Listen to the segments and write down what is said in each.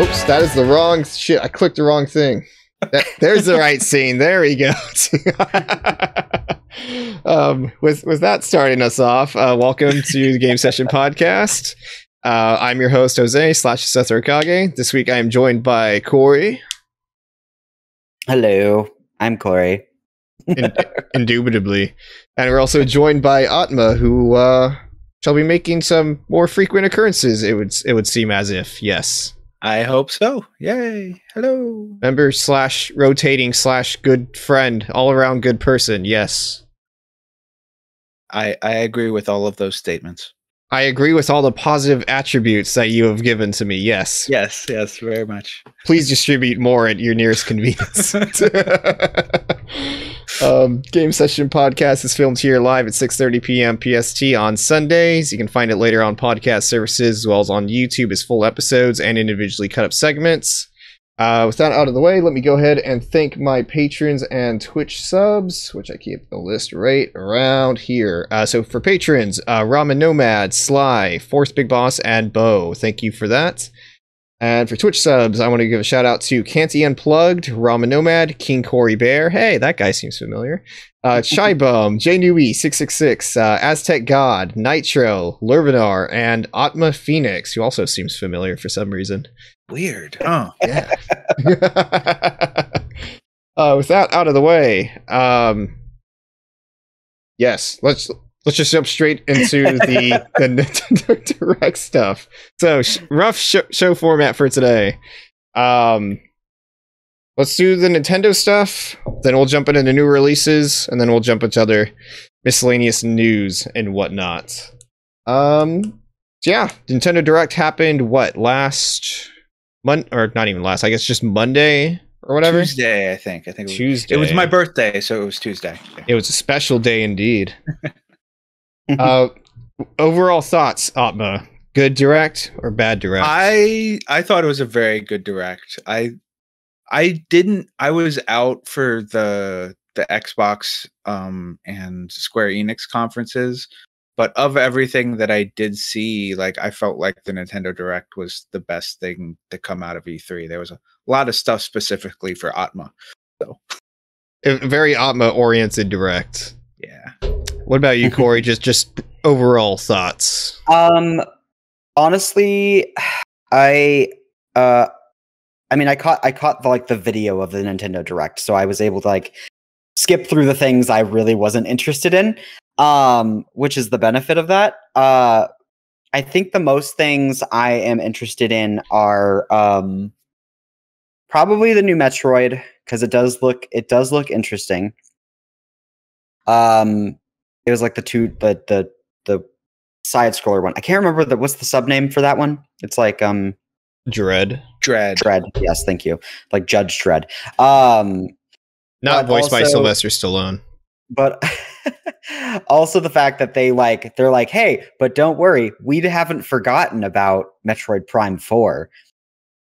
Oops, that is the wrong shit. I clicked the wrong thing. That, there's the right scene. There we go. um, with with that starting us off, uh, welcome to the Game Session Podcast. Uh, I'm your host Jose slash Seth. This week I am joined by Corey. Hello, I'm Corey. In, indubitably, and we're also joined by Atma, who uh, shall be making some more frequent occurrences. It would it would seem as if yes. I hope so. Yay. Hello. Member slash rotating slash good friend, all around good person. Yes. I I agree with all of those statements. I agree with all the positive attributes that you have given to me. Yes. Yes, yes, very much. Please distribute more at your nearest convenience. um, Game Session Podcast is filmed here live at 6.30 p.m. PST on Sundays. You can find it later on podcast services as well as on YouTube as full episodes and individually cut up segments. Uh, with that out of the way, let me go ahead and thank my patrons and Twitch subs, which I keep the list right around here. Uh, so for patrons, uh, Ramen Nomad, Sly, Force Big Boss, and Bo, thank you for that. And for Twitch subs, I want to give a shout out to Canty Unplugged, Ramen Nomad, King Corey Bear. Hey, that guy seems familiar. Uh, Shy Bum, J Nui, 666, uh, Aztec God, Nitro, Lurvinar, and Atma Phoenix, who also seems familiar for some reason. Weird. Oh, yeah. uh, with that out of the way, um, yes, let's let's just jump straight into the the Nintendo Direct stuff. So sh- rough sh- show format for today. Um, let's do the Nintendo stuff. Then we'll jump into new releases, and then we'll jump into other miscellaneous news and whatnot. Um, yeah, Nintendo Direct happened what last Mon or not even last. I guess just Monday or whatever. Tuesday, I think. I think it was, Tuesday. It was my birthday, so it was Tuesday. It was a special day indeed. uh, overall thoughts, Atma. Good direct or bad direct? I I thought it was a very good direct. I I didn't. I was out for the the Xbox um and Square Enix conferences, but of everything that I did see, like I felt like the Nintendo Direct was the best thing to come out of E3. There was a lot of stuff specifically for Atma. So very Atma oriented direct. Yeah. What about you, Corey? just just overall thoughts. Um honestly, I uh I mean I caught I caught the, like the video of the Nintendo Direct, so I was able to like skip through the things I really wasn't interested in um, which is the benefit of that. Uh, I think the most things I am interested in are um, probably the new Metroid because it does look it does look interesting. Um, it was like the two the the the side scroller one. I can't remember the what's the sub name for that one. It's like um Dread. Dread. Dread. Yes, thank you. Like Judge Dredd. Um, not voiced also, by Sylvester Stallone. But also the fact that they like they're like, hey, but don't worry, we haven't forgotten about Metroid Prime 4.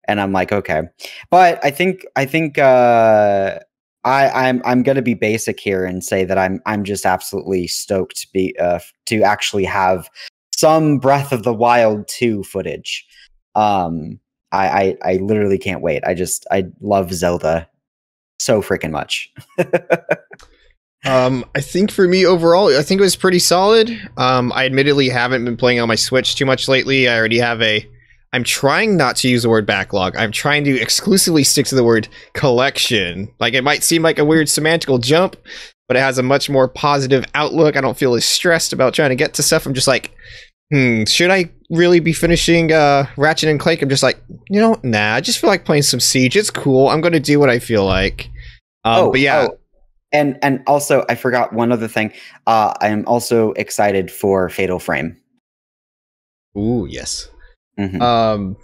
And I'm like, okay. But I think I think uh I, I'm I'm gonna be basic here and say that I'm I'm just absolutely stoked to be uh, to actually have some Breath of the Wild 2 footage. Um, I, I I literally can't wait. I just I love Zelda so freaking much. Um, I think for me overall, I think it was pretty solid. Um, I admittedly haven't been playing on my Switch too much lately. I already have a. I'm trying not to use the word backlog. I'm trying to exclusively stick to the word collection. Like it might seem like a weird semantical jump, but it has a much more positive outlook. I don't feel as stressed about trying to get to stuff. I'm just like, hmm, should I really be finishing uh, Ratchet and Clank? I'm just like, you know, nah. I just feel like playing some Siege. It's cool. I'm going to do what I feel like. Um, oh, but yeah. Oh and and also I forgot one other thing. Uh, I am also excited for Fatal Frame. Ooh, yes. Mm-hmm. Um,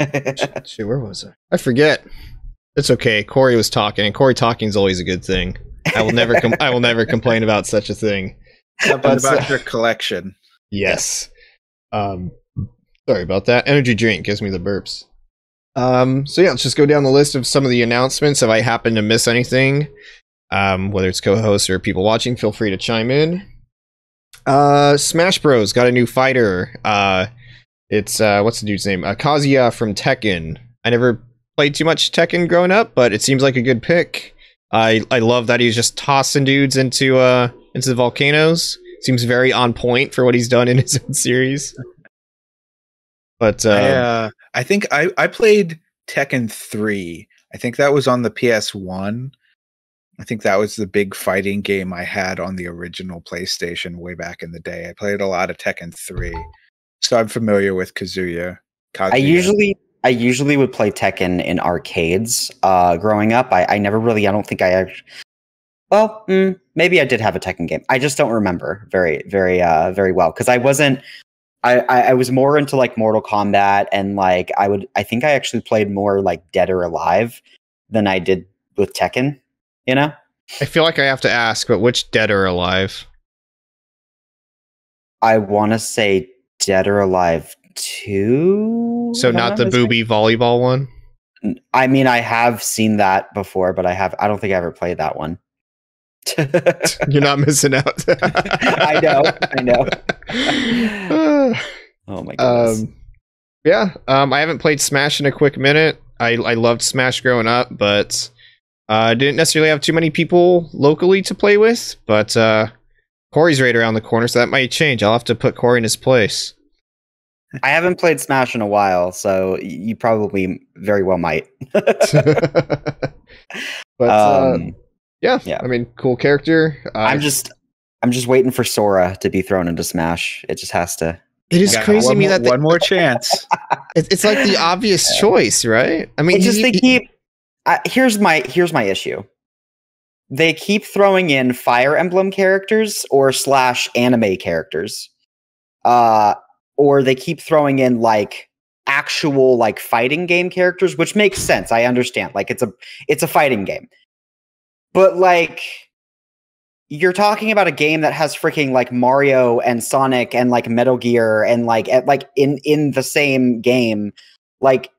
shit, where was I? I forget. It's okay. Corey was talking, and Corey talking is always a good thing. I will never. Com- I will never complain about such a thing. about uh, your collection. Yes. Um, sorry about that. Energy drink gives me the burps. Um, so yeah, let's just go down the list of some of the announcements. If I happen to miss anything, um, whether it's co-hosts or people watching, feel free to chime in. Uh, Smash Bros got a new fighter. Uh, it's uh, what's the dude's name? Uh, Kazuya from Tekken. I never played too much Tekken growing up, but it seems like a good pick. I I love that he's just tossing dudes into uh into the volcanoes. Seems very on point for what he's done in his own series. But uh, I, uh, I think I, I played Tekken 3. I think that was on the PS1. I think that was the big fighting game I had on the original PlayStation way back in the day. I played a lot of Tekken 3. So I'm familiar with Kazuya. I usually I usually would play Tekken in arcades uh, growing up. I, I never really, I don't think I actually, well, mm, maybe I did have a Tekken game. I just don't remember very, very, uh, very well because I wasn't. I, I, I was more into like Mortal Kombat and like I would. I think I actually played more like Dead or Alive than I did with Tekken. You know. I feel like I have to ask, but which Dead or Alive? I want to say Dead or Alive two. So not the booby volleyball one. I mean, I have seen that before, but I have. I don't think I ever played that one. You're not missing out. I know. I know. oh my goodness. Um, yeah. Um, I haven't played Smash in a quick minute. I I loved Smash growing up, but I uh, didn't necessarily have too many people locally to play with. But uh, Corey's right around the corner, so that might change. I'll have to put Corey in his place. I haven't played Smash in a while, so you probably very well might. but uh, um, uh, yeah, yeah. I mean, cool character. Uh, I'm just, I'm just waiting for Sora to be thrown into Smash. It just has to. It is crazy to me that they, one more chance. it's like the obvious yeah. choice, right? I mean, it's just they keep. Uh, here's my here's my issue. They keep throwing in Fire Emblem characters or slash anime characters. Uh, or they keep throwing in like actual like fighting game characters which makes sense i understand like it's a it's a fighting game but like you're talking about a game that has freaking like mario and sonic and like metal gear and like at, like in in the same game like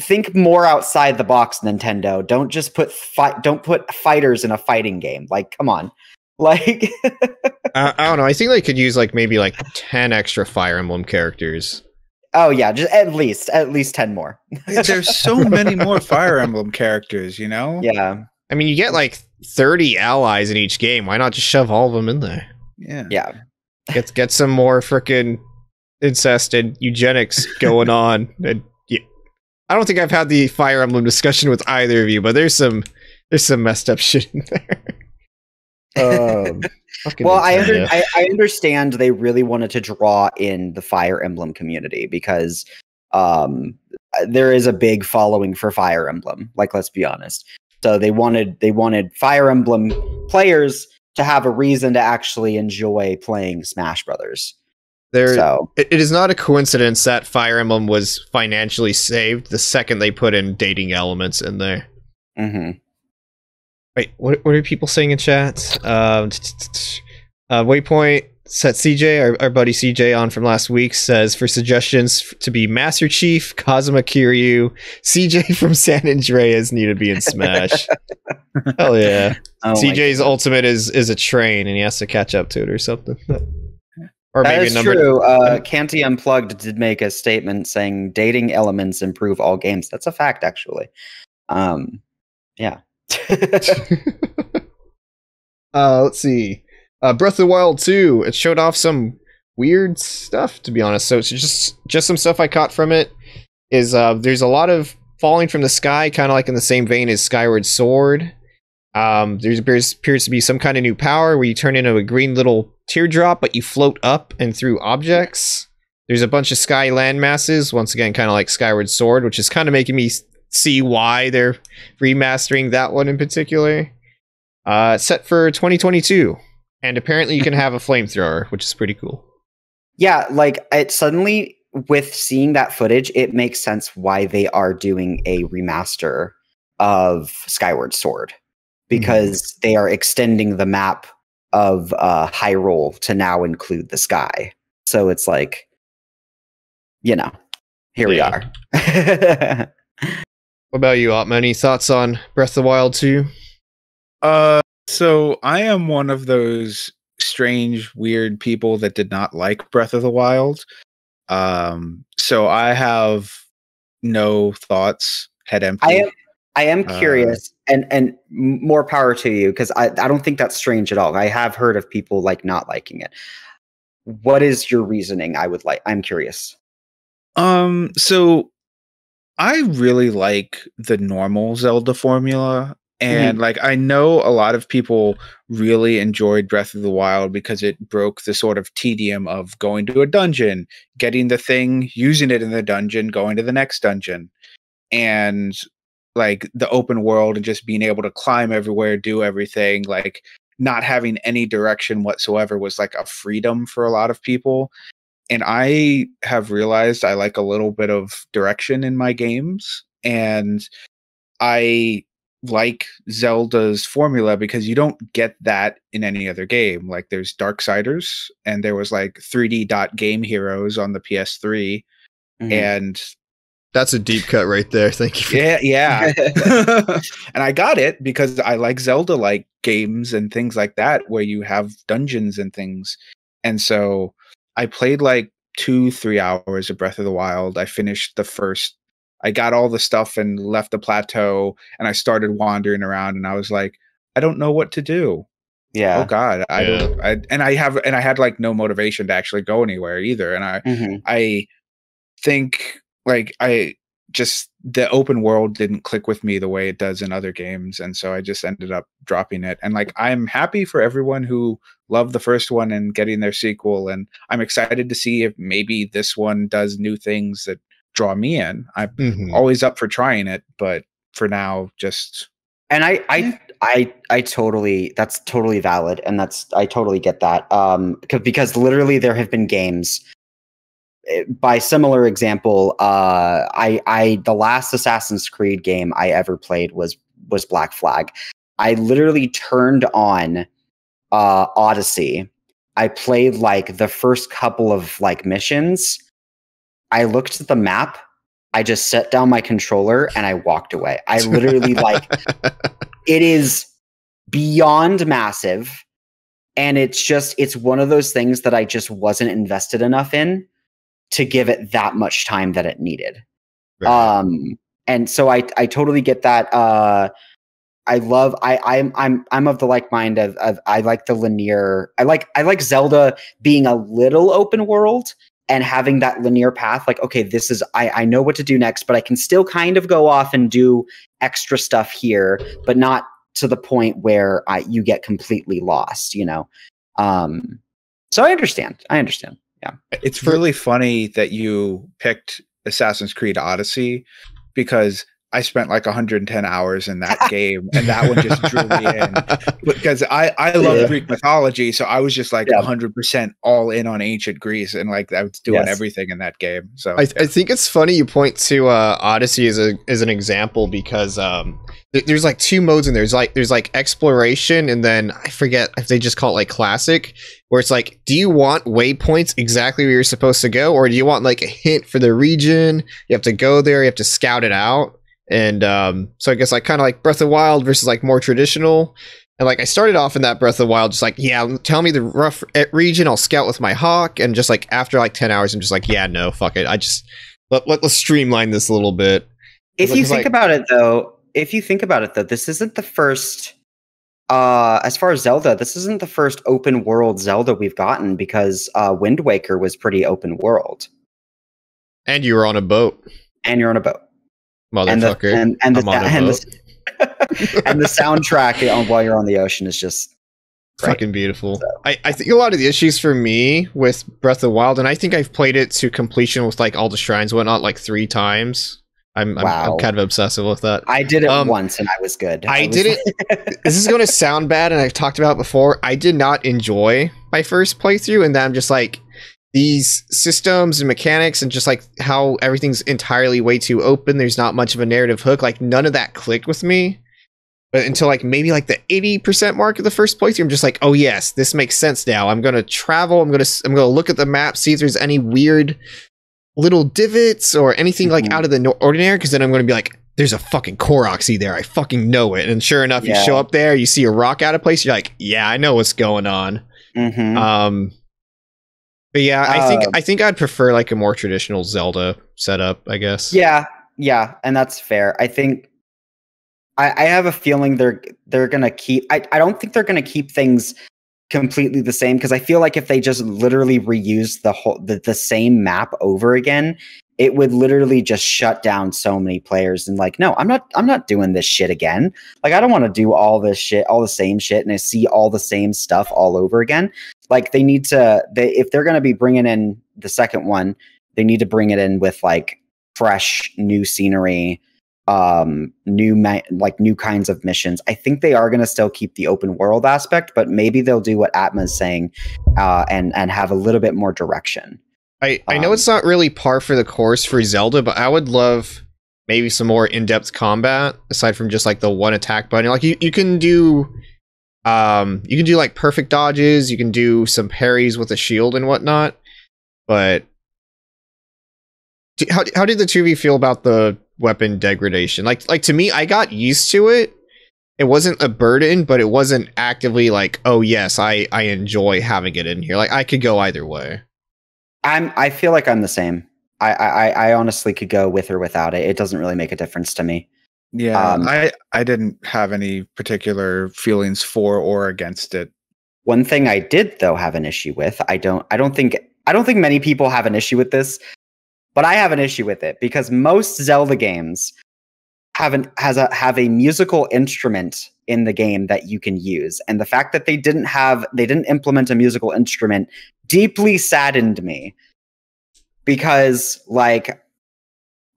think more outside the box nintendo don't just put fight don't put fighters in a fighting game like come on Like, I, I don't know. I think they could use like maybe like ten extra Fire Emblem characters. Oh yeah, just at least at least ten more. There's so many more Fire Emblem characters, you know. Yeah. I mean, you get like thirty allies in each game. Why not just shove all of them in there? Yeah. Yeah. Get get some more freaking incest and eugenics going on. And yeah, I don't think I've had the Fire Emblem discussion with either of you, but there's some there's some messed up shit in there. Um, well, I, under, I, I understand they really wanted to draw in the Fire Emblem community because um, there is a big following for Fire Emblem. Like, let's be honest. So they wanted they wanted Fire Emblem players to have a reason to actually enjoy playing Smash Brothers. There, so. it, it is not a coincidence that Fire Emblem was financially saved the second they put in dating elements in there. Mm-hmm. Wait, what, what are people saying in chat? Um, uh, Waypoint set CJ, our, our buddy CJ on from last week, says for suggestions to be Master Chief, Kazuma Kiryu, CJ from San Andreas need to be in Smash. Hell yeah. Oh CJ's ultimate is is a train and he has to catch up to it or something. Or that maybe is number true. Uh, Canty Unplugged did make a statement saying dating elements improve all games. That's a fact, actually. Um, yeah. uh, let's see. Uh, Breath of the Wild 2. It showed off some weird stuff, to be honest. So it's just just some stuff I caught from it. Is uh, there's a lot of falling from the sky, kind of like in the same vein as Skyward Sword. Um, there appears, appears to be some kind of new power where you turn into a green little teardrop, but you float up and through objects. There's a bunch of sky land masses, once again, kind of like Skyward Sword, which is kind of making me see why they're remastering that one in particular. Uh, set for 2022, and apparently you can have a flamethrower, which is pretty cool. Yeah, like it suddenly with seeing that footage, it makes sense why they are doing a remaster of Skyward Sword because mm-hmm. they are extending the map of uh, Hyrule to now include the sky. So it's like, you know, here yeah. we are. What about you, Atma? Any thoughts on Breath of the Wild 2? Uh, so I am one of those strange, weird people that did not like Breath of the Wild. Um, so I have no thoughts, head empty. I am I am Uh, curious, and and more power to you because I I don't think that's strange at all. I have heard of people like not liking it. What is your reasoning? I would like. I'm curious. Um, so I really like the normal Zelda formula. And like I know a lot of people really enjoyed Breath of the Wild because it broke the sort of tedium of going to a dungeon, getting the thing, using it in the dungeon, going to the next dungeon. And like the open world and just being able to climb everywhere, do everything, like not having any direction whatsoever was like a freedom for a lot of people and I have realized I like a little bit of direction in my games, and I like Zelda's formula because you don't get that in any other game. Like there's Darksiders, and there was like 3D dot game heroes on the PS3, Mhm. and That's a deep cut right there. Thank you. Yeah, yeah. and I got it because I like Zelda like games and things like that where you have dungeons and things. And so I played like two, three hours of Breath of the Wild. I finished the first, I got all the stuff and left the plateau and I started wandering around and I was like, I don't know what to do. yeah. Oh God. I don't, I, and I have, and I had like no motivation to actually go anywhere either. And I, Mhm. I think like I just the open world didn't click with me the way it does in other games and so I just ended up dropping it and like I'm happy for everyone who loved the first one and getting their sequel and I'm excited to see if maybe this one does new things that draw me in. I'm Mhm. always up for trying it but for now just And I, I, I, I totally. That's totally valid, and that's I totally get that. Um, because because literally there have been games. By similar example, uh, I, I the last Assassin's Creed game I ever played was was Black Flag. I literally turned on uh, Odyssey. I played like the first couple of like missions. I looked at the map. I just set down my controller and I walked away. I literally like it is beyond massive and it's just it's one of those things that i just wasn't invested enough in to give it that much time that it needed. Right. um and so i i totally get that uh i love i i'm i'm i'm of the like mind of, of i like the linear i like i like zelda being a little open world and having that linear path like okay this is i i know what to do next but i can still kind of go off and do extra stuff here but not to the point where I, you get completely lost you know? Um so i understand i understand It's really funny that you picked Assassin's Creed Odyssey because I spent like 110 hours in that game and that one just drew me in because I I love Yeah. Greek mythology so I was just like Yeah. 100% all in on ancient Greece and like I was doing Yes. everything in that game. So I, I think it's funny you point to uh, Odyssey as a as an example because um, th- there's like two modes and there's like there's like exploration and then I forget if they just call it like classic where it's like do you want waypoints exactly where you're supposed to go or do you want like a hint for the region you have to go there you have to scout it out and um, so I guess like kind of like Breath of the Wild versus like more traditional and like I started off in that Breath of the Wild, just like, yeah, tell me the rough region, I'll scout with my hawk. And just like after like 10 hours, I'm just like, yeah, no, fuck it. I just let, let, let's streamline this a little bit. if you think like- about it though if you think about it though this isn't the first uh as far as zelda this isn't the first open world zelda we've gotten because uh wind waker was pretty open world And you were on a boat, and you're on a boat and the motherfucker. and, and the I'm on a and the, and the soundtrack on while you're on the ocean is just Right. Fucking beautiful. I, I think a lot of the issues for me with Breath of the Wild, and I think I've played it to completion with like all the shrines whatnot like three times. I'm, I'm, I'm kind of obsessive with that. i did it Um, once and i was good I was- did it. this is going to sound bad, and I've talked about it before. I did not enjoy my first playthrough, and then I'm just like these systems and mechanics, and just like how everything's entirely way too open. There's not much of a narrative hook. Like none of that clicked with me. But until like maybe like the 80% mark of the first playthrough, I'm just like, oh yes, this makes sense now. I'm gonna travel. I'm gonna I'm gonna look at the map, see if there's any weird little divots or anything like Mhm. out of the no- ordinary. Because then I'm gonna be like, there's a fucking Korok seed there. I fucking know it. And sure enough, you show up there, you see a rock out of place. You're like, yeah, I know what's going on. Mhm. Um, but yeah, I think Um, I think I'd prefer like a more traditional Zelda setup. I guess. yeah yeah, and that's fair. I think I, I have a feeling they're they're gonna keep. I, I don't think they're gonna keep things completely the same because I feel like if they just literally reuse the whole the, the same map over again, it would literally just shut down so many players and like no i'm not i'm not doing this shit again. Like i don't want to do all this shit all the same shit and i see all the same stuff all over again. Like they need to they if they're going to be bringing in the second one they need to bring it in with like fresh new scenery um new like new kinds of missions. I think they are going to still keep the open world aspect but maybe they'll do what atma is saying uh and and have a little bit more direction I, I know Um, it's not really par for the course for Zelda, but I would love maybe some more in-depth combat aside from just like the one attack button. Like you, you can do um you can do like perfect dodges, you can do some parries with a shield and whatnot. But how how did the two of you feel about the weapon degradation? Like like to me, I got used to it. It wasn't a burden, but it wasn't actively like, oh yes, I I enjoy having it in here. Like I could go either way. I'm I feel like I'm the same. I I I honestly could go with or without it. It doesn't really make a difference to me. Yeah, Um, I I didn't have any particular feelings for or against it. One thing I did though have an issue with. I don't I don't think I don't think many people have an issue with this, but I have an issue with it because most Zelda games have an has a have a musical instrument in the game that you can use. And the fact that they didn't have they didn't implement a musical instrument deeply saddened me. Because like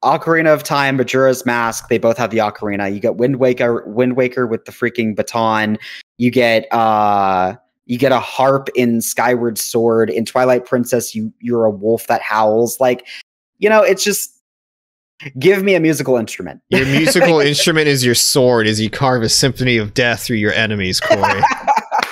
Ocarina of Time, Majora's Mask, they both have the ocarina. You get Wind Waker, Wind Waker with the freaking baton. You get uh you get a harp in Skyward Sword. In Twilight Princess, you you're a wolf that howls. Like, you know, it's just give me a musical instrument. Your musical instrument is your sword as you carve a symphony of death through your enemies, Corey.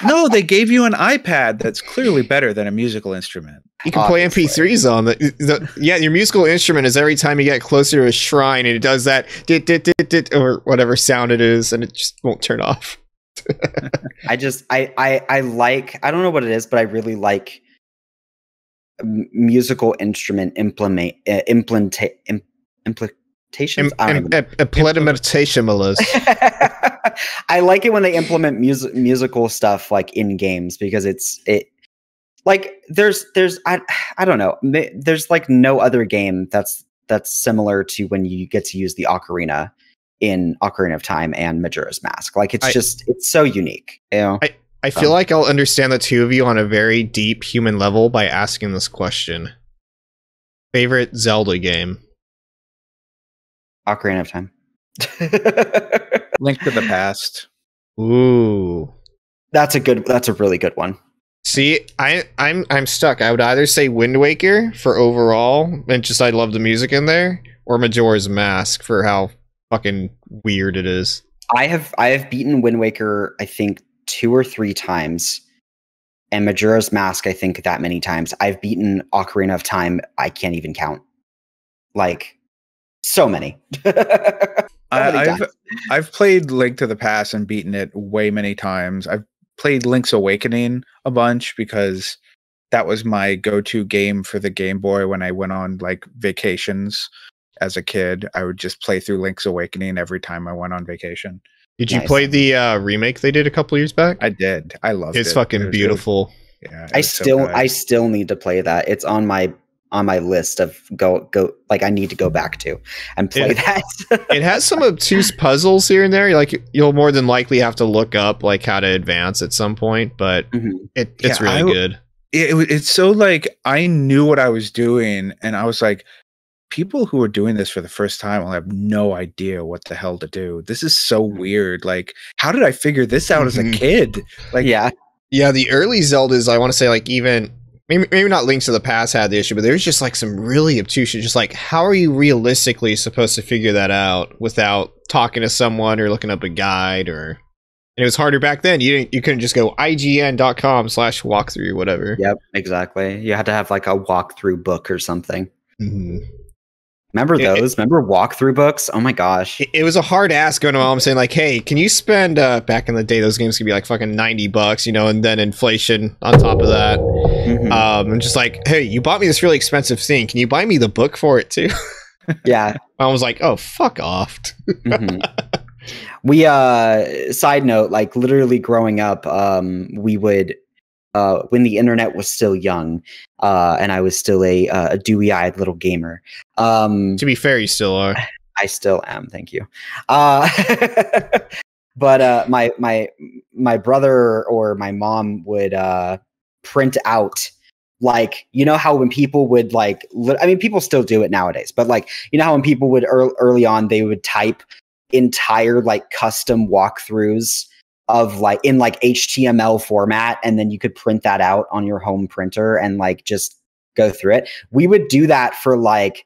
No, they gave you an iPad that's clearly better than a musical instrument. You can play MP3s on the, the yeah. Your musical instrument is every time you get closer to a shrine, and it does that dit dit dit dit or whatever sound it is, and it just won't turn off. I just I I I like I don't know what it is, but I really like musical instrument implement uh, implement im, implementations. Im- I im- even- implementation, Melissa. I like it when they implement music musical stuff like in games because it's it like there's there's I I don't know there's like no other game that's that's similar to when you get to use the ocarina in Ocarina of Time and Majora's Mask. Like it's I- just it's so unique. You know? I feel Um, like I'll understand the two of you on a very deep human level by asking this question. Favorite Zelda game? Ocarina of Time. Link to the Past. Ooh. that's a good. That's a really good one. See, I I'm I'm stuck. I would either say Wind Waker for overall, and just I love the music in there, or Majora's Mask for how fucking weird it is. I have I have beaten Wind Waker. I think two or three times, and Majora's Mask. I think that many times. I've beaten Ocarina of Time. I can't even count. Like so many. So many I, I've times. I've played Link to the Past and beaten it way many times. I've played Link's Awakening a bunch because that was my go-to game for the Game Boy when I went on like vacations as a kid. I would just play through Link's Awakening every time I went on vacation. Did you Nice. play the uh, remake they did a couple years back? I did. I loved it. it's fucking it was- beautiful. yeah, it I was so still. I still need to play that. It's on my on my list of go go like I need to go back to and play Yeah. that. it has some obtuse puzzles here and there. Like you'll more than likely have to look up like how to advance at some point, but Mhm. it, it's Yeah, really I w- good. it, it- it's so like I knew what I was doing, and I was like, people who are doing this for the first time will have no idea what the hell to do. This is so weird. Like, how did I figure this out as a Mhm. kid? Like, yeah. Yeah, the early Zeldas, I want to say like even maybe maybe not Links to the Past had the issue, but there's just like some really obtuse. Just like how are you realistically supposed to figure that out without talking to someone or looking up a guide or and it was harder back then. You didn't you couldn't just go ign.com slash walkthrough whatever. Yep, exactly. You had to have like a walkthrough book or something. Mhm. Remember It- it- those? Remember walkthrough books? Oh my gosh. It, it was a hard ask going to my mom saying like, "Hey, can you spend uh, back in the day those games could be like fucking ninety bucks, you know, and then inflation on top of that." Mhm. Um, and just like, "Hey, you bought me this really expensive thing. Can you buy me the book for it too?" yeah. I was like, oh, fuck off. Mhm. we uh side note like literally growing up um we would uh when the internet was still young uh and i was still a uh, a dewy-eyed little gamer um to be fair, you still are. i still am thank you uh but uh my my my brother or my mom would uh print out like you know how when people would like li- i mean people still do it nowadays but like you know how when people would ear- early on they would type entire like custom walkthroughs of like in like html format and then you could print that out on your home printer and like just go through it. We would do that for like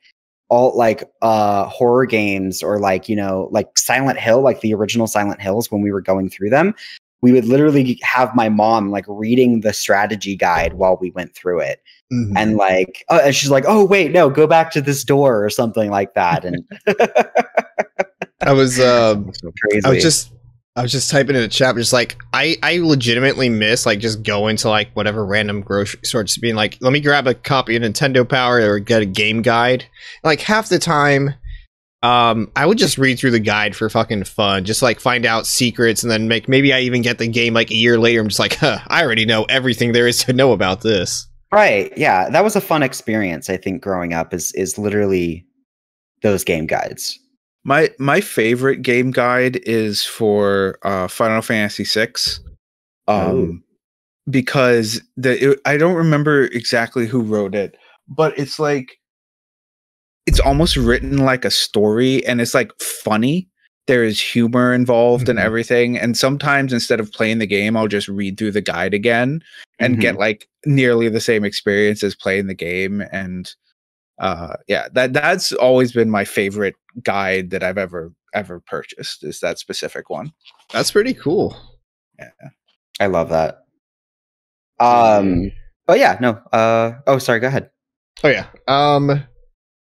all like uh horror games or like you know like silent hill like the original silent hills when we were going through them. We would literally have my mom like reading the strategy guide while we went through it. Mm-hmm. and like uh, and she's like oh wait no go back to this door or something like that and I was um crazy I was just I was just typing in the chat, just like I I legitimately miss like just going to like whatever random grocery store, just being like, let me grab a copy of Nintendo Power or get a game guide. Like half the time, um, I would just read through the guide for fucking fun, just like find out secrets, and then make maybe I even get the game like a year later. I'm just like, huh, I already know everything there is to know about this. right yeah that was a fun experience i think growing up is is literally those game guides My my favorite game guide is for uh, Final Fantasy VI, um, Oh. because the it, I don't remember exactly who wrote it, but it's like it's almost written like a story, and it's like funny. There is humor involved and Mhm. everything, and sometimes instead of playing the game, I'll just read through the guide again and Mhm. get like nearly the same experience as playing the game and uh yeah that that's always been my favorite guide that i've ever ever purchased is that specific one That's pretty cool. Yeah, I love that um oh yeah no uh oh sorry go ahead Oh yeah. Um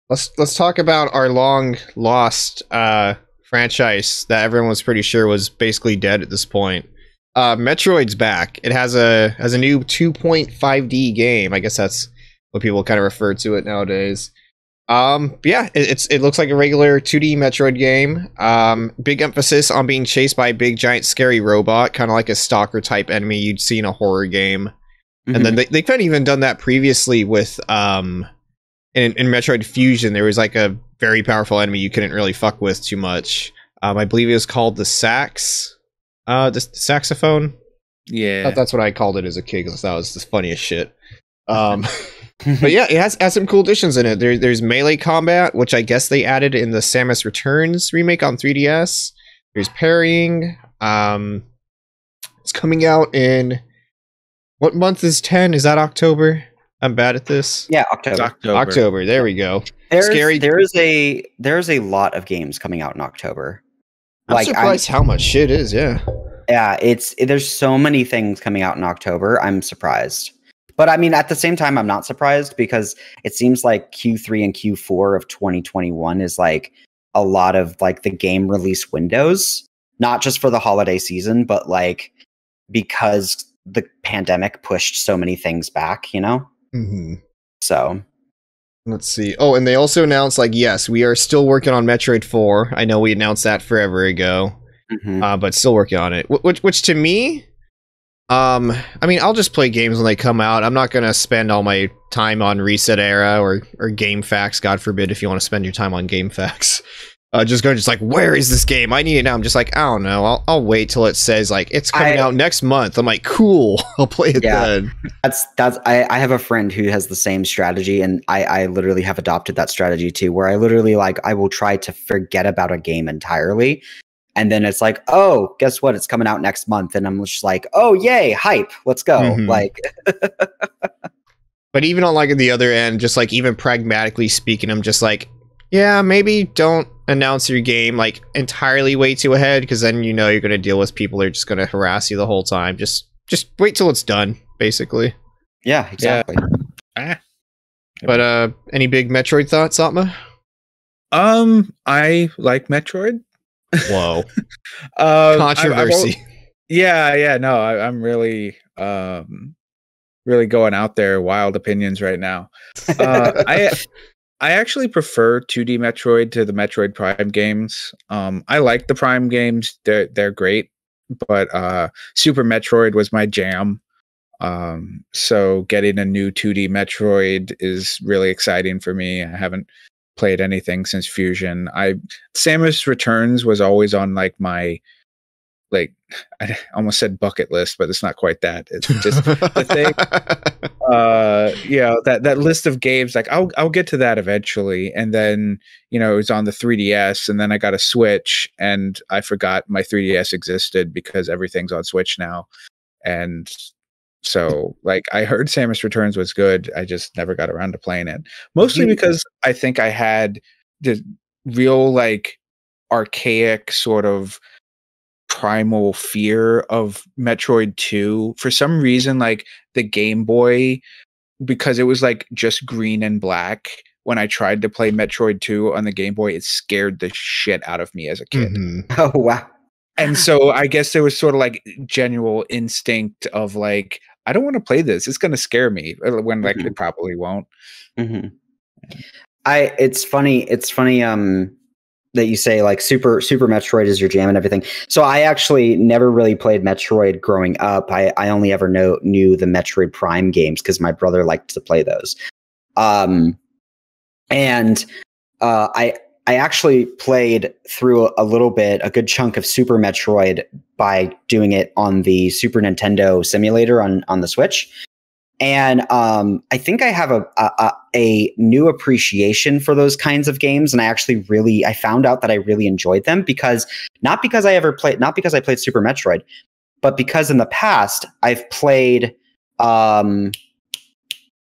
let's let's talk about our long lost uh franchise that everyone was pretty sure was basically dead at this point. Uh Metroid's back. It has a has a new 2.5D game. I guess that's what people kind of refer to it nowadays. Um yeah, it, it's it looks like a regular 2D Metroid game. Um big emphasis on being chased by a big giant scary robot, kind of like a stalker type enemy you'd see in a horror game. And then they, they've kind of even done that previously with um in, in metroid fusion there was like a very powerful enemy you couldn't really fuck with too much. Um i believe it was called the sax uh the, saxophone? Yeah. That's what i called it as a kid because that was the funniest shit. Um but yeah it has, has some cool additions in it. There, there's melee combat which i guess they added in the samus returns remake on 3ds there's parrying um it's coming out in what month is 10 is that october? I'm bad at this. Yeah october. October, october there we go. There's, Scary- there is a there's a lot of games coming out in october. I'm Like, I'm- surprised how much shit is yeah. Yeah, it's there's so many things coming out in October. I'm surprised. But I mean at the same time I'm not surprised because it seems like Q3 and Q4 of 2021 is like a lot of like the game release windows, not just for the holiday season, but like because the pandemic pushed so many things back, you know? mm-hmm. So, Let's see. Oh, and they also announced like, yes, we are still working on Metroid 4. I know we announced that forever ago, mhm. uh, but still working on it. Wh- Which, which to me, um, I mean, I'll just play games when they come out. I'm not gonna spend all my time on ResetEra or or GameFAQs. God forbid if you want to spend your time on GameFAQs. Uh, just going just like, where is this game? I need it now. I'm just like, I don't know. I'll, I'll wait till it says like it's coming I- out next month. I'm like, cool. I'll play it Yeah. then. That's that's I, I have a friend who has the same strategy and I, I literally have adopted that strategy too, where I literally like I will try to forget about a game entirely. And then it's like, oh, guess what? It's coming out next month. And I'm just like, oh yay, hype. Let's go. Mhm. Like But even on like the other end, just like even pragmatically speaking, I'm just like, yeah, maybe don't announce your game like entirely way too ahead because then you know you're gonna deal with people that are just gonna harass you the whole time. Just just wait till it's done, basically. yeah, exactly. Ah. But uh any big Metroid thoughts, Atma? um i like metroid Whoa. um Controversy. yeah yeah no I, i'm really um really going out there wild opinions right now uh i I actually prefer 2D Metroid to the Metroid Prime games. Um, I like the Prime games; they're they're great, but uh, Super Metroid was my jam. Um, so getting a new 2D Metroid is really exciting for me. I haven't played anything since Fusion. I Samus Returns was always on like my like I almost said bucket list, but it's not quite that. It's just the thing. Uh, yeah, that that list of games. Like I'll I'll get to that eventually, and then you know it was on the 3ds, and then I got a Switch, and I forgot my 3ds existed because everything's on Switch now, and so like I heard Samus Returns was good. I just never got around to playing it. Mostly because I think I had the real like archaic sort of primal fear of Metroid 2. For some reason, like the Game Boy, because it was like just green and black. When I tried to play Metroid 2 on the Game Boy, it scared the shit out of me as a kid. Mhm. Oh wow. And so I guess there was sort of like general instinct of like, I don't want to play this. It's going to scare me uh, when like Mhm. it probably won't. hmm I it's funny it's funny um that you say like super super Metroid is your jam and everything. So I actually never really played Metroid growing up. I I only ever know knew the Metroid Prime games because my brother liked to play those. Um and uh I I actually played through a little bit, a good chunk of Super Metroid by doing it on the Super Nintendo simulator on on the Switch. And um, I think I have a, a a- new appreciation for those kinds of games, and I actually really I found out that I really enjoyed them because not because I ever played not because I played Super Metroid, but because in the past I've played um,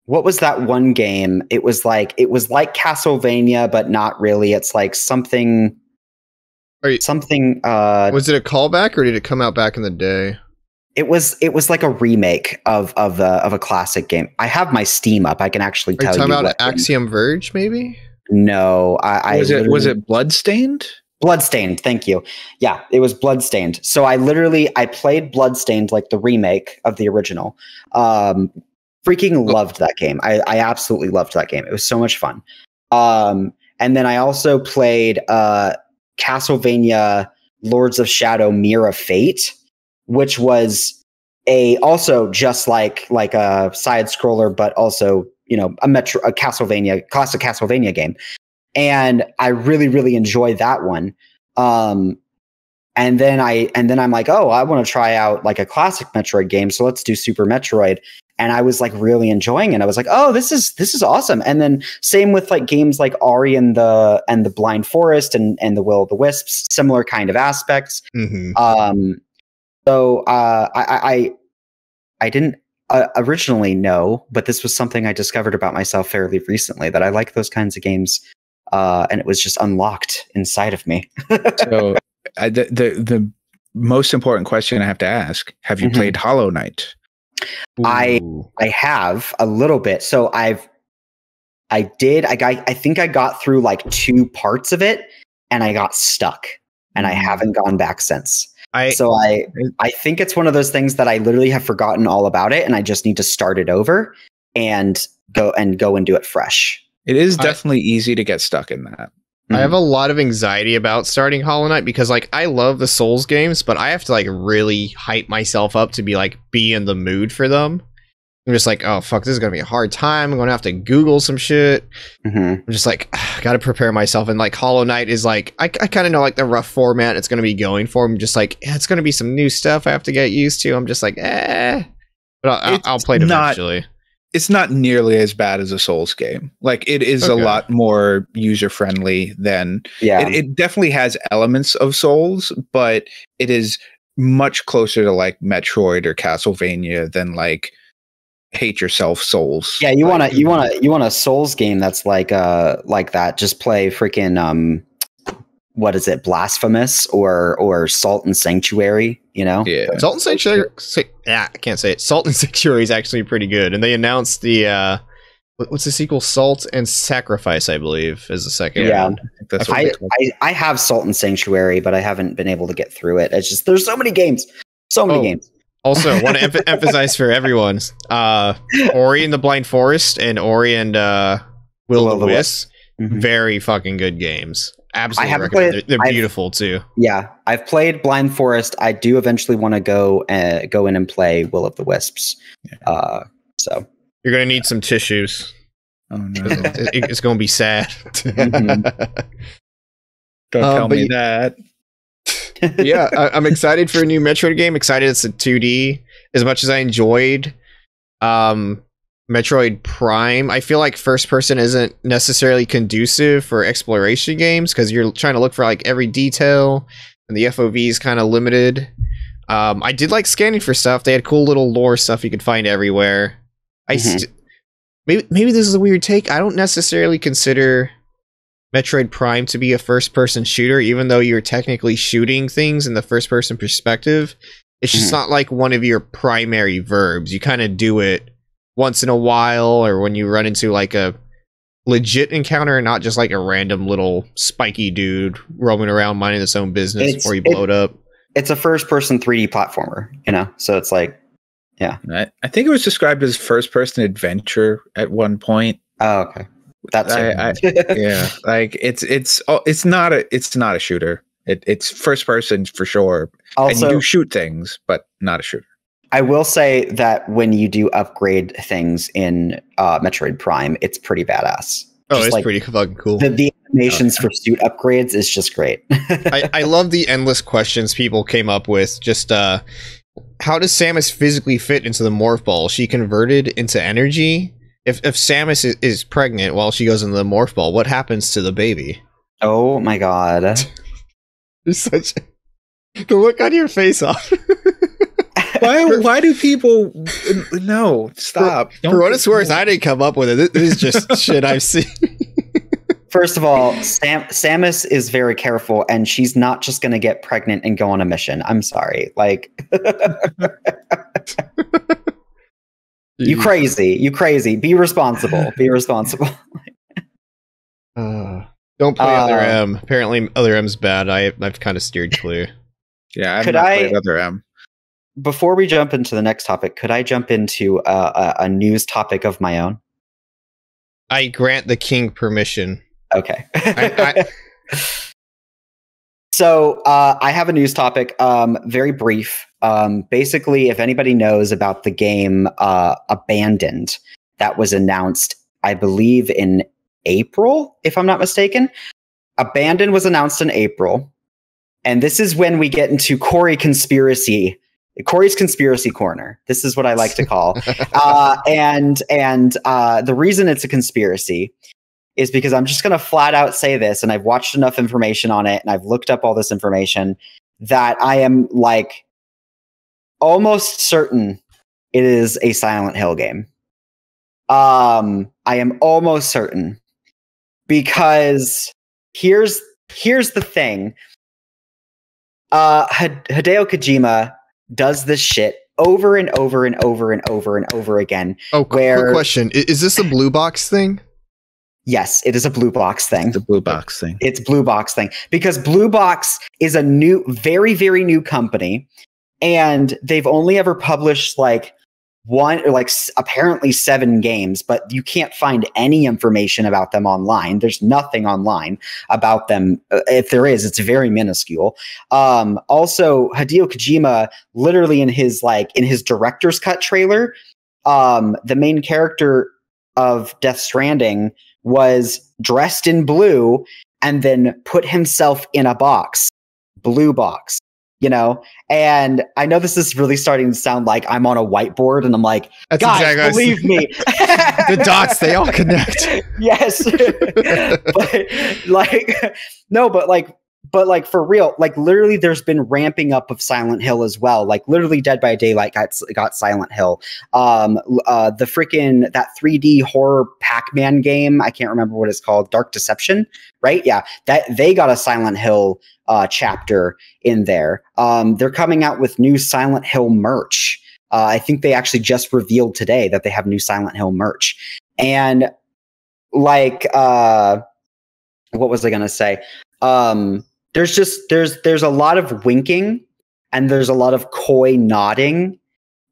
what was that one game? It was like it was like Castlevania, but not really. It's like something Are you- something uh Was it a callback or did it come out back in the day? it was it was like a remake of of uh, of a classic game. I have my Steam up. I can actually Are you tell talking you about what game- Axiom Verge, maybe? No, I, I was it was it Bloodstained? Bloodstained? Thank you. Yeah, it was Bloodstained. So I literally I played Bloodstained like the remake of the original. Um, freaking loved that game. I I absolutely loved that game. It was so much fun. Um, and then I also played uh Castlevania Lords of Shadow Mirror of Fate, which was a also just like like a side scroller, but also you know a metro a Castlevania classic Castlevania game, and I really really enjoyed that one. Um, and then I and then I'm like, oh, I want to try out like a classic Metroid game, so let's do Super Metroid. And I was like really enjoying it. I was like, oh, this is this is awesome. And then same with like games like Ori and the and the Blind Forest and and the Will of the Wisps, similar kind of aspects. Mm-hmm. Um, so uh, I, I I- I didn't uh, originally know, but this was something I discovered about myself fairly recently that I like those kinds of games, uh, and it was just unlocked inside of me. So I, the, the the most important question I have to ask: Have you Mhm. played Hollow Knight? I- I have a little bit, so I've I did I got I think I got through like two parts of it, and I got stuck, and I haven't gone back since. I so I I think it's one of those things that I literally have forgotten all about it, and I just need to start it over and go and go and do it fresh. It is I- definitely easy to get stuck in that. I have a lot of anxiety about starting Hollow Knight because like I love the Souls games, but I have to like really hype myself up to be like be in the mood for them. I'm just like, oh fuck, this is gonna be a hard time. I'm gonna have to Google some shit. Mhm. I'm just like, I gotta prepare myself. And like Hollow Knight is like, I, I kind of know like the rough format it's gonna be going for. I'm just like, yeah, it's gonna be some new stuff I have to get used to. I'm just like, eh. But I'll, I'll, I'll play it not- eventually. It's not nearly as bad as a Souls game. Like it is a lot more user friendly than Yeah. it, it definitely has elements of Souls, but it is much closer to like Metroid or Castlevania than like hate yourself Souls. Yeah, you want to you want to you want a Souls game that's like uh like that. Just play freaking um what is it? Blasphemous or or Salt and Sanctuary, you know? Yeah. Salt and Sanctuary. Sa- yeah, I can't say it. Salt and Sanctuary is actually pretty good, and they announced the uh, what's the sequel? Salt and Sacrifice, I believe, is the second Yeah. one. I that's I what I. I I have Salt and Sanctuary, but I haven't been able to get through it. It's just there's so many games. So many Oh. games. Also, want to emph- emphasize for everyone: uh, Ori and the Blind Forest and Ori and uh, Will Will of the of the Wisp. Mhm. very fucking good games. Absolutely, haven't recommend. played- they're, they're beautiful too. Yeah, I've played Blind Forest. I do eventually want to go uh, go in and play Will of the Wisps. Uh, so You're gonna need some tissues. Oh no! It- it's gonna be sad. Mhm. Don't Uh, tell but me you- that. yeah, I, I'm excited for a new Metroid game. Excited it's a 2D. As much as I enjoyed um, Metroid Prime, I feel like first person isn't necessarily conducive for exploration games because you're trying to look for like every detail, and the FOV is kind of limited. Um, I did like scanning for stuff. They had cool little lore stuff you could find everywhere. I Mhm. st- maybe maybe this is a weird take. I don't necessarily consider Metroid Prime to be a first person shooter, even though you're technically shooting things in the first person perspective. It's just Mhm. not like one of your primary verbs. You kind of do it once in a while or when you run into like a legit encounter, and not just like a random little spiky dude roaming around minding his own business It's- before you it- blow it up. it's a first person 3D platformer, you know. So it's like, I, I think it was described as first person adventure at one point. oh, okay, that's I- it. yeah like it's it's oh, it's not a it's not a shooter it, it's first person for sure and you do shoot things but not a shooter I will say that when you do upgrade things in uh, Metroid Prime, it's pretty badass. Oh, Just it's like pretty fucking cool. the, the animations for suit upgrades is just great. I, I love the endless questions people came up with. Just uh, how does Samus physically fit into the morph ball? She converted into energy. If if Samus is, is pregnant while she goes into the morph ball, what happens to the baby? oh my god. There's such the look on your face off. Why why do people no stop For what it's worth, I didn't come up with it. This- This is just shit I've seen. First of all, Sam Samus is very careful and she's not just going to get pregnant and go on a mission. I'm sorry. Like you crazy. You crazy. Be responsible. Be responsible. Uh, don't play other Uh, M. Apparently, other M's bad. I I've kind of steered clear. yeah i've Could not I- played other m Before we jump into the next topic, could I jump into a, a, a news topic of my own? I grant the king permission. Okay. I, So uh, I have a news topic, um, very brief. Um, basically, if anybody knows about the game uh, Abandoned, that was announced, I believe, in April, if I'm not mistaken. Abandoned was announced in April, and this is when we get into Corey conspiracy, Corey's conspiracy corner. This is what I like to call. uh, and and uh, the reason it's a conspiracy is because I'm just going to flat out say this, and I've watched enough information on it, and I've looked up all this information that I am like almost certain it is a Silent Hill game. Um, I am almost certain because here's here's the thing. Uh, Hid- Hideo Kojima does this shit over and over and over and over and over again. oh, qu- Where- quick question: I- Is this a blue box thing? Yes, it is a blue box thing. the blue box thing It's Blue Box thing because Blue Box is a new, very, very new company, and they've only ever published like one or like apparently seven games, but you can't find any information about them online. There's nothing online about them. Uh, If there is, it's very minuscule. Um, also, Hideo Kojima, literally in his like in his director's cut trailer, um, the main character of Death Stranding was dressed in blue and then put himself in a box, blue box, you know? And I know this is really starting to sound like I'm on a whiteboard and I'm like, That's guys, exactly- believe me. the dots they all connect. yes. but like, no, but like, but like for real, like literally there's been ramping up of Silent Hill as well. Like literally Dead by Daylight got, got Silent Hill. Um, uh, the freaking, that 3D horror Pac-Man game, I can't remember what it's called, Dark Deception, right? Yeah. That they got a Silent Hill uh, chapter in there. Um, they're coming out with new Silent Hill merch. Uh, I think they actually just revealed today that they have new Silent Hill merch. And like, uh, what was I gonna say? Um, there's just there's there's a lot of winking and there's a lot of coy nodding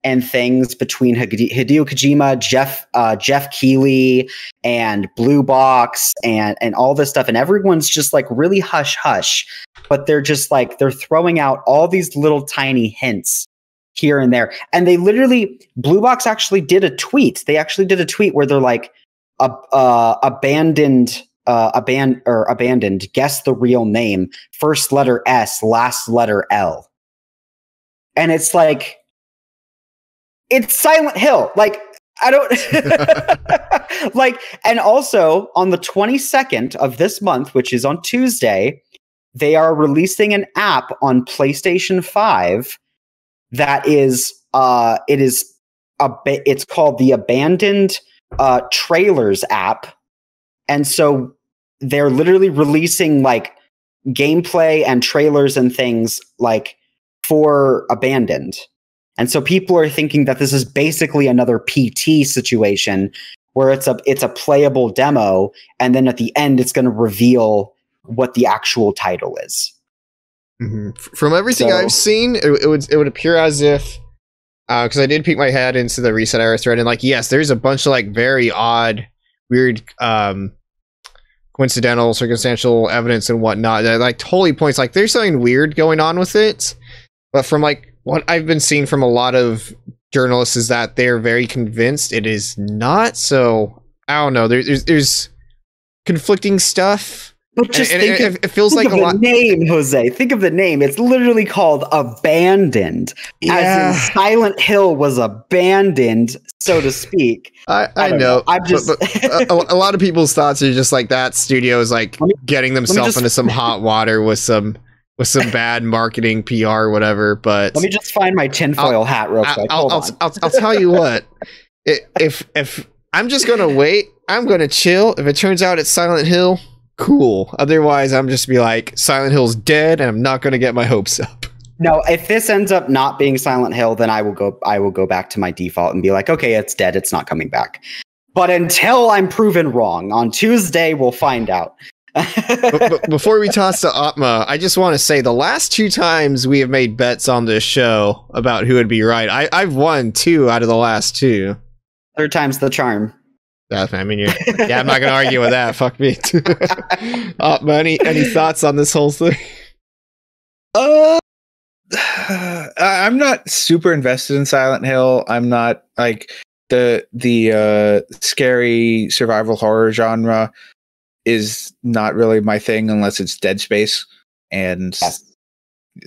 and things between Hideo Kojima, Geoff uh, Geoff Keighley, and Blue Box, and and all this stuff, and everyone's just like really hush hush, but they're just like they're throwing out all these little tiny hints here and there, and they literally Blue Box actually did a tweet. They actually did a tweet where they're like, uh, abandoned. Uh, aban- or abandoned. Guess the real name. First letter S, last letter L. And it's like, it's Silent Hill. Like, I don't like, and also on the 22nd of this month, which is on Tuesday, they are releasing an app on PlayStation 5 that is uh it is a it's called the Abandoned uh Trailers app. And so they're literally releasing like gameplay and trailers and things like for Abandoned. And so people are thinking that this is basically another PT situation where it's a it's a playable demo and then at the end it's going to reveal what the actual title is. Mhm. From everything So- I've seen, it, it would it would appear as if because I did peek my head into the ResetEra thread and like yes, there's a bunch of like very odd, weird, um, coincidental, circumstantial evidence and whatnot that like totally points like there's something weird going on with it. But from like what I've been seeing from a lot of journalists is that they're very convinced it is not. So I don't know. There, there's there's conflicting stuff. But just and think, it, of, it feels think like of a the lot. name, Jose. Think of the name. It's literally called Abandoned. As in Silent Hill was abandoned, so to speak. I, I, don't know. I'm just but, uh, a, a lot of people's thoughts are just like that studio is like me- getting themselves just- into some hot water with some with some bad marketing PR or whatever. But Let me just find my tinfoil hat real I, quick. I'll, I'll. I'll, I'll tell you what. I- If if I'm just gonna wait, I'm gonna chill. If it turns out it's Silent Hill, cool. Otherwise, I'm just be like Silent Hill's dead, and I'm not gonna get my hopes up. No, if this ends up not being Silent Hill, then I will go I will go back to my default and be like, okay, it's dead, it's not coming back. But until I'm proven wrong, on Tuesday we'll find out. but, but before we toss to Atma, I just want to say the last two times we have made bets on this show about who would be right, I, I've won two out of the last two. Third time's the charm. That, I mean, you're, yeah, I'm not going to argue with that. Fuck me. Atma, any, any thoughts on this whole thing? Uh, I- I'm not super invested in Silent Hill. I'm not like the the uh, scary survival horror genre is not really my thing unless it's Dead Space, and Yes.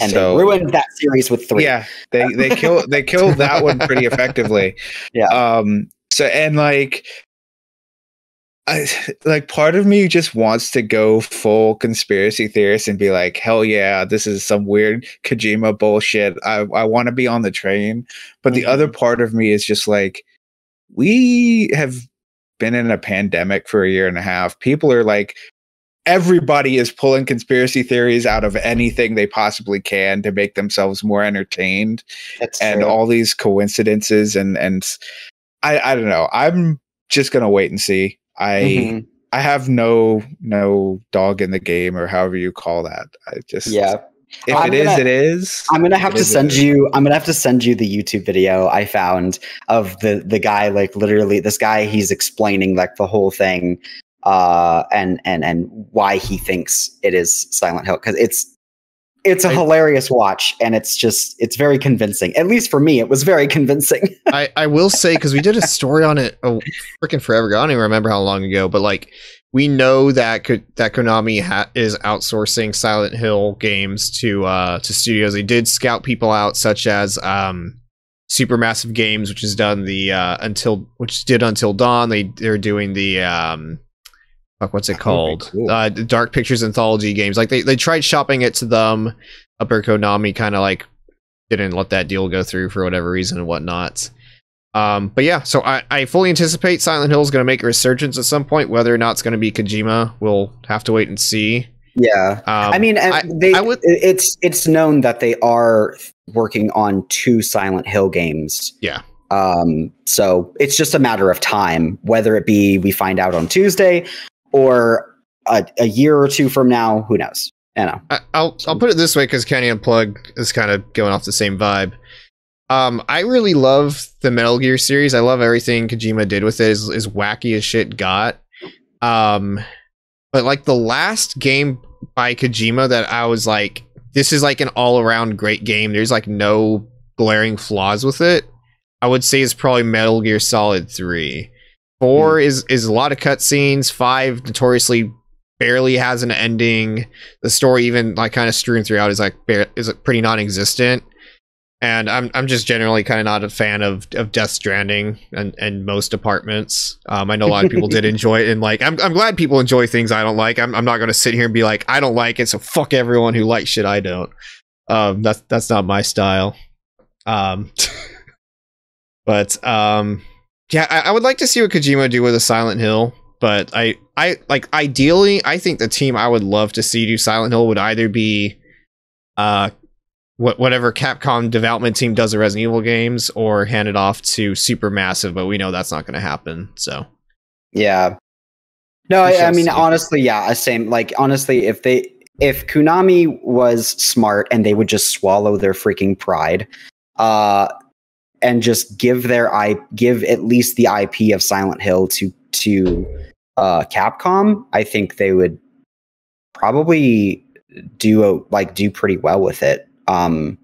And so they ruined that series with three. yeah, they they kill they killed that one pretty effectively. Yeah. Um. So and like. I like part of me just wants to go full conspiracy theorist and be like, hell yeah, this is some weird Kojima bullshit. I, I want to be on the train. But the Mhm. other part of me is just like, we have been in a pandemic for a year and a half. People are like, everybody is pulling conspiracy theories out of anything they possibly can to make themselves more entertained That's and true. all these coincidences and and I I don't know. I'm just gonna wait and see. I Mhm. I have no no dog in the game or however you call that. I just Yeah. If I'm it is, gonna- it is. I'm gonna have It to is, send you. I'm gonna have to send you the YouTube video I found of the the guy. Like literally, this guy. He's explaining like the whole thing, uh, and and and why he thinks it is Silent Hill because it's it's a I- hilarious watch and it's just it's very convincing. At least for me, it was very convincing. I, I will say, because we did a story on it oh, freaking forever ago. I don't even remember how long ago, but like, we know that that Konami ha- is outsourcing Silent Hill games to uh to studios. They did scout people out, such as um Supermassive Games, which has done the uh until which did Until Dawn. They they're doing the um fuck, what's it That would be called? cool. Uh, Dark Pictures anthology games. Like they they tried shopping it to them. Upper Konami kind of like didn't let that deal go through for whatever reason and whatnot. Um, but yeah, so I, I fully anticipate Silent Hill is going to make a resurgence at some point. Whether or not it's going to be Kojima, we'll have to wait and see. yeah, Um, I mean, I- they. I would- it's it's known that they are working on two Silent Hill games. Yeah. Um, so it's just a matter of time, whether it be we find out on Tuesday or a, a year or two from now. Who knows? You know. I, I'll I'll put it this way because Kenny Unplugged is kind of going off the same vibe. Um, I really love the Metal Gear series. I love everything Kojima did with it. Is is wacky as shit got. Um, but like the last game by Kojima that I was like, this is like an all around great game. There's like no glaring flaws with it. I would say is probably Metal Gear Solid Three. Four is is a lot of cutscenes. Five notoriously barely has an ending. The story even like kind of strewn throughout is like bare, is pretty non-existent. And I'm I'm just generally kind of not a fan of of Death Stranding and and most departments. Um, I know a lot of people did enjoy it, and like I'm I'm glad people enjoy things I don't like. I'm I'm not going to sit here and be like I don't like it, so fuck everyone who likes shit I don't. Um, that's that's not my style. Um, but um, yeah, I, I would like to see what Kojima would do with a Silent Hill. But I I like ideally, I think the team I would love to see do Silent Hill would either be uh what whatever Capcom development team does the Resident Evil games or hand it off to Supermassive, but we know that's not going to happen. So Yeah. No, I, I mean honestly, yeah, same. Like honestly, if they if Konami was smart and they would just swallow their freaking pride, uh, and just give their i give at least the IP of Silent Hill to to uh Capcom, I think they would probably do a, like do pretty well with it. Um,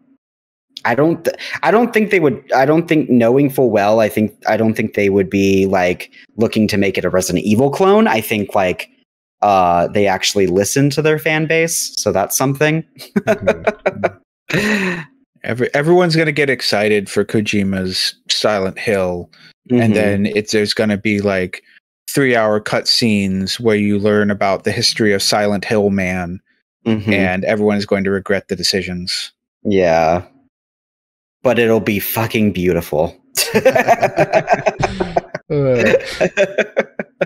I don't th- I don't think they would I don't think knowing full well I think I don't think they would be like looking to make it a Resident Evil clone. I think like uh they actually listen to their fan base, so that's something. Every everyone's gonna get excited for Kojima's Silent Hill, Mhm. and then it's there's gonna be like three hour cutscenes where you learn about the history of Silent Hill Man, Mhm. and everyone is going to regret the decisions. yeah. But it'll be fucking beautiful. Uh,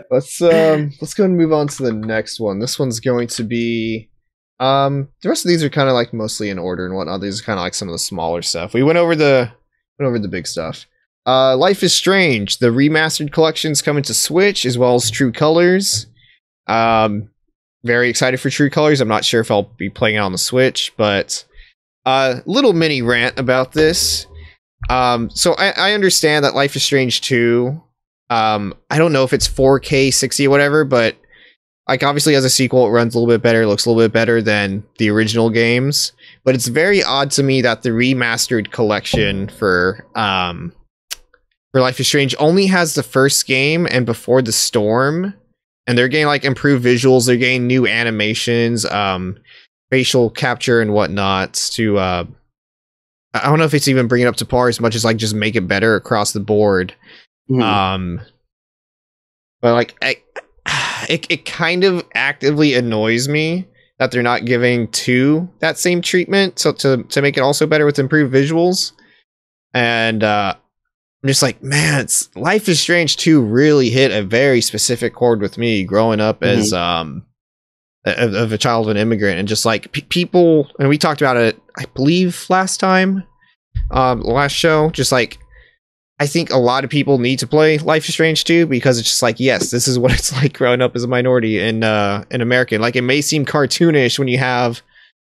let's um let's go and move on to the next one. This one's going to be um the rest of these are kind of like mostly in order and whatnot. These are kind of like some of the smaller stuff. We went over the went over the big stuff. Uh Life is Strange, the remastered collection's coming to Switch as well as True Colors. Um very excited for True Colors. I'm not sure if I'll be playing it on the Switch, but uh little mini rant about this. Um so I, I understand that Life is Strange 2 um i don't know if it's 4k 60 or whatever but like obviously as a sequel it runs a little bit better looks a little bit better than the original games but it's very odd to me that the remastered collection for um for life is strange only has the first game and before the storm and they're getting like improved visuals they're getting new animations um facial capture and whatnot to uh i don't know if it's even bringing it up to par as much as like just make it better across the board Mhm. um, but like, I, it it kind of actively annoys me that they're not giving two that same treatment, so to to make it also better with improved visuals. And uh, I'm just like, man, it's, Life is Strange two really hit a very specific chord with me growing up as um of, of a child of an immigrant, and just like pe people, and we talked about it, I believe last time, um, last show, just like I think a lot of people need to play Life is Strange 2 because it's just like, yes, this is what it's like growing up as a minority in uh in America. Like it may seem cartoonish when you have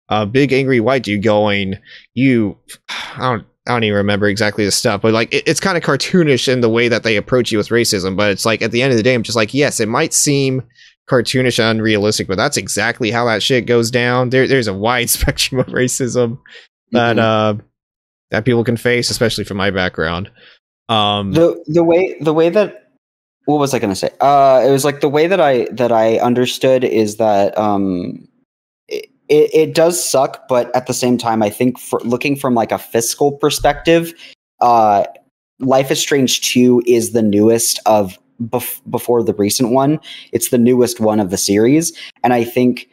a big angry white dude going, you I don't I don't even remember exactly the stuff, but like it, it's kind of cartoonish in the way that they approach you with racism. But it's like at the end of the day, I'm just like, yes, it might seem cartoonish and unrealistic, but that's exactly how that shit goes down. There there's a wide spectrum of racism that Mhm. uh that people can face, especially from my background. Um the the way the way that what was I going to say? Uh, it was like the way that I that I understood is that um, it, it does suck, but at the same time, I think for looking from like a fiscal perspective, uh, Life is Strange Two is the newest of bef- before the recent one. It's the newest one of the series, and I think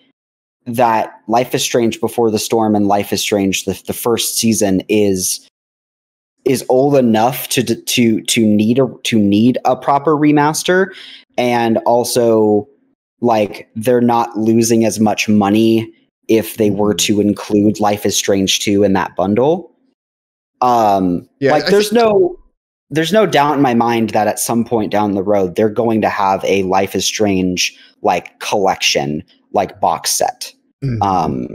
that Life is Strange Before the Storm and Life is Strange the the first season is is old enough to to to need a to need a proper remaster and also like they're not losing as much money if they were to include Life is Strange 2 in that bundle. Um Yeah, like I there's think- no there's no doubt in my mind that at some point down the road they're going to have a Life is Strange like collection like box set. Mhm. Um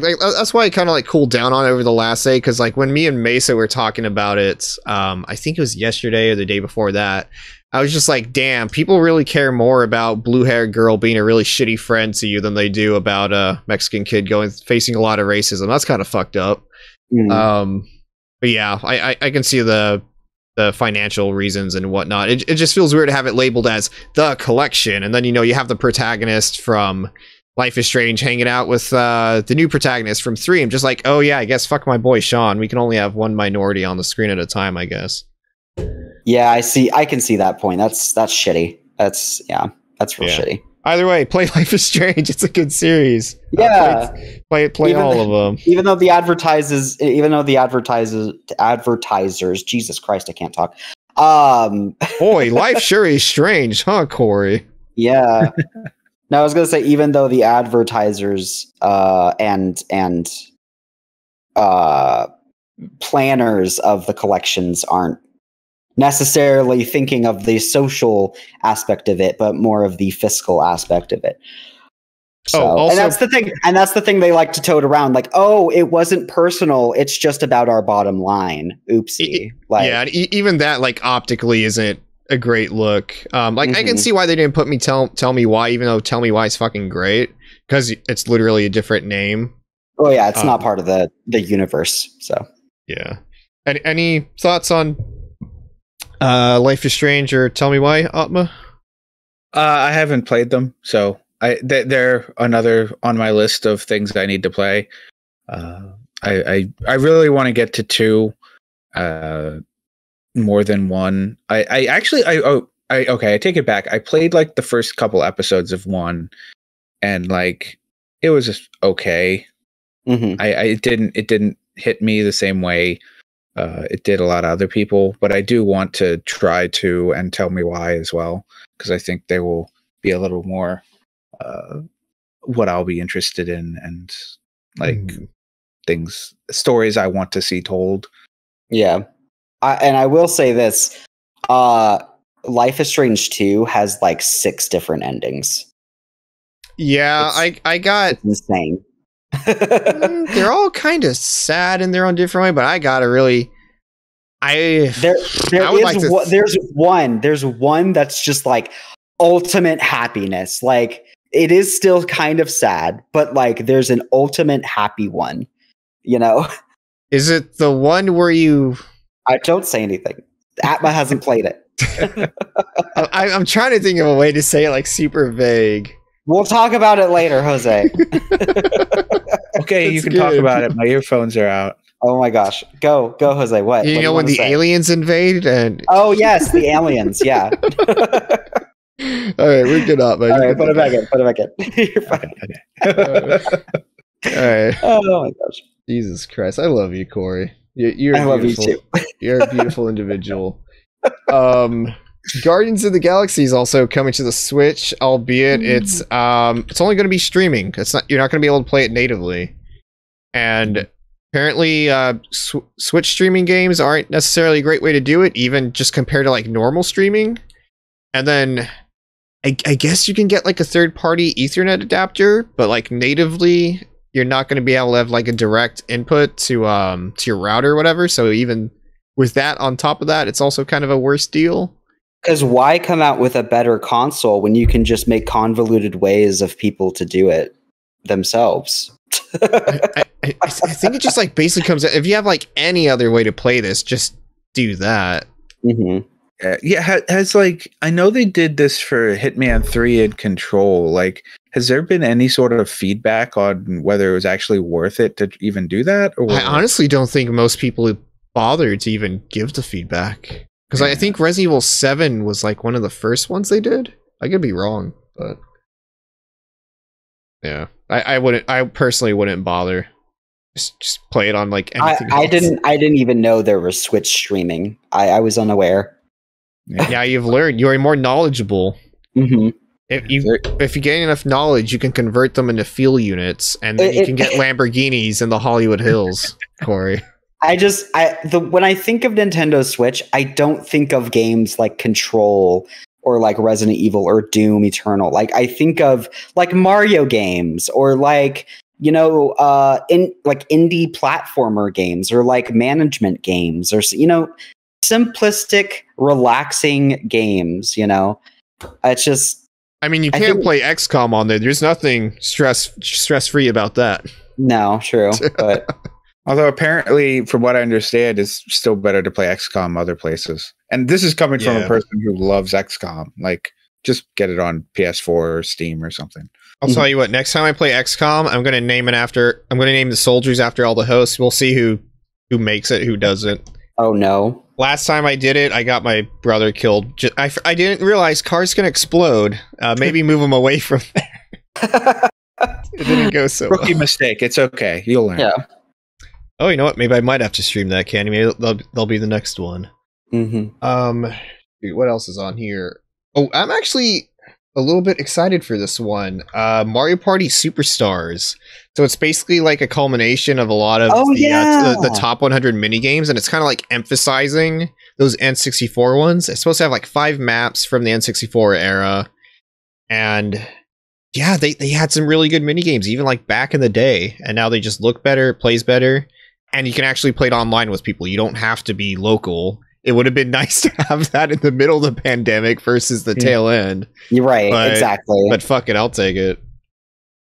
like, like that's why I kind of like cooled down on it over the last day because like when me and Mesan were talking about it, um, I think it was yesterday or the day before that. I was just like, damn, people really care more about blue haired girl being a really shitty friend to you than they do about a Mexican kid going facing a lot of racism. That's kind of fucked up. Mm. Um, but yeah, I, I I can see the the financial reasons and whatnot. It it just feels weird to have it labeled as the collection, and then you know you have the protagonist from Life is Strange hanging out with uh, the new protagonist from three. I'm just like, oh yeah, I guess fuck my boy Sean. We can only have one minority on the screen at a time, I guess. yeah, I see. I can see that point. That's that's shitty. That's yeah. That's real Yeah. shitty. Either way, play Life is Strange. It's a good series. Uh, Yeah. play play, play Even all the- of them. even though the advertises even though the advertises advertisers jesus christ i can't talk um Boy, life sure is strange, huh, Corey? yeah no i was gonna say even though the advertisers uh and and uh planners of the collections aren't necessarily thinking of the social aspect of it but more of the fiscal aspect of it so, also- and that's the thing, and that's the thing they like to tote around, like, oh, it wasn't personal; it's just about our bottom line. Oopsie, like, yeah, and e- even that like optically isn't a great look. Um, like I can Mhm. see why they didn't put me tell tell me why, even though tell me why is fucking great because it's literally a different name. oh yeah, it's not um, part of the the universe. So, Yeah. Any any thoughts on uh Life is Strange or Tell Me Why, Atma? Uh, I haven't played them, so I they, they're another on my list of things I need to play. Uh, I, I I really want to get to two, uh, more than one. I I actually I oh I okay I take it back. I played like the first couple episodes of one, and like it was just okay. mhm. I, I it didn't it didn't hit me the same way uh, it did a lot of other people, but I do want to try to and tell me why as well because I think they will be a little more uh, what I'll be interested in and like Mhm. things stories I want to see told. yeah, I, and I will say this: uh, Life is Strange Two has like six different endings. Yeah, It's- I I got insane. mm, they're all kind of sad in their own different way, but I got to really I There, there I is like one- there's one. There's one that's just like ultimate happiness. Like it is still kind of sad, but like there's an ultimate happy one. You know, is it the one where you I don't say anything. Atma hasn't played it. I, I'm trying to think of a way to say it like super vague. We'll talk about it later, Jose. Okay, you That's can talk about it. My earphones are out. oh my gosh, go, go, Jose. What? What do You know when the say? aliens invade and Oh yes, the aliens. Yeah. All right, we're good up, man. All right, put it back in. Put it back in. You're fine. Okay. All right. Oh my gosh, Jesus Christ, I love you, Corey. You, you're I love you beautiful. too. You're a beautiful individual. Um, Guardians of the Galaxy is also coming to the Switch, albeit Mm. it's um it's only going to be streaming. It's not you're not going to be able to play it natively. And apparently, uh, sw- Switch streaming games aren't necessarily a great way to do it, even just compared to like normal streaming. And then, I, I guess you can get like a third party Ethernet adapter, but like natively, you're not going to be able to have like a direct input to um to your router or whatever. So even with that on top of that, it's also kind of a worse deal. Because why come out with a better console when you can just make convoluted ways of people to do it themselves? I, I, I think it just like basically comes out if you have like any other way to play this, just do that. hmm Uh, yeah, ha- has like I know they did this for Hitman 3 and Control. Like has there been any sort of feedback on whether it was actually worth it to even do that or I honestly don't think most people bothered to even give the feedback because I think Resident Evil Seven was like one of the first ones they did. I could be wrong, but yeah, I, I wouldn't. I personally wouldn't bother. Just just play it on like I, anything. I else. didn't. I didn't even know there was Switch streaming. I, I was unaware. Yeah, you've learned. You are more knowledgeable. hmm If you if you gain enough knowledge, you can convert them into fuel units, and then It- you it- can get Lamborghinis in the Hollywood Hills, Corey. I just I the when I think of Nintendo Switch, I don't think of games like Control or like Resident Evil or Doom Eternal. Like I think of like Mario games or like you know, uh, in like indie platformer games or like management games or you know, simplistic, relaxing games. You know, it's just I mean, you can't think- play XCOM on there. There's nothing stress stress free about that. no true, but Although apparently, from what I understand, it's still better to play XCOM other places. And this is coming from a person who loves XCOM. Like, just get it on PS4 or Steam or something. I'll Mhm. tell you what. Next time I play XCOM, I'm gonna name it after. I'm gonna name the soldiers after all the hosts. We'll see who who makes it, who doesn't. oh no. Last time I did it, I got my brother killed. I, I, f- I didn't realize cars can explode. Uh, maybe move them away from there. It didn't go so well. Rookie mistake. It's okay. You'll learn. yeah. Oh, you know what? Maybe I might have to stream that, Candy. Maybe they'll, they'll be the next one. hmm Um, dude, what else is on here? Oh, I'm actually a little bit excited for this one. Uh, Mario Party Superstars. So it's basically like a culmination of a lot of Oh, the, uh, the, the top 100 mini games, and it's kind of like emphasizing those N64 ones. It's supposed to have like five maps from the N64 era, and yeah, they they had some really good mini games, even like back in the day, and now they just look better, plays better, and you can actually play it online with people. You don't have to be local. It would have been nice to have that in the middle of the pandemic versus the Hmm. tail end. You're right. But- exactly. But fuck it, I'll take it.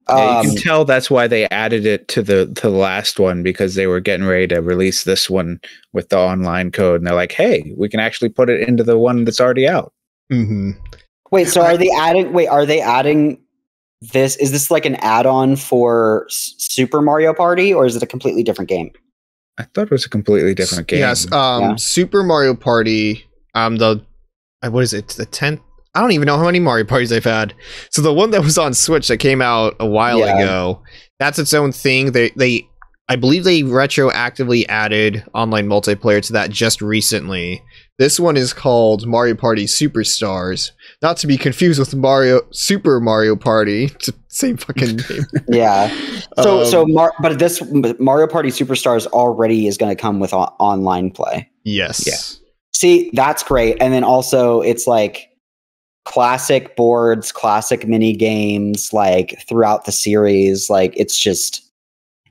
Yeah, you Um, can tell that's why they added it to the to the last one because they were getting ready to release this one with the online code, and they're like, "Hey, we can actually put it into the one that's already out." Mm-hmm. Wait, so are they adding? Wait, are they adding this? Is this like an add-on for S- Super Mario Party, or is it a completely different game? I thought it was a completely different game. Yes, um, Yeah. Super Mario Party. Um, the uh, what is it? The tenth. I don't even know how many Mario parties they've had. So the one that was on Switch that came out a while Yeah. ago, that's its own thing. They they I believe they retroactively added online multiplayer to that just recently. This one is called Mario Party Superstars, not to be confused with Mario Super Mario Party. It's the Same fucking name. Yeah. So, Um, so Mar- but this Mario Party Superstars already is going to come with o- online play. yes. Yeah. See, that's great. And then also, it's like classic boards, classic mini games, like throughout the series. Like it's just,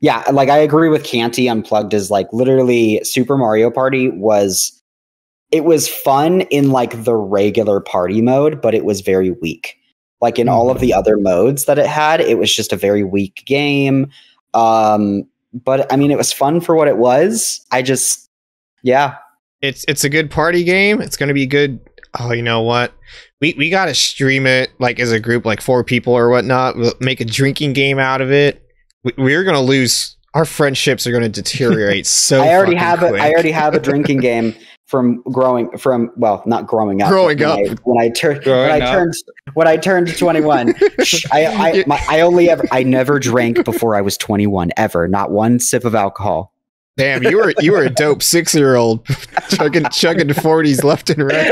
yeah. Like I agree with Canty. Unplugged is like literally Super Mario Party was. It was fun in like the regular party mode, but it was very weak. Like in all of the other modes that it had, it was just a very weak game. Um, but I mean, it was fun for what it was. I just, yeah, it's it's a good party game. It's gonna be good. Oh, you know what? We we gotta stream it like as a group, like four people or whatnot. We'll make a drinking game out of it. We, we're gonna lose. Our friendships are gonna deteriorate so. I already have a, I quick. already have a drinking game from growing from well, not growing up. Growing when up. I, when I turned when I up. turned when I turned twenty one. I I, my, I only ever I never drank before I was twenty one ever. Not one sip of alcohol. Damn, you were you were a dope six year old chugging chugging forties left and right.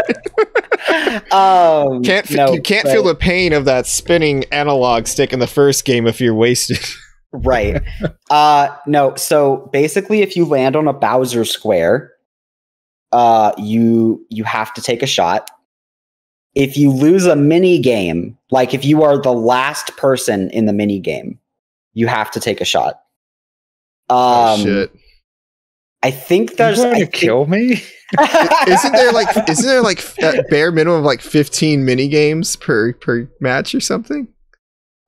Um, Can't f- no, you can't but- feel the pain of that spinning analog stick in the first game if you're wasted. right. Uh no, so basically if you land on a Bowser square, uh you you have to take a shot. If you lose a mini game, like if you are the last person in the mini game, you have to take a shot. Um oh shit! I think You there's trying I to think- kill me? Isn't there like isn't there like a bare minimum of like fifteen mini games per per match or something?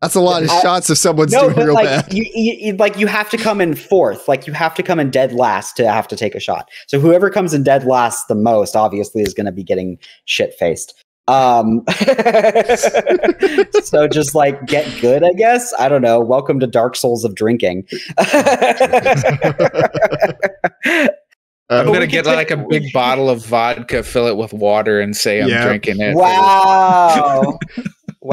That's a lot of I- shots if someone's no, doing real like bad. you, you, you- like you have to come in fourth. Like you have to come in dead last to have to take a shot. So whoever comes in dead last the most, obviously, is going to be getting shit faced. Um, so just like get good, I guess. I don't know. Welcome to Dark Souls of drinking. I'm gonna get like a big bottle of vodka, fill it with water, and say I'm Yeah. drinking it. wow,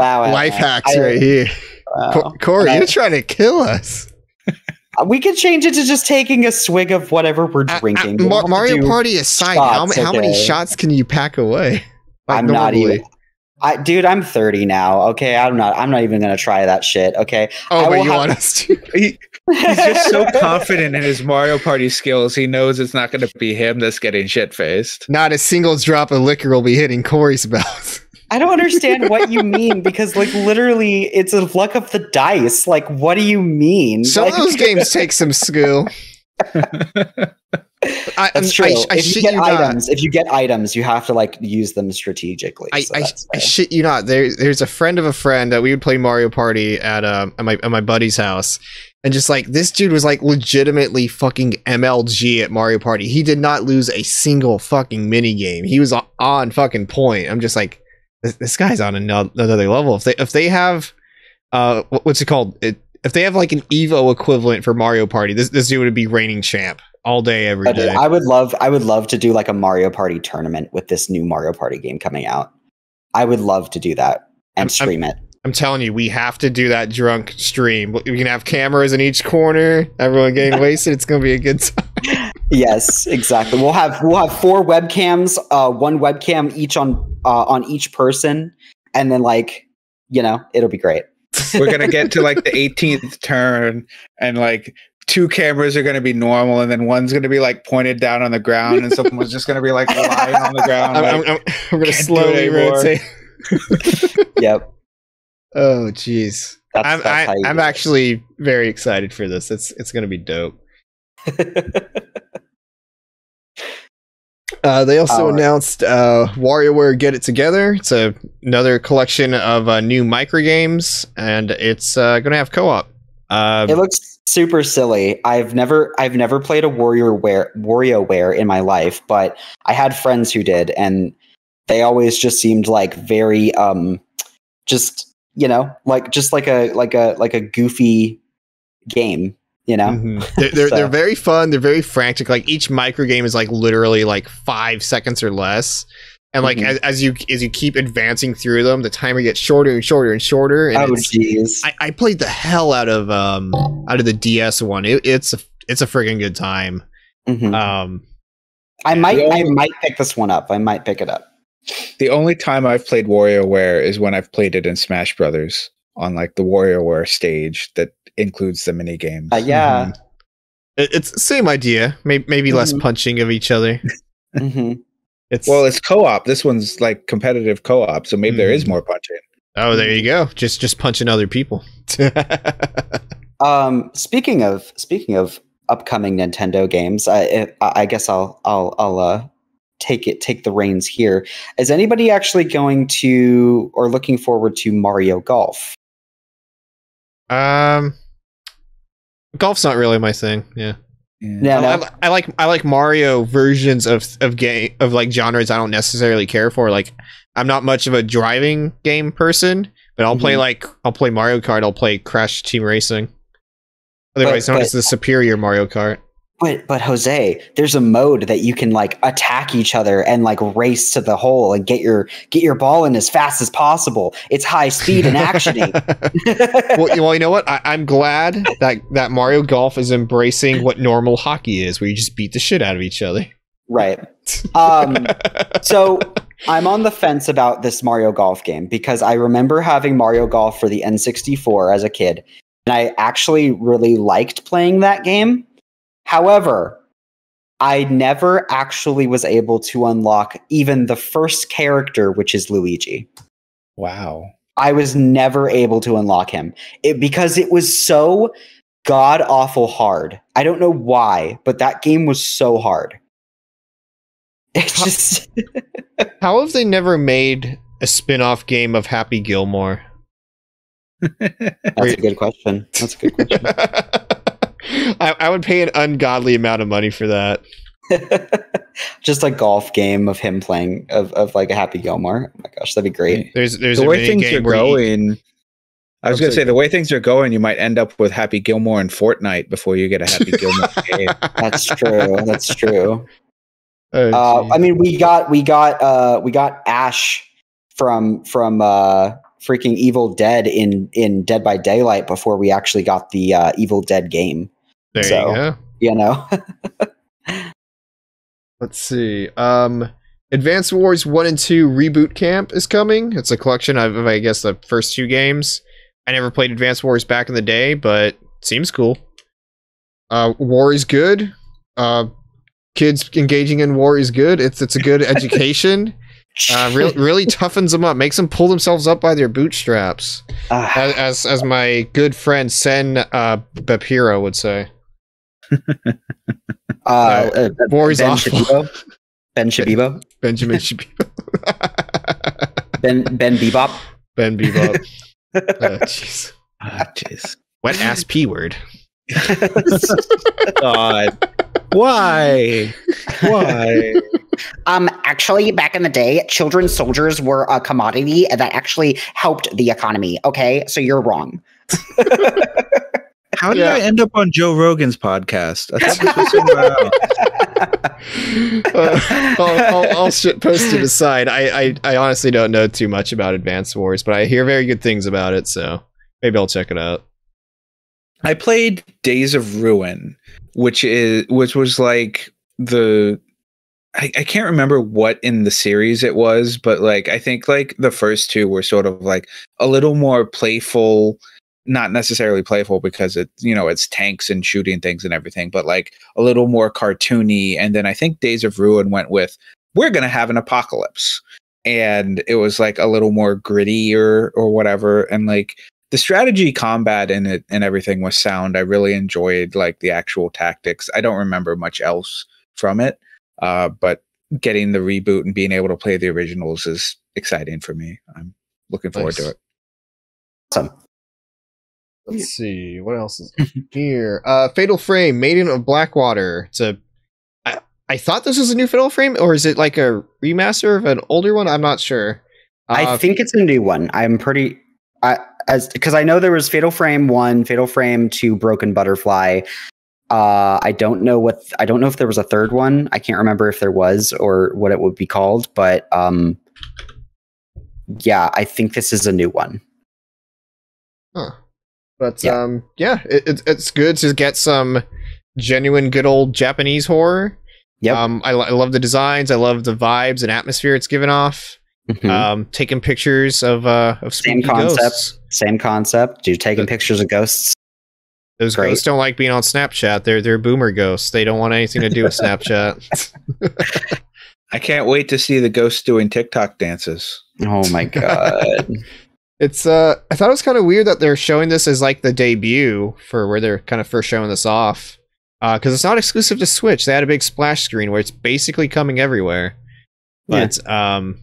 wow, life Ant-Man. hacks I- right here. wow. Co- Corey, I- you're trying to kill us. Uh, We could change it to just taking a swig of whatever we're drinking. We don't Mar- Mario Party aside, how, how many shots can you pack away? Like I'm not even. I, dude, I'm 30 now. Okay, I'm not. I'm not even gonna try that shit. Okay. Oh, I but you have- want us to? He, he's just so confident in his Mario Party skills. He knows it's not going to be him that's getting shit faced. Not a single drop of liquor will be hitting Corey's mouth. I don't understand what you mean because, like, literally, it's a luck of the dice. Like, what do you mean? Some like, of those games take some skill. I, That's true. I, I if you shit get you not. if you get items, you have to like use them strategically. I, so I, I shit you not. There, there's a friend of a friend that we would play Mario Party at um at my at my buddy's house, and just like this dude was like legitimately fucking MLG at Mario Party. He did not lose a single fucking mini game. He was on, on fucking point. I'm just like, this, this guy's on another, another level. If they if they have, uh, what's it called? It, if they have like an Evo equivalent for Mario Party, this this dude would be reigning champ all day every day. I would love, I would love to do like a Mario Party tournament with this new Mario Party game coming out. I would love to do that I'm- and stream it. I'm telling you, we have to do that drunk stream. We can have cameras in each corner. Everyone getting wasted. It's gonna be a good time. Yes, exactly. We'll have we'll have four webcams, uh, one webcam each on uh, on each person, and then like you know it'll be great. We're gonna get to like the 18th turn, and like two cameras are gonna be normal, and then one's gonna be like pointed down on the ground, and someone's just gonna be like lying on the ground. I'm, like, I'm, I'm, we're gonna can't do slowly rotate. Yep. Oh, jeez. I'm that's I, I'm actually very excited for this. It's it's gonna be dope. Uh, they also All announced uh, WarioWare Get It Together. It's a, another collection of uh, new micro games, and it's uh, going to have co-op. Uh, it looks super silly. I've never I've never played a WarioWare WarioWare in my life, but I had friends who did, and they always just seemed like very um just you know like just like a like a like a goofy game. You know, Mhm. They're they're, they're very fun. They're very frantic. Like each micro game is like literally like five seconds or less. And like Mhm. as, as you as you keep advancing through them, the timer gets shorter and shorter and shorter. And oh jeez. I, I played the hell out of um out of the DS one. It, it's a it's a friggin' good time. Mhm. Um, I might the I might pick this one up. I might pick it up. the only time I've played WarioWare is when I've played it in Smash Brothers on like the WarioWare stage that includes the mini games. Uh, yeah. mhm. It's the same idea. Maybe maybe less Mhm. punching of each other. hmm It's Well, it's co-op. This one's like competitive co-op, so maybe there is Mhm. more punching. oh, there you go. Just just punching other people. Um, speaking of speaking of upcoming Nintendo games, I I I guess I'll I'll I'll uh, take it take the reins here. Is anybody actually going to or looking forward to Mario Golf? um, golf's not really my thing. Yeah. Yeah, I, no? I, I like I like Mario versions of of game of like genres I don't necessarily care for. Like I'm not much of a driving game person, but I'll play Mhm. like I'll play Mario Kart. I'll play Crash Team Racing, otherwise known but- as the superior Mario Kart. But but Jose, there's a mode that you can like attack each other and like race to the hole and get your get your ball in as fast as possible. It's high speed and actioning. well, you- well, you know what? I, I'm glad that that Mario Golf is embracing what normal hockey is, where you just beat the shit out of each other. right. Um, so I'm on the fence about this Mario Golf game because I remember having Mario Golf for the N64 as a kid, and I actually really liked playing that game. However, I never actually was able to unlock even the first character, which is Luigi. Wow. I was never able to unlock him it, because it was so god awful hard. I don't know why, but that game was so hard. It's Huh. just How have they never made a spin-off game of Happy Gilmore? that's a good question. That's a good question. I, I would pay an ungodly amount of money for that. just a golf game of him playing of, of like a Happy Gilmore. Oh my gosh, that'd be great. There's there's the a way things are where you- going, I was going to say the way things are going, you might end up with Happy Gilmore and Fortnite before you get a Happy Gilmore game. That's true. That's true. Oh, Uh. I mean, we got we got uh, we got Ash from from uh, freaking Evil Dead in in Dead by Daylight before we actually got the uh, Evil Dead game. There so- you go. You know, Let's see. Um, Advanced Wars One and Two Reboot Camp is coming. It's a collection of, of, I guess, the first two games. I never played Advanced Wars back in the day, but seems cool. Uh, war is good. Uh, kids engaging in war is good. It's it's a good education. Uh, really, really toughens them up, makes them pull themselves up by their bootstraps, Ah, as as, as my good friend Sen uh, Bapiro would say. Uh, uh, Boris ben awful. Shabibo. Ben Shabibo. Benjamin Shapiro. Ben Ben Bebop. ben Bebop. Oh, jeez. Ah, Jeez. Wet ass p word. God. Why? Why? Um, actually, back in the day, children soldiers were a commodity that actually helped the economy. Okay, so you're wrong. How did Yeah. I end up on Joe Rogan's podcast? I thought this was somewhere else. Uh, all, all, all shit posted aside, I, I I honestly don't know too much about Advanced Wars, but I hear very good things about it, so maybe I'll check it out. I played Days of Ruin, which is which was like the I, I can't remember what in the series it was, but like I think like the first two were sort of like a little more playful, not necessarily playful because it you know it's tanks and shooting things and everything, but like a little more cartoony. And then I think Days of Ruin went with we're gonna have an apocalypse. And it was like a little more gritty or or whatever. And like the strategy combat and it and everything was sound. I really enjoyed like the actual tactics. I don't remember much else from it, uh, but getting the reboot and being able to play the originals is exciting for me. I'm looking forward Nice. to it. Awesome. Let's see what else is here. Uh, Fatal Frame, Maiden of Blackwater. It's a. I, I thought this was a new Fatal Frame, or is it like a remaster of an older one? I'm not sure. I Uh, think it's a new one. I'm pretty. I as because I know there was Fatal Frame one, Fatal Frame two, Broken Butterfly. Uh, I don't know what I don't know if there was a third one. I can't remember if there was or what it would be called. But um, yeah, I think this is a new one. Huh. But Yeah. um, yeah, it, it's it's good to get some genuine, good old Japanese horror. Yep. Um, I, I love the designs. I love the vibes and atmosphere it's given off. Mhm. Um, taking pictures of uh of Same spooky concept. ghosts. Same concept. You're taking pictures of ghosts. Those Great. ghosts don't like being on Snapchat. They're they're boomer ghosts. They don't want anything to do with Snapchat. I can't wait to see the ghosts doing TikTok dances. Oh my god. It's uh I thought it was kind of weird that they're showing this as like the debut for where they're kind of first showing this off. Uh cuz it's not exclusive to Switch. They had a big splash screen where it's basically coming everywhere. Yeah. But um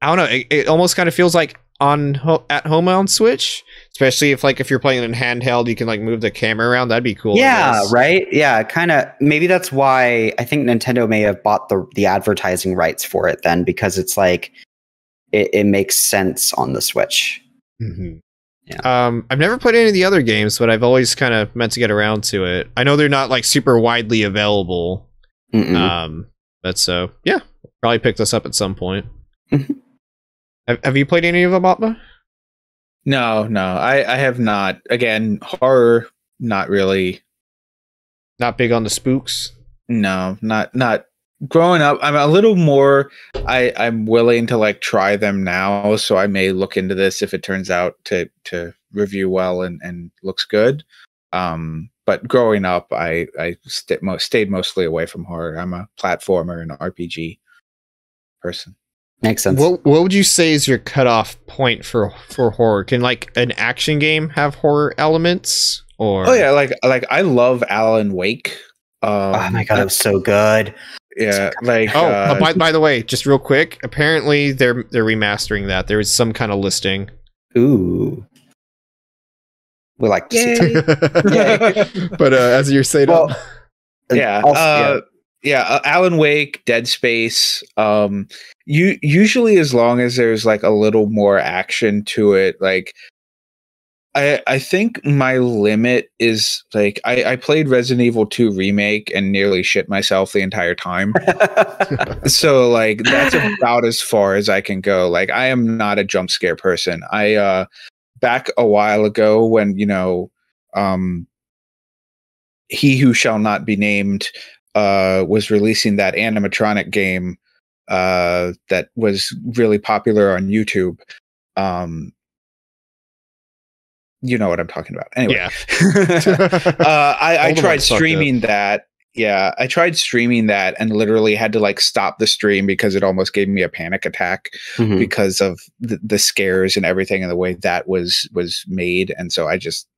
I don't know, it, it almost kind of feels like on ho- at home on Switch, especially if like if you're playing in handheld, you can like move the camera around. That'd be cool. Yeah, right. Yeah, kind of. Maybe that's why I think Nintendo may have bought the the advertising rights for it then, because it's like it, it makes sense on the Switch. Mhm. Yeah. Um, I've never played any of the other games, but I've always kind of meant to get around to it. I know they're not like super widely available. Mm-mm. Um, but so yeah, probably pick this up at some point. Mhm. have, have you played any of them, Atma? No, no, I, I have not. Again, horror, not really. Not big on the spooks. No, not not growing up. I'm a little more. I I'm willing to like try them now, so I may look into this if it turns out to to review well and and looks good. Um, but growing up, I I st- mo- stayed mostly away from horror. I'm a platformer and RPG person. Makes sense. What What would you say is your cutoff point for for horror? Can like an action game have horror elements? Or Oh yeah, like like I love Alan Wake. Um, oh my god, it was so good. Yeah, like Oh, uh, uh, by, by the way, just real quick, apparently they're they're remastering that. There was some kind of listing. Ooh, we like to see. Yay. but uh, as you're saying, Well, yeah, Also- uh, yeah, uh, Alan Wake, Dead Space. Um, you usually as long as there's like a little more action to it, like. I, I think my limit is like I, I played Resident Evil 2 remake and nearly shit myself the entire time. so like that's about as far as I can go. Like I am not a jump scare person. I uh back a while ago when, you know, um He Who Shall Not Be Named uh was releasing that animatronic game uh that was really popular on YouTube. Um you know what I'm talking about. Anyway. yeah. uh, I, I tried streaming that. Yeah, I tried streaming that and literally had to like stop the stream because it almost gave me a panic attack Mhm. because of the, the scares and everything and the way that was was made. And so I just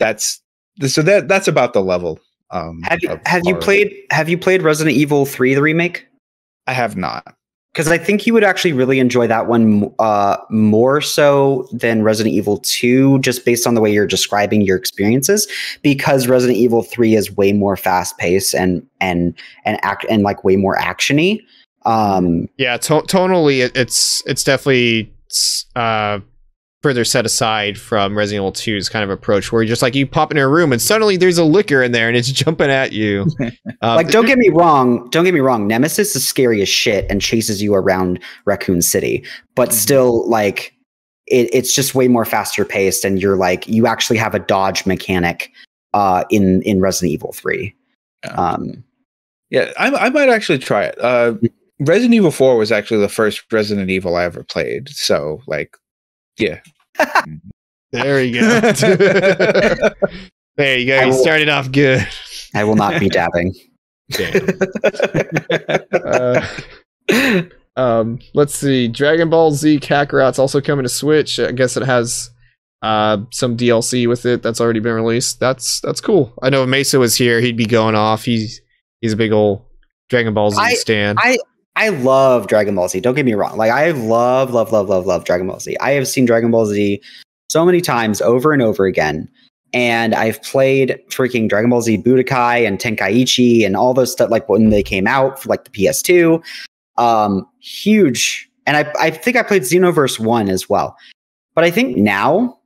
that's so that that's about the level. Um, Have you of have you played have you played Resident Evil 3 the remake? I have not. Because I think you would actually really enjoy that one uh, more so than Resident Evil 2, just based on the way you're describing your experiences. Because Resident Evil 3 is way more fast paced and and and act and like way more actiony. Um, Yeah, to- tonally, it, it's it's definitely uh, further set aside from Resident Evil 2's kind of approach, where you're just like you pop in a room and suddenly there's a Licker in there and it's jumping at you. Um, like, don't get me wrong. Don't get me wrong. Nemesis is scary as shit and chases you around Raccoon City, but Mhm. still, like, it, it's just way more faster paced, and you're like, you actually have a dodge mechanic uh, in in Resident Evil 3. Yeah. Um, Yeah, I, I might actually try it. Uh, Resident Evil 4 was actually the first Resident Evil I ever played. So, like, yeah. There you go. there you go. I You will- started off good. I will not be dabbing. Damn. Uh, um, let's see. Dragon Ball Z Kakarot's also coming to Switch. I guess it has uh, some DLC with it that's already been released. That's that's cool. I know if Mesan was here, he'd be going off. He's he's a big old Dragon Ball Z I- stan. I I love Dragon Ball Z. Don't get me wrong. Like I love, love, love, love, love Dragon Ball Z. I have seen Dragon Ball Z so many times over and over again. And I've played freaking Dragon Ball Z Budokai and Tenkaichi and all those stuff like when they came out for like the PS2. Um, huge. And I, I think I played Xenoverse 1 as well. But I think now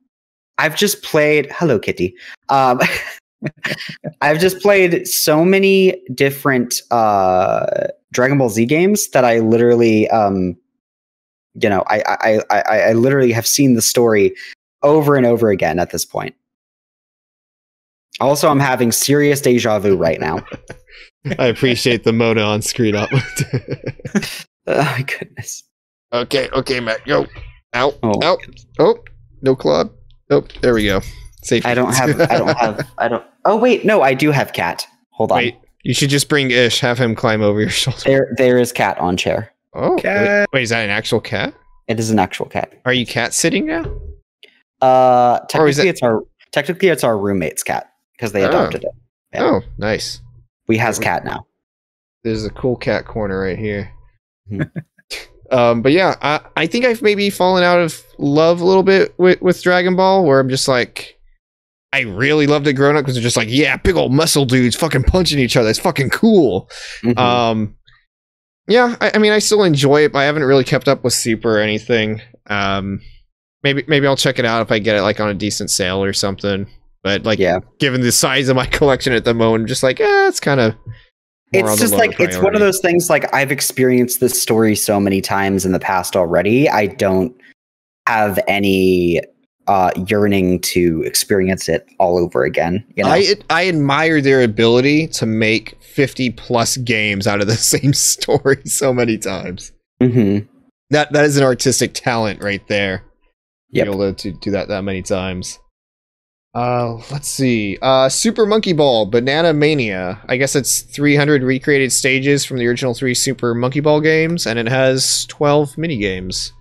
I've just played Hello Kitty. Um, I've just played so many different uh Dragon Ball Z games that I literally, um, you know, I, I, I, I I literally have seen the story over and over again at this point. Also, I'm having serious deja vu right now. I appreciate the Mona on screen up. oh my goodness. okay, okay, Matt, go. Out, Oh, out. Oh, no club. Nope. There we go. Safe. I don't have. I don't have. I don't. Oh wait, no, I do have cat. Hold on. Wait, you should just bring Ish. Have him climb over your shoulder. There, there is cat on chair. Oh, wait, Cat. wait, is that an actual cat? It is an actual cat. Are you cat sitting now? Uh, technically, it- it's our technically it's our roommate's cat because they Oh. adopted it. Yeah. Oh, nice. We has cat now. There's a cool cat corner right here. Mhm. um, but yeah, I, I think I've maybe fallen out of love a little bit with, with Dragon Ball, where I'm just like, I really loved it growing up because they're just like, yeah, big old muscle dudes fucking punching each other. It's fucking cool. Mhm. Um, yeah, I, I mean, I still enjoy it, but I haven't really kept up with Super or anything. Um, maybe maybe I'll check it out if I get it like on a decent sale or something. But like, yeah. given the size of my collection at the moment, I'm just like, eh, it's kind of. it's just like it's one of those things like i've experienced this story so many times in the past already i don't have any uh yearning to experience it all over again you know I I admire their ability to make 50 plus games out of the same story so many times. Mhm. That that is an artistic talent right there. Yep. Be able to do that that many times. Uh, let's see. Uh, Super Monkey Ball Banana Mania. I guess it's 300 recreated stages from the original three Super Monkey Ball games, and it has 12 mini games.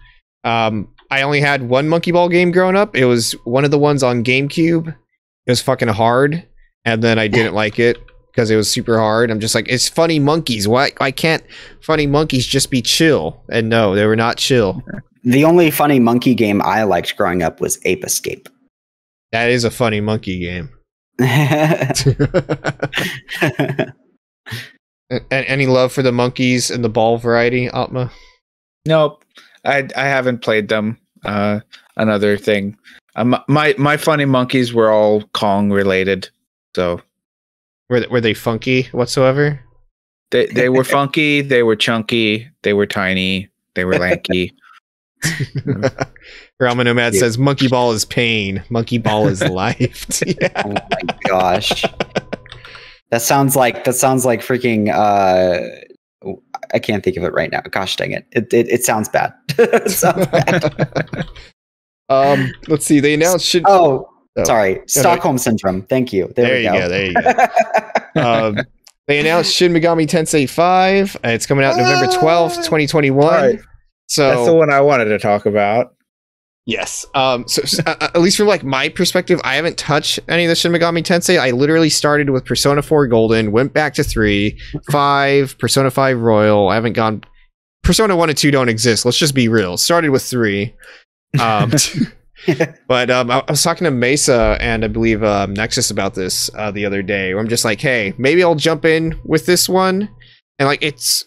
Um, I only had one Monkey Ball game growing up. It was one of the ones on GameCube. It was fucking hard, and then I didn't like it because it was super hard. I'm just like, it's funny monkeys. Why? Why can't funny monkeys just be chill? And no, they were not chill. the only funny monkey game i liked growing up was ape escape That is a funny monkey game. A- any love for the monkeys and the ball variety, Atma? Nope. I I haven't played them. Uh, another thing. Um, my my funny monkeys were all Kong related, so Were they, were they funky whatsoever? they they were funky, they were chunky, they were tiny, they were lanky. Ramen Nomad Yeah. says monkey ball is pain, monkey ball is life. yeah. oh my gosh that sounds like that sounds like freaking uh i can't think of it right now gosh dang it it, it, it sounds bad it sounds bad um, let's see. They announced should. oh Oh. sorry stockholm syndrome thank you there, there we you go, go. There you go. um, They announced Shin Megami Tensei 5. Uh, It's coming out November 12th, 2021. All right. So That's the one I wanted to talk about. Yes. Um. So, so, uh, at least from like my perspective, I haven't touched any of the Shin Megami Tensei. I literally started with Persona 4 Golden, went back to three, five, Persona 5 Royal. I haven't gone. Persona 1 and 2 don't exist. Let's just be real. Started with three. Um. but um, I, I was talking to Mesan and I believe um, Nexus about this uh, the other day. Where I'm just like, hey, maybe I'll jump in with this one, and like it's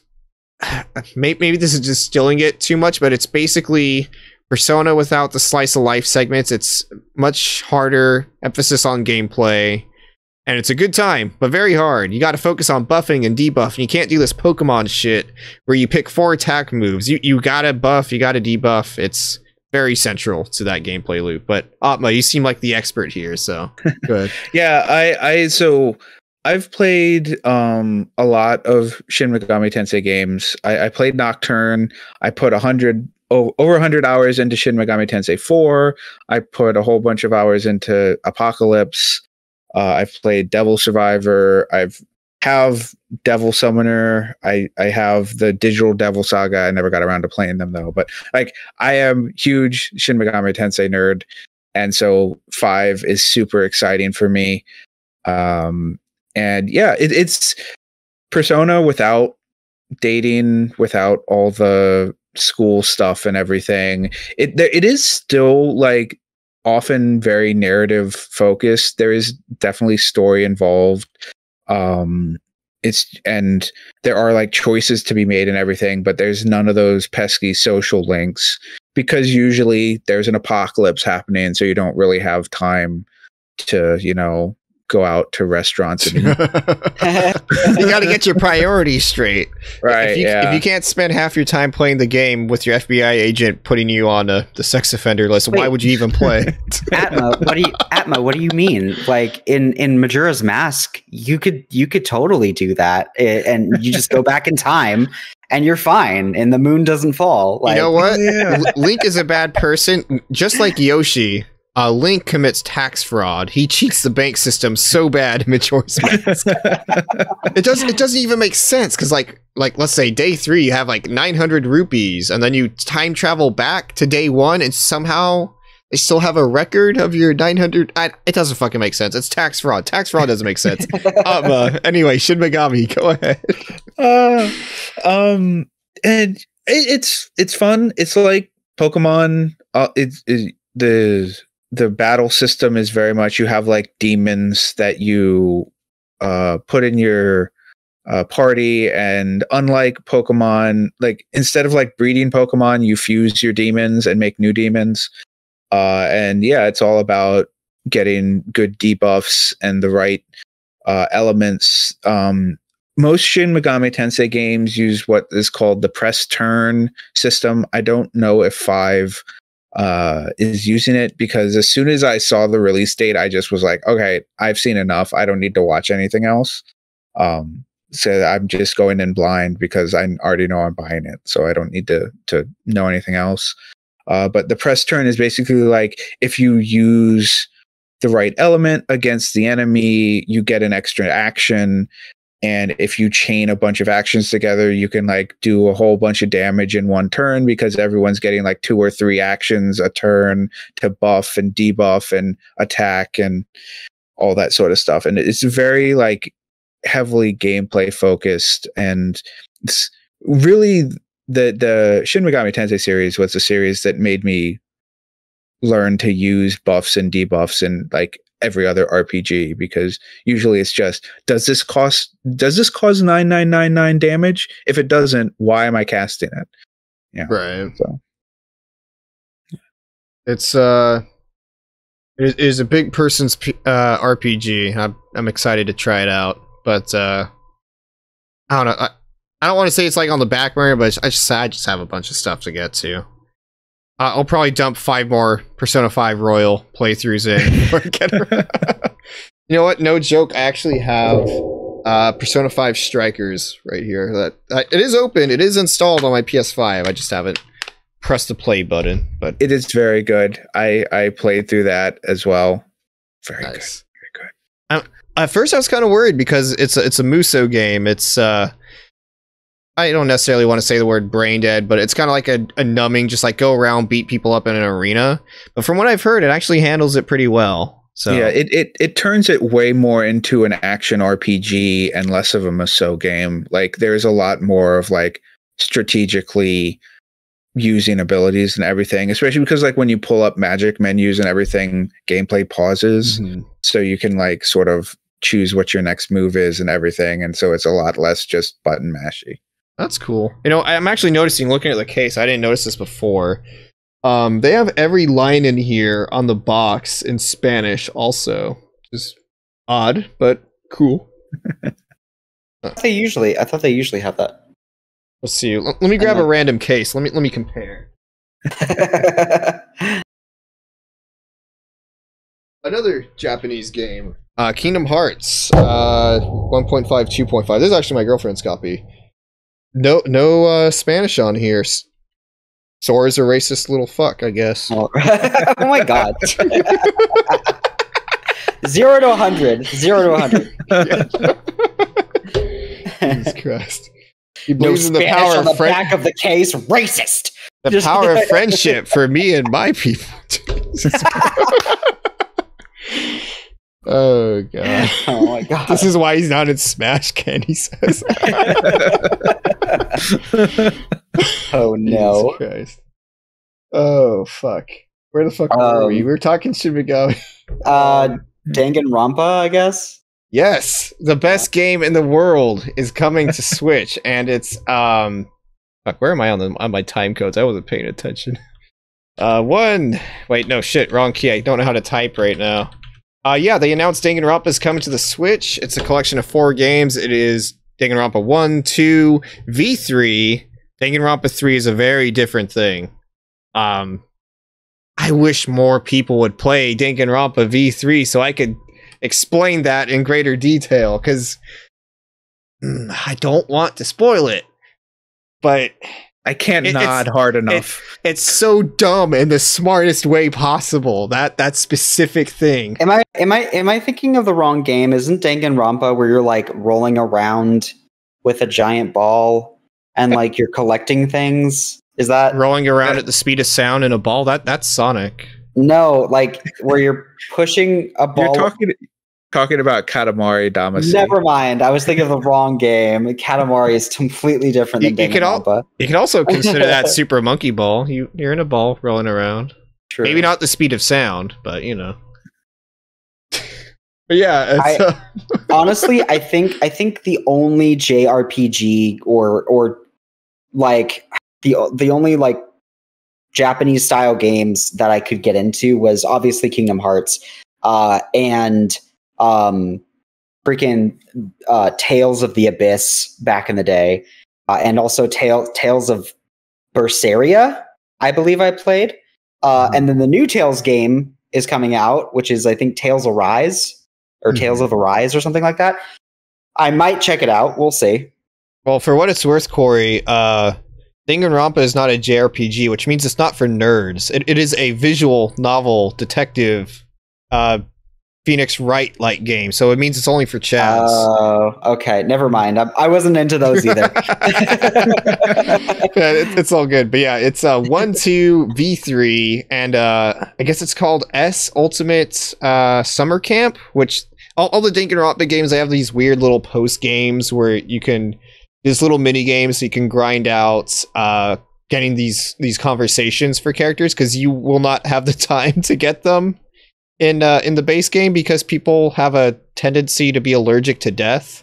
maybe, maybe this is distilling it too much, but it's basically Persona without the slice of life segments. It's much harder emphasis on gameplay. And it's a good time, but very hard. You got to focus on buffing and debuff, and you can't do this Pokemon shit where you pick four attack moves. You you gotta buff, you gotta debuff. It's very central to that gameplay loop. But Atma, you seem like the expert here, so good. Yeah, I I so I've played um a lot of Shin Megami Tensei games. I, I played Nocturne. I put a hundred over hundred hours into Shin Megami Tensei Four. I put a whole bunch of hours into Apocalypse. Uh, I've played Devil Survivor. I've have Devil Summoner. I I have the digital Devil Saga. I never got around to playing them though. But like I am huge Shin Megami Tensei nerd, and so five is super exciting for me. Um, and yeah, it, it's Persona without dating, without all the school stuff and everything. It there, it is still like often very narrative focused. There is definitely story involved. Um, it's and there are like choices to be made and everything, but there's none of those pesky social links because usually there's an apocalypse happening, so you don't really have time to you know go out to restaurants and you got to get your priorities straight. right If you, yeah if you can't spend half your time playing the game with your FBI agent putting you on a, the sex offender list, why would you even play? Atma, what do you Atma, what do you mean? Like in in Majora's Mask, you could you could totally do that, eh, and you just go back in time, and you're fine, and the moon doesn't fall. Like, you know what? Yeah. Link is a bad person, just like Yoshi. Uh, Link commits tax fraud. He cheats the bank system so bad in Majora's Mask. It does. It doesn't even make sense because, like, like let's say day three, you have like 900 rupees, and then you time travel back to day one, and somehow they still have a record of your 900. I, it doesn't fucking make sense. It's tax fraud. Tax fraud doesn't make sense. um, uh, anyway, Shin Megami, go ahead. uh, um and it, it's it's fun it's like pokemon uh it's it, the the battle system is very much you have like demons that you uh put in your uh, party and unlike pokemon like instead of like breeding pokemon you fuse your demons and make new demons uh and yeah it's all about getting good debuffs and the right uh elements um most Shin Megami Tensei games use what is called the press turn system. I don't know if five uh, is using it because as soon as I saw the release date, I just was like, okay, I've seen enough. I don't need to watch anything else. Um, so I'm just going in blind because I already know I'm buying it, so I don't need to to know anything else. Uh, but the press turn is basically like if you use the right element against the enemy, you get an extra action and if you chain a bunch of actions together you can like do a whole bunch of damage in one turn because everyone's getting like two or three actions a turn to buff and debuff and attack and all that sort of stuff. And it's very like heavily gameplay focused. And it's really the the Shin Megami Tensei series was a series that made me learn to use buffs and debuffs and like every other RPG because usually it's just does this cost does this cause 9999 damage if it doesn't why am I casting it yeah Right. so It's uh, it is, a big person's uh, RPG. I'm I'm excited to try it out, but uh, I don't know. I, I don't want to say it's like on the back burner, but I just I just have a bunch of stuff to get to. Uh, I'll probably dump five more Persona Five Royal playthroughs in. you know what? No joke. I actually have uh, Persona Five Strikers right here. That uh, it is open. It is installed on my PS5. I just haven't pressed the play button. But it is very good I I played through that as well very good Nice. At first, I was kind of worried because it's a, it's a Musou game. It's uh, I don't necessarily want to say the word brain dead, but it's kind of like a, a numbing, just like go around, beat people up in an arena. But from what I've heard, it actually handles it pretty well. So yeah, it, it it turns it way more into an action RPG and less of a Musou game. Like there's a lot more of like strategically using abilities and everything, especially because like when you pull up magic menus and everything, gameplay pauses. Mhm. So you can like sort of choose what your next move is and everything. And so it's a lot less just button mashy. That's cool. You know, I'm actually noticing looking at the case. I didn't notice this before. Um, they have every line in here on the box in Spanish, also. Just odd, but cool. They usually, I thought they usually have that. Let's see. L- let me grab a random case. Let me let me compare. Another Japanese game. Uh, Kingdom Hearts. Uh, 1.5, 2.5. This is actually my girlfriend's copy. No, no uh, Spanish on here. Sora's a racist little fuck, I guess. oh oh my god. Zero to a hundred. Zero to a hundred. Jesus Christ. He no believes in the Spanish power on the of friend- back of the case. Racist. the power of friendship for me and my people. Oh god. Oh my god. This is why he's not in Smash, Ken, he says. oh no. Jesus Christ. Oh fuck. Where the fuck were we? Um, We were talking Shimigami. Uh, Danganronpa, I guess. Yes, the best game in the world is coming to Switch, and it's um, fuck. Where am I on the on my time codes? I wasn't paying attention. Uh, one. Wait, no shit, wrong key. I don't know how to type right now. Uh, yeah, they announced Danganronpa is coming to the Switch. It's a collection of four games. It is Danganronpa one, two, V three. Danganronpa three is a very different thing. Um, I wish more people would play Danganronpa V3 so I could explain that in greater detail because I don't want to spoil it. But I can't It- nod hard enough. it's so dumb in the smartest way possible. That that specific thing. Am I am I am I thinking of the wrong game? Isn't Danganronpa where you're like rolling around with a giant ball and like you're collecting things? Is that Rolling around at the speed of sound in a ball. That that's Sonic. no? Like where you're pushing a You're ball. talking talking about Katamari Damacy. Never mind. I was thinking of the wrong game. Katamari is completely different than You- you al- You can also consider that Super Monkey Ball. You you're in a ball rolling around. True. Maybe not the speed of sound, but you know. but yeah, it's, I- uh, honestly i think i think the only jrpg or or like the the only like japanese style games that i could get into was obviously kingdom hearts uh and um freaking uh tales of the abyss back in the day uh, and also tale, tales of berseria i believe i played uh and then the new tales game is coming out which is i think tales of arise or Mhm. Tales of Arise or something like that. I might check it out. We'll see. well, for what it's worth, Corey, uh, Danganronpa is not a JRPG, which means it's not for nerds. It, it is a visual novel detective, uh, Phoenix Wright like game. So it means it's only for chads. Oh, okay. Never mind. I, I wasn't into those either. it, it's all good. But yeah, it's uh one two V three, and uh I guess it's called S Ultimate uh Summer Camp, which all, all the Danganronpa games they have these weird little post games where you can these little mini games so you can grind out uh getting these these conversations for characters because you will not have the time to get them in uh in the base game because people have a tendency to be allergic to death.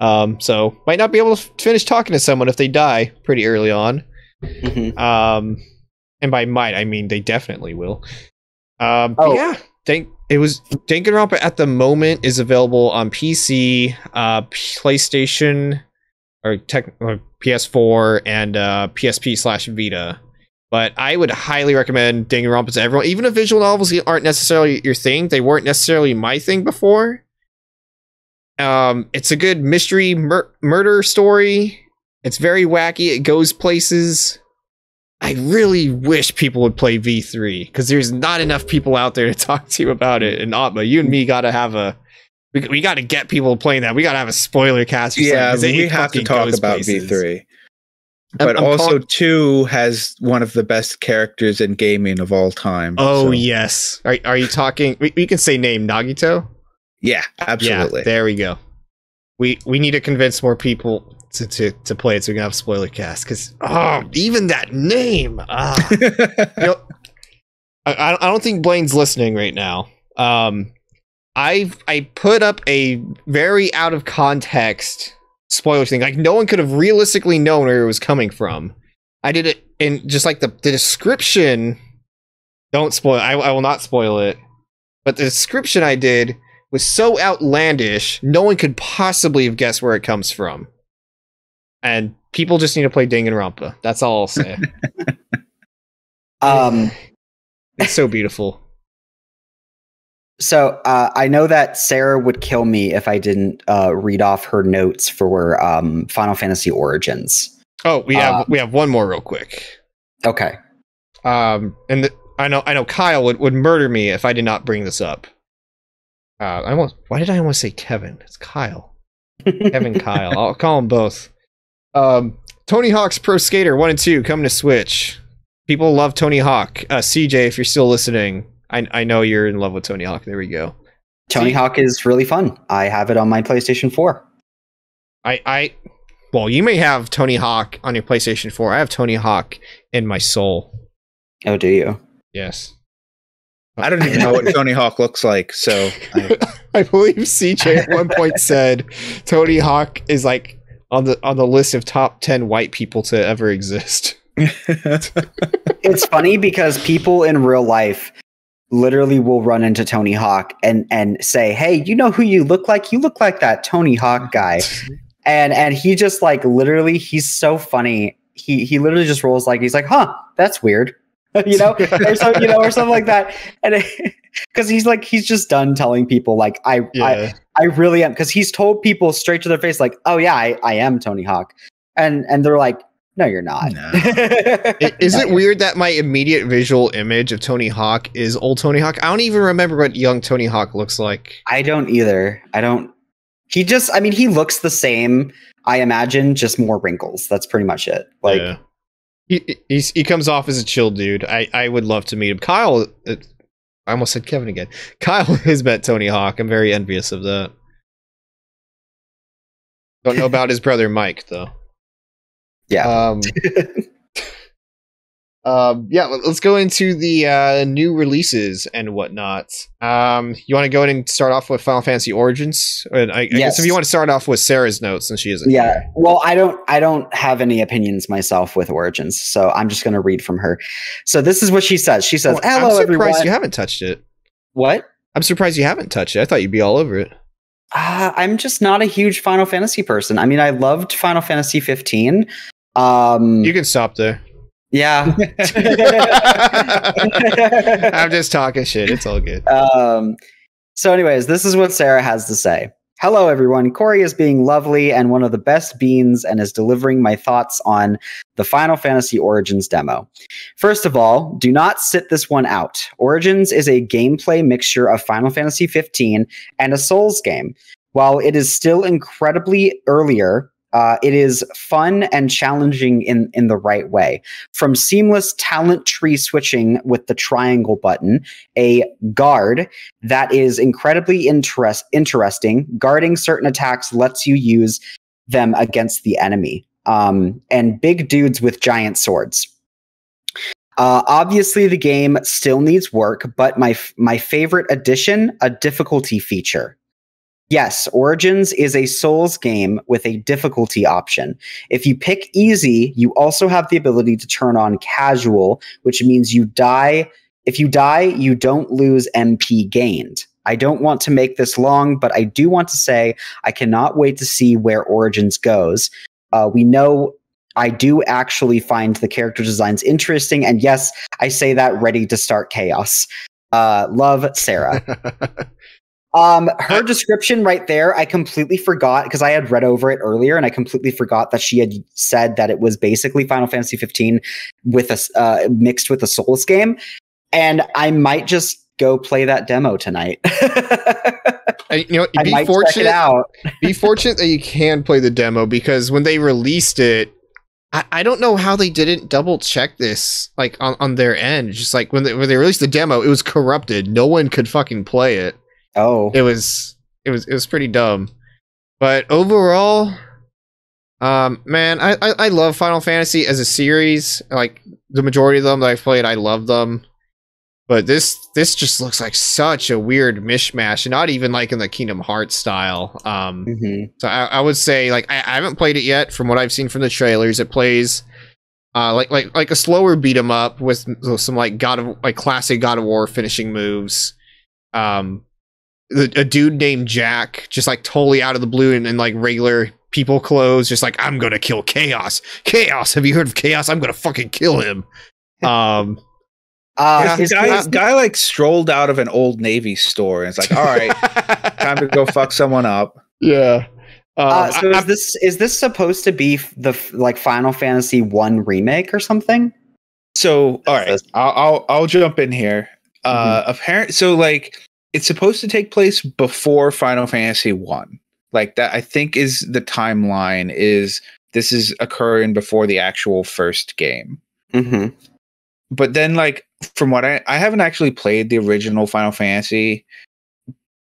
Um, so might not be able to f- finish talking to someone if they die pretty early on. Mhm. Um, and by might I mean they definitely will. Um, Oh. yeah, think it was Danganronpa at the moment is available on PC, uh, PlayStation, or tech, or PS4 and uh, PSP slash Vita. But I would highly recommend Danganronpa to everyone, even if visual novels aren't necessarily your thing. They weren't necessarily my thing before. Um, it's a good mystery mur- murder story. It's very wacky. It goes places. I really wish people would play V3 because there's not enough people out there to talk to you about it. And Atma, you and me got to have a We, we got to get people playing that. We got to have a spoiler cast. Yeah, we have to talk about places. V3. But I'm also, call- two has one of the best characters in gaming of all time. Oh so- yes. Are are you talking? We, we can say name Nagito. yeah, absolutely. Yeah, there we go. We we need to convince more people to to, to play it so we can have spoiler cast. Because oh, even that name. Ah. you know, I, I don't- I don't think Blaine's listening right now. Um, I I put up a very out of context spoiler thing. Like no one could have realistically known where it was coming from. I did it in just like the the description. Don't spoil. I I will not spoil it. But the description I did was so outlandish, no one could possibly have guessed where it comes from. And people just need to play Danganronpa. That's all I'll say. Um, it's so beautiful. So uh, I know that Sarah would kill me if I didn't uh, read off her notes for um, Final Fantasy Origins. Oh, we have Uh, we have one more real quick. Okay. Um, and the, I know I know Kyle would, would murder me if I did not bring this up. Uh, I almost why did I almost say Kevin? It's Kyle. Kevin Kyle. I'll call them both. Um, Tony Hawk's Pro Skater one and two coming to Switch. People love Tony Hawk. Uh, CJ, if you're still listening, I I know you're in love with Tony Hawk. There we go. Tony See- Hawk is really fun. I have it on my PlayStation 4. I I well, you may have Tony Hawk on your PlayStation 4. I have Tony Hawk in my soul. Oh, do you? Yes. I don't even know what Tony Hawk looks like, so I, I believe CJ at one point said Tony Hawk is like on the on the list of top ten white people to ever exist. It's funny because people in real life literally will run into Tony Hawk and and say, "Hey, you know who you look like? You look like that Tony Hawk guy." And and he just like literally he's so funny. He he literally just rolls like he's like, "Huh, that's weird." you know, or so, you know, or something like that. And because he's like he's just done telling people like I I I really am because he's told people straight to their face like, "Oh yeah, I, I am Tony Hawk," and and they're like, "No, you're not." No. I- Is No, it you're- weird that my immediate visual image of Tony Hawk is old Tony Hawk? I don't even remember what young Tony Hawk looks like. I don't either. I don't. He just, I mean, he looks the same. I imagine just more wrinkles. That's pretty much it. Like, Yeah. he he's, he comes off as a chill dude. I I would love to meet him. Kyle, uh, I almost said Kevin again. Kyle has met Tony Hawk. I'm very envious of that. Don't know about his brother Mike though. Yeah. Um, um, yeah, let- let's go into the uh, new releases and whatnot. Um, you want to go ahead and start off with Final Fantasy Origins? And I, I guess Yes. if you want to start off with Sarah's notes, since she isn't. yeah. here. Well, I don't, I don't have any opinions myself with Origins, so I'm just going to read from her. So this is what she says. She says, Well, I'm "Hello, surprised everyone." you haven't touched it. what? I'm surprised you haven't touched it. I thought you'd be all over it. Uh, I'm just not a huge Final Fantasy person. I mean, I loved Final Fantasy 15. Um, You can stop there. yeah. I'm just talking shit. It's all good. Um, so, anyways, this is what Sarah has to say. Hello, everyone. Corey is being lovely and one of the best beans and is delivering my thoughts on the Final Fantasy Origins demo. First of all, do not sit this one out. Origins is a gameplay mixture of Final Fantasy 15 and a Souls game. While it is still incredibly earlier, uh, it is fun and challenging in, in the right way. From seamless talent tree switching with the triangle button, a guard that is incredibly interest interesting. Guarding certain attacks lets you use them against the enemy. Um, and big dudes with giant swords. Uh, obviously, the game still needs work, but my my favorite addition: a difficulty feature. Yes, Origins is a Souls game with a difficulty option. If you pick easy, you also have the ability to turn on casual, which means you die if you die, you don't lose MP gained. I don't want to make this long, but I do want to say I cannot wait to see where Origins goes. Uh, we know I do actually find the character designs interesting, and yes, I say that ready to start chaos. Uh, love Sarah. Um, her description right there, I completely forgot because I had read over it earlier, and I completely forgot that she had said that it was basically Final Fantasy 15 with a uh, mixed with a Souls game, and I might just go play that demo tonight. And, you know, be might check it fortunate. out. be fortunate that you can play the demo because when they released it, I, I don't know how they didn't double check this like on, on their end. Just like when they when they released the demo, it was corrupted. No one could fucking play it. Oh, It was it was it was pretty dumb. But overall, um, man, I, I I love Final Fantasy as a series. Like the majority of them that I've played, I love them. But this this just looks like such a weird mishmash, and not even like in the Kingdom Hearts style. Um, mhm. so I, I would say like I, I haven't played it yet. From what I've seen from the trailers, it plays uh, like like like a slower beat 'em up with some like God of like classic God of War finishing moves. Um, a dude named Jack just like totally out of the blue and in like regular people clothes, just like I'm gonna kill Chaos. Chaos, have you heard of Chaos? I'm gonna fucking kill him. Um, Uh, Yeah, This guy, this- guy like strolled out of an old Navy store and it's like, all right, time to go fuck someone up. yeah. Um, uh, so I- is this is this supposed to be the like Final Fantasy one remake or something? So, all right, I'll, I'll I'll jump in here. Uh, apparent. So, like, it's supposed to take place before Final Fantasy One. Like that, I think is the timeline. Is this is occurring before the actual first game? hmm But then, like, from what I I haven't actually played the original Final Fantasy,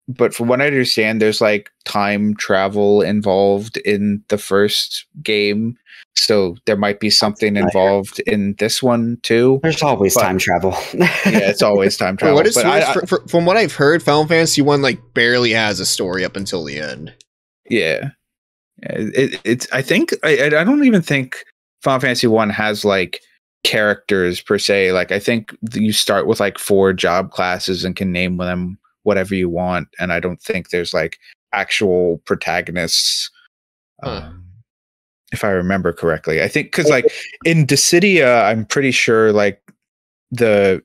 but from what I understand, there's like time travel involved in the first game. So there might be something involved in this one too. There's always But- time travel. yeah, it's always time travel. what it's but I- I- fr- fr- from what I've heard, Final Fantasy One like barely has a story up until the end. yeah, Yeah, it, it's. I think I, I don't even think Final Fantasy One has like characters per se. Like I think you start with like four job classes and can name them whatever you want. And I don't think there's like actual protagonists. Huh. Um, if I remember correctly, I think because like in Dissidia, I'm pretty sure like the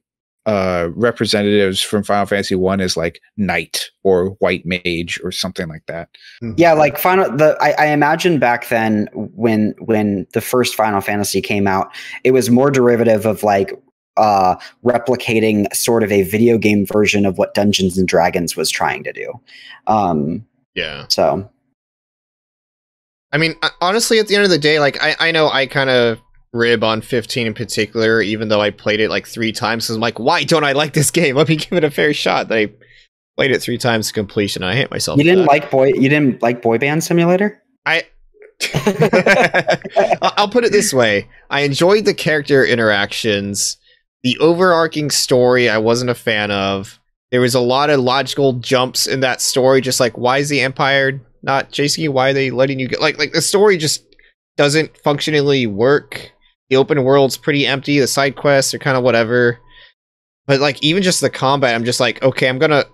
uh representatives from Final Fantasy One is like Knight or White Mage or something like that. yeah, like final. The I, I imagine back then when when the first Final Fantasy came out, it was more derivative of like uh replicating sort of a video game version of what Dungeons and Dragons was trying to do. Um, Yeah. so I mean, uh, honestly, at the end of the day, like I, I know I kind of rib on 15 in particular, even though I played it like three times. Cause I'm like, why don't I like this game? Let me give it a fair shot. That I played it three times to completion. I hate myself. you didn't like boy you didn't like Boy Band Simulator? I. I'll I'll put it this way: I enjoyed the character interactions. The overarching story, I wasn't a fan of. There was a lot of logical jumps in that story. Just like, why is the Empire not chasing you? Why are they letting you get Like, like the story just doesn't functionally work. The open world's pretty empty. The side quests are kind of whatever. But like, even just the combat, I'm just like, okay, I'm gonna.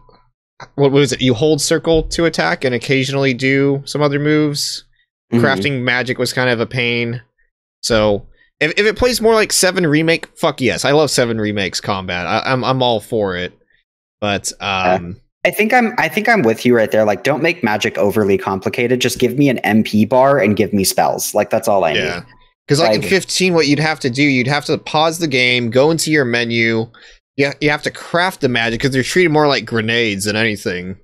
What was it? You hold circle to attack and occasionally do some other moves Mhm. crafting magic was kind of a pain. So if, if it plays more like Seven Remake, fuck yes, I love Seven Remakes combat. I, I'm I'm all for it. But um, I think I'm I think I'm with you right there. Like don't make magic overly complicated. Just give me an MP bar and give me spells. Like that's all I yeah, need. because like in 15, what you'd have to do, you'd have to pause the game, go into your menu. Yeah, you have to craft the magic because they're treated more like grenades than anything.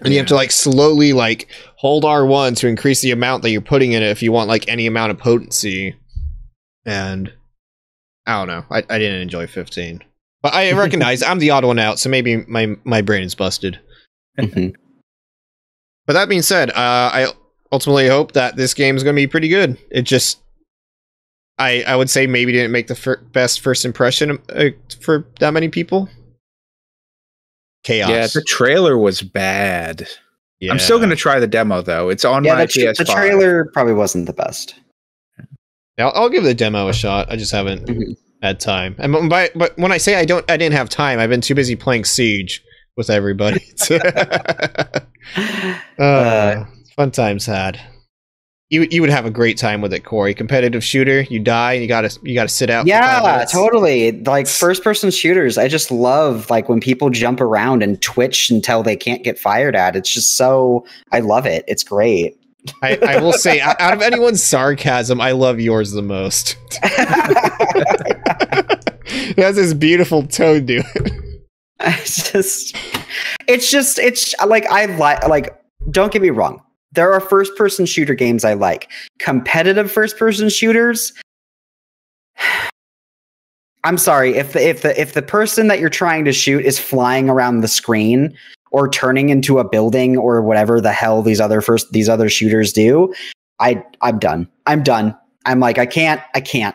And you have to like slowly like hold R1 to increase the amount that you're putting in it if you want like any amount of potency. And I don't know. I, I didn't enjoy 15. But I recognize I'm the odd one out, so maybe my my brain is busted. Mhm. But that being said, uh, I ultimately hope that this game is going to be pretty good. It just, I I would say maybe didn't make the fir- best first impression uh, for that many people. Chaos. Yeah, the trailer was bad. Yeah. I'm still gonna try the demo though. It's on Yeah, my the, tra- PS5. the trailer probably wasn't the best. Yeah, I'll, I'll give the demo a shot. I just haven't Mhm. Had time. And by, but when I say I don't, I didn't have time. I've been too busy playing Siege with everybody. uh, fun times had. You you would have a great time with it, Corey. Competitive shooter, you die, and you gotta you gotta sit out. Yeah, totally. Like first person shooters, I just love like when people jump around and twitch until they can't get fired at. It's just so I love it. It's great. I, I will say, out out of anyone's sarcasm, I love yours the most. has this beautiful tone to it. I just, it's just, it's like I like, like. Don't get me wrong. There are first-person shooter games I like. Competitive first-person shooters. I'm sorry if the if the if the person that you're trying to shoot is flying around the screen or turning into a building or whatever the hell these other first these other shooters do, I I'm done. I'm done. I'm like I can't I can't.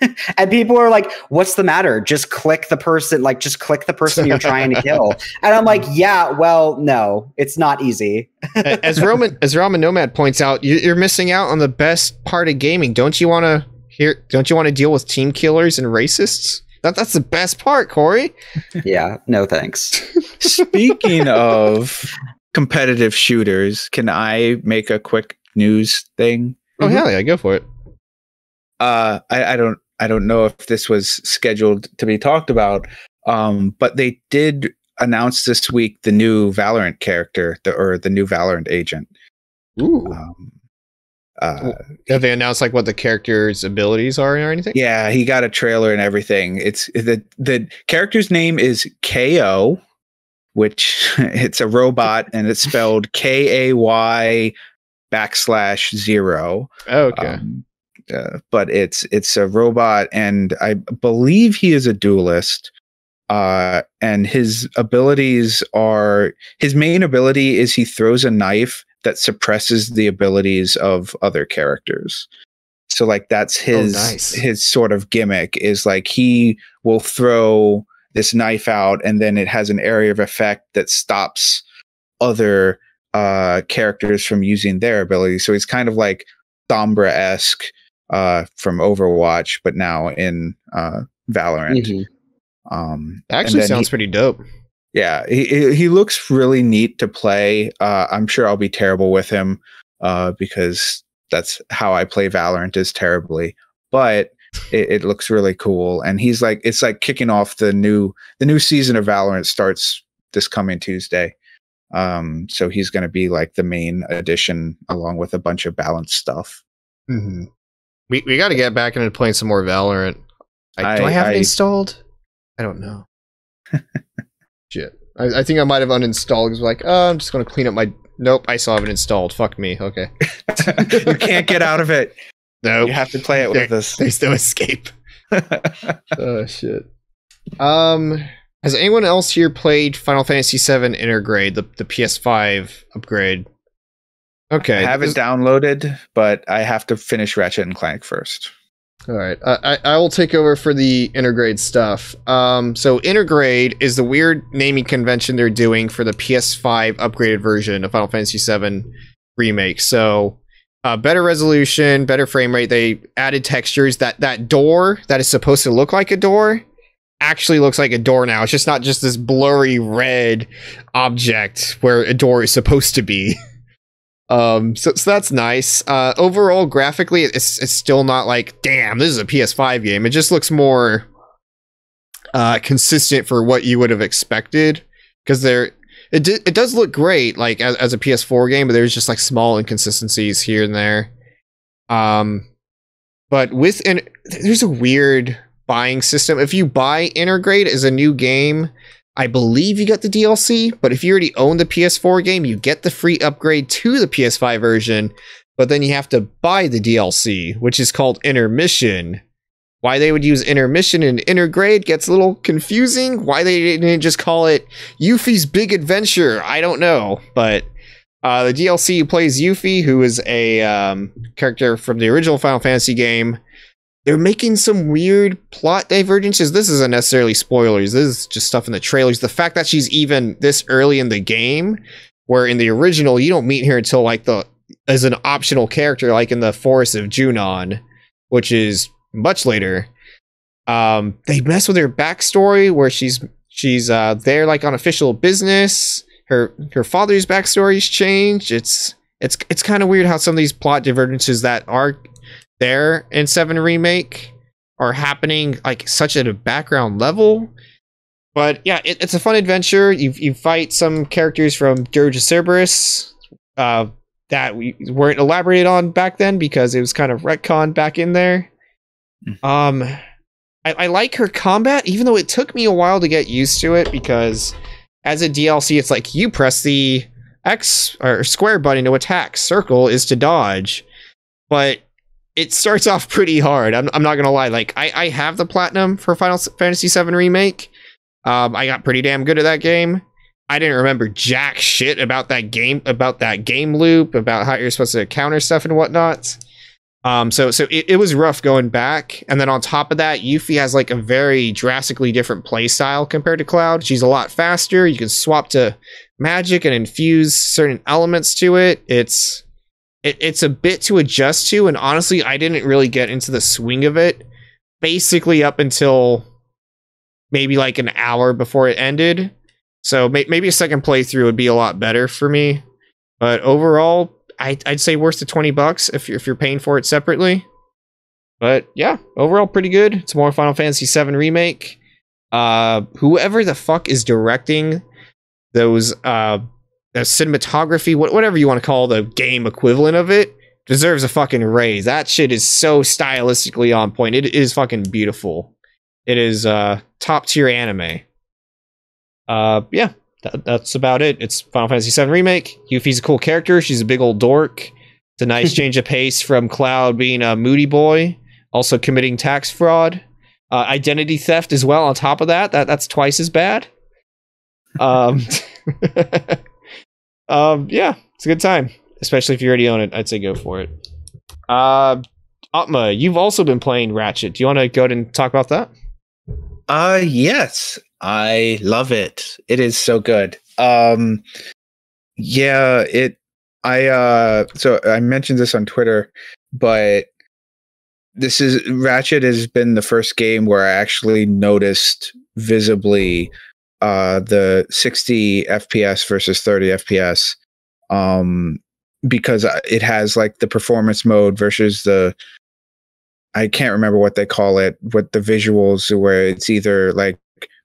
and people are like, "What's the matter? Just click the person. Like, just click the person you're trying to kill." And I'm like, "Yeah, well, no, it's not easy." as Roman as Roman Nomad points out, you- you're missing out on the best part of gaming. Don't you want to hear? Don't you want to deal with team killers and racists? That, that's the best part, Corey. yeah, no thanks. Speaking of competitive shooters, can I make a quick news thing? Oh Mhm. hell yeah, go for it. uh I, I don't I don't know if this was scheduled to be talked about, um, but they did announce this week the new Valorant character, the or the new Valorant agent. Ooh. Um, uh, Have they announced like what the character's abilities are or anything? yeah, he got a trailer and everything. It's the the character's name is KO, which it's a robot and it's spelled K A Y backslash zero. Okay. Um, uh, but it's it's a robot, and I believe he is a duelist. Uh, and his abilities are his main ability is he throws a knife that suppresses the abilities of other characters. So like that's his nice. his sort of gimmick is like he will throw this knife out and then it has an area of effect that stops other uh characters from using their abilities. So he's kind of like Sombra esque uh from Overwatch, but now in uh Valorant. Mhm. Um Actually, sounds he- pretty dope. yeah, he he looks really neat to play. Uh I'm sure I'll be terrible with him uh because that's how I play Valorant is terribly. But it, it looks really cool and he's like it's like kicking off the new the new season of Valorant starts this coming Tuesday. Um so he's going to be like the main addition along with a bunch of balanced stuff. Mm-hmm. We we got to get back into playing some more Valorant. I, do I I- have it installed? I don't know. Shit. I, I think I might have uninstalled because like, oh, I'm just gonna clean up my. Nope, I still have it installed. Fuck me. Okay. you can't get out of it. Nope. You have to play it with us. There's no escape. oh shit. Um, has anyone else here played Final Fantasy VII Intergrade, the the PS5 upgrade? Okay. I have it downloaded, but I have to finish Ratchet and Clank first. All right, uh, I I will take over for the Intergrade stuff. Um, so Intergrade is the weird naming convention they're doing for the PS5 upgraded version of Final Fantasy VII remake. So, uh, better resolution, better frame rate. They added textures. That that door that is supposed to look like a door actually looks like a door now. It's just not just this blurry red object where a door is supposed to be. Um, so, so that's nice. Uh, overall, graphically, it's it's still not like, damn, this is a PS5 game. It just looks more uh, consistent for what you would have expected because there it it does look great like as, as a PS4 game, but there's just like small inconsistencies here and there. Um, but with an there's a weird buying system. If you buy Intergrade as a new game, I believe you get the DLC, but if you already own the PS4 game, you get the free upgrade to the PS5 version, but then you have to buy the DLC, which is called Intermission. Why they would use Intermission and Intergrade gets a little confusing. Why they didn't just call it Yuffie's Big Adventure, I don't know. But uh, the DLC plays Yuffie, who is a um, character from the original Final Fantasy game. They're making some weird plot divergences. This isn't necessarily spoilers. This is just stuff in the trailers. The fact that she's even this early in the game, where in the original you don't meet her until like the as an optional character, like in the Forest of Junon, which is much later. Um, they mess with her backstory where she's she's uh there like on official business. Her her father's backstory's changed. It's it's it's kind of weird how some of these plot divergences that are there in Seven Remake are happening like such at a background level. But yeah, it, it's a fun adventure. You you fight some characters from Dirge of Cerberus, uh, that we weren't elaborated on back then because it was kind of retcon back in there. Mm. Um, I, I like her combat, even though it took me a while to get used to it because as a DLC, it's like you press the X or square button to attack, circle is to dodge. But it starts off pretty hard. I'm, I'm not gonna lie. Like I, I have the platinum for Final Fantasy VII Remake. Um, I got pretty damn good at that game. I didn't remember jack shit about that game, about that game loop, about how you're supposed to counter stuff and whatnot. Um, so so it, it was rough going back, and then on top of that, Yuffie has like a very drastically different playstyle compared to Cloud. She's a lot faster. You can swap to magic and infuse certain elements to it. It's it, it's a bit to adjust to, and honestly, I didn't really get into the swing of it. Basically, up until maybe like an hour before it ended. So may- maybe a second playthrough would be a lot better for me. But overall, I- I'd say worth the 20 bucks if you're, if you're paying for it separately. But yeah, overall pretty good. It's more Final Fantasy VII remake. Uh, whoever the fuck is directing those uh, the cinematography, what whatever you want to call the game equivalent of it, deserves a fucking raise. That shit is so stylistically on point. It is fucking beautiful. It is uh top tier anime. Uh, yeah, that, that's about it. It's Final Fantasy VII remake. Yuffie's a cool character. She's a big old dork. It's a nice change of pace from Cloud being a moody boy, also committing tax fraud, uh, identity theft as well. On top of that, that that's twice as bad. Um, um, yeah, it's a good time, especially if you already own it. I'd say go for it. Uh, Atma, you've also been playing Ratchet. Do you want to go ahead and talk about that? Uh yes, I love it. It is so good. Um yeah, it I uh so I mentioned this on Twitter, but this is Ratchet has been the first game where I actually noticed visibly uh the 60 FPS versus 30 FPS um because it has like the performance mode versus the I can't remember what they call it, what the visuals where it's either like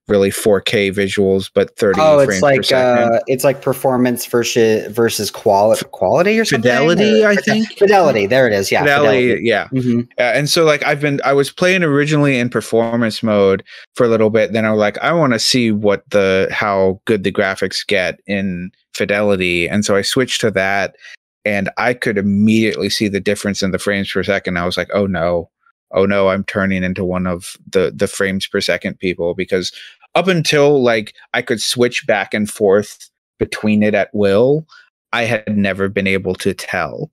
really 4K visuals, but 30 Oh, frames it's like uh, it's like performance versus versus quality, quality or something. Fidelity, Or- I think. Fidelity. There it is. Yeah, Fidelity, yeah. Mhm. Uh, and so like I've been I was playing originally in performance mode for a little bit then I was like I want to see what the how good the graphics get in fidelity and so I switched to that and I could immediately see the difference in the frames per second I was like oh no oh no I'm turning into one of the the frames per second people because up until like I could switch back and forth between it at will I had never been able to tell.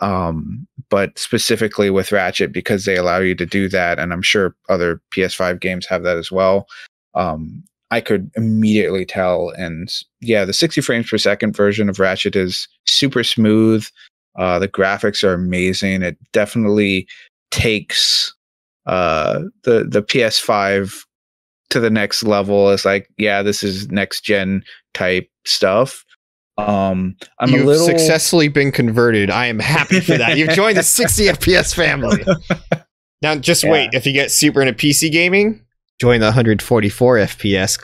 Um but specifically with ratchet because they allow you to do that and i'm sure other ps5 games have that as well um i could immediately tell. And yeah the 60 frames per second version of ratchet is super smooth. Uh the graphics are amazing. It definitely takes uh the the ps5 to the next level it's like yeah this is next gen type stuff um i'm You've a little successfully been converted. I am happy for that. You've joined the 60 FPS family. Now, just Yeah. wait. If you get super into PC gaming, join the 144 FPS.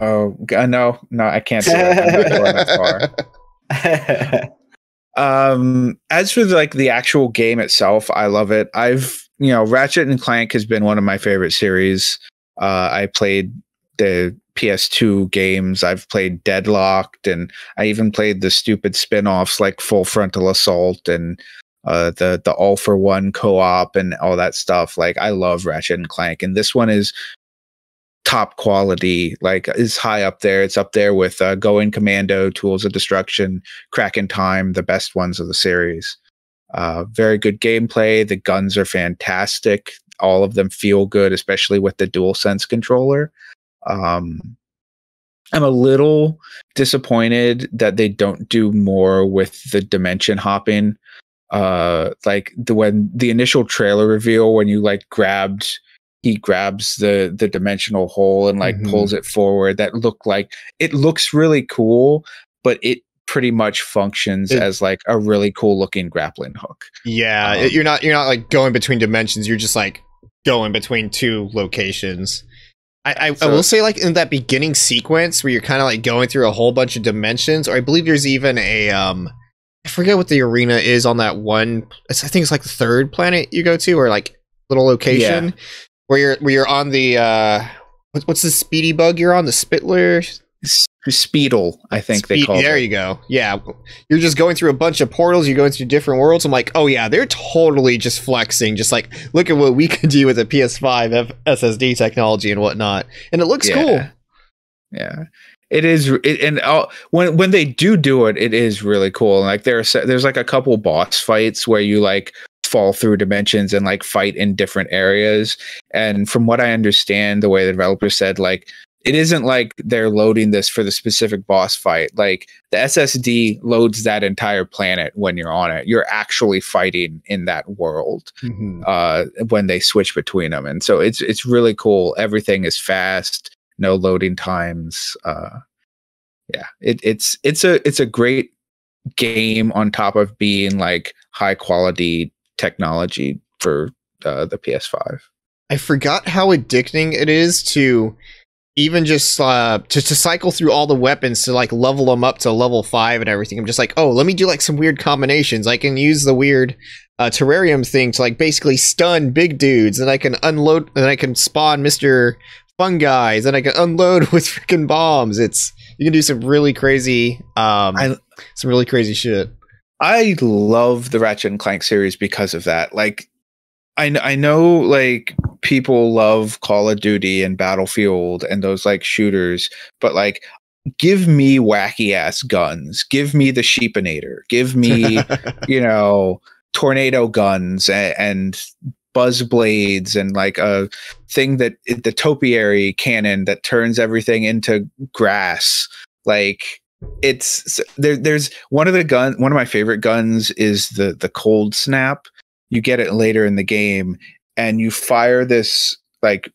Oh g- no, no, I can't do it. I'm that far. Um, as for like the actual game itself, I love it. I've you know, Ratchet and Clank has been one of my favorite series. Uh, I played the PS2 games. I've played Deadlocked, and I even played the stupid spin-offs like Full Frontal Assault and uh, the the All for One co-op and all that stuff. Like I love Ratchet and Clank, and this one is top quality. Like is high up there. It's up there with uh, Going Commando, Tools of Destruction, Crack in Time, the best ones of the series. Uh, very good gameplay. The guns are fantastic. All of them feel good, especially with the dual sense controller. Um, I'm a little disappointed that they don't do more with the dimension hopping. Uh, like the when the initial trailer reveal when you like grabbed he grabs the the dimensional hole and like Mhm. pulls it forward that looked like it looks really cool but it pretty much functions It- as like a really cool looking grappling hook Yeah, Um, it- you're not you're not like going between dimensions. You're just like going between two locations. I, I, I will say like in that beginning sequence where you're kind of like going through a whole bunch of dimensions, or I believe there's even a um I forget what the arena is on that one. I think it's like the third planet you go to or like little location. Where you're where you're on the uh, what, what's the speedy bug you're on the Spitler? S- Speetle, I think they Speed- call There it. you go. Yeah, you're just going through a bunch of portals. You're going through different worlds. I'm like, oh yeah, they're totally just flexing. Just like, look at what we can do with a PS5 F- SSD technology and whatnot, and it looks Yeah. cool. Yeah, it is, it, and uh, when when they do do it, it is really cool. Like there's there's like a couple boss fights where you like fall through dimensions and like fight in different areas. And from what I understand, the way the developer said, like it isn't like they're loading this for the specific boss fight. Like the SSD loads that entire planet when you're on it. You're actually fighting in that world uh when they switch between them and so it's it's really cool everything is fast no loading times uh yeah it, it's it's a it's a great game on top of being like high quality technology for uh, the ps5 I forgot how addicting it is to even just uh to, to cycle through all the weapons to like level them up to level five and everything. I'm just like, oh, let me do like some weird combinations. I can use the weird uh, terrarium thing to like basically stun big dudes, and I can unload, and I can spawn Mister Fungi, and I can unload with freaking bombs. It's you can do some really crazy, um, I- some really crazy shit. I love the Ratchet and Clank series because of that. Like, I I know like people love Call of Duty and Battlefield and those like shooters, but like, give me wacky ass guns. Give me the Sheepinator. Give me you know tornado guns and, and buzz blades and like a thing that the topiary cannon that turns everything into grass. Like it's there there's one of the gun one of my favorite guns is the the cold snap. You get it later in the game and you fire this like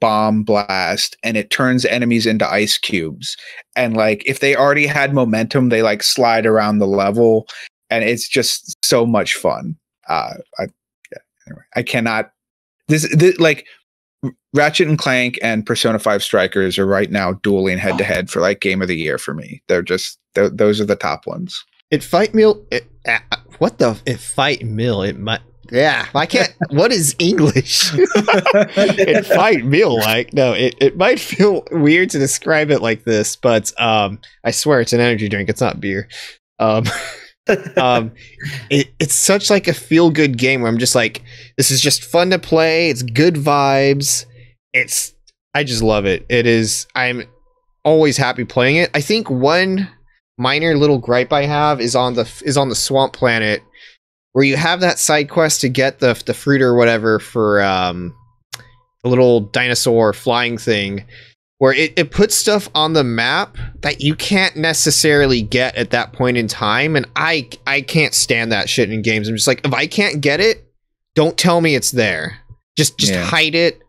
bomb blast and it turns enemies into ice cubes. And like if they already had momentum they like slide around the level and it's just so much fun. Uh i yeah, anyway i cannot this, this like Ratchet and Clank and Persona 5 Strikers are right now dueling head to head for like game of the year for me. They're just th- those are the top ones. It fight mill. It, uh, what the? It fight meal It might. Yeah, I can't. what is English? it fight meal like no. It it might feel weird to describe it like this, but um, I swear it's an energy drink. It's not beer. Um, um, it, it's such like a feel good game where I'm just like, this is just fun to play. It's good vibes. It's I just love it. It is. I'm always happy playing it. I think one minor little gripe I have is on the is on the swamp planet where you have that side quest to get the the fruit or whatever for um the little dinosaur flying thing where it, it puts stuff on the map that you can't necessarily get at that point in time and I I can't stand that shit in games. I'm just like if I can't get it, don't tell me it's there. Just just Yeah. hide it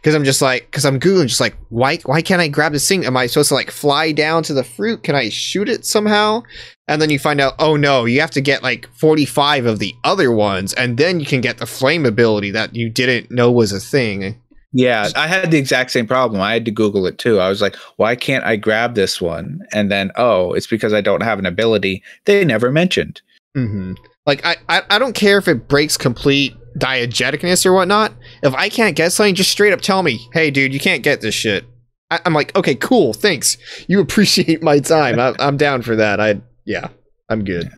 because I'm just like because I'm googling just like why why can't I grab this thing? Am I supposed to like fly down to the fruit? Can I shoot it somehow? And then you find out oh no, you have to get like 45 of the other ones, and then you can get the flame ability that you didn't know was a thing. Yeah, I had the exact same problem. I had to Google it too. I was like, why can't I grab this one? And then, oh, it's because I don't have an ability they never mentioned. Mm-hmm. Like I, I I don't care if it breaks complete diegeticness or whatnot. If I can't get something, just straight up tell me, hey dude, you can't get this shit. I, I'm like, okay, cool, thanks. You appreciate my time. I, I'm down for that. I yeah, I'm good.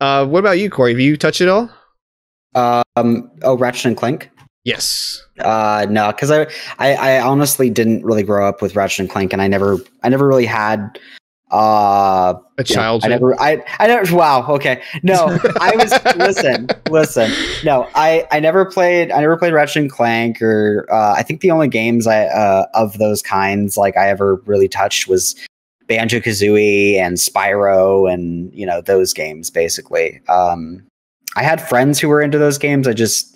Uh, what about you, Corey? Have you touched it all? Um. Oh, Ratchet and Clank. Yes. Uh, no, because I, I, I honestly didn't really grow up with Ratchet and Clank, and I never, I never really had. Uh, A child. I never, I, I never. Wow. Okay. No, I was. listen, listen. No, I, I never played. I never played Ratchet and Clank, or uh, I think the only games I uh, of those kinds like I ever really touched was Banjo Kazooie and Spyro, and you know those games basically. Um, I had friends who were into those games. I just,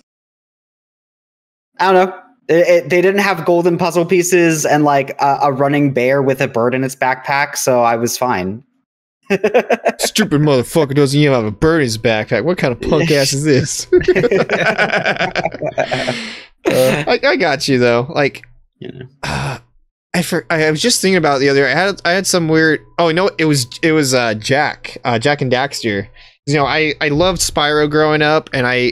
I don't know. It, it- they didn't have golden puzzle pieces and like a, a running bear with a bird in its backpack, so I was fine. Stupid motherfucker doesn't even have a bird in his backpack. What kind of punk ass is this? Uh, I, I got you though. Like, You know. uh, I for, I was just thinking about it the other. I had I had some weird. Oh no, it was it was uh, Jak, uh, Jak and Daxter. You know, I I loved Spyro growing up, and I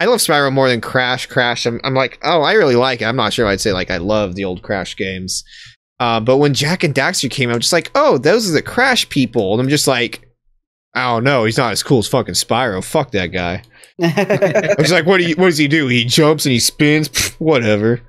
I love Spyro more than Crash. Crash, I'm, I'm like, oh, I really like it. I'm not sure I'd say like I love the old Crash games. Uh, but when Jak and Daxter came out, I'm just like, oh, those are the Crash people. And I'm just like, oh no, he's not as cool as fucking Spyro. Fuck that guy. I'm just like, what do you, what does he do? He jumps and he spins. Pff, whatever.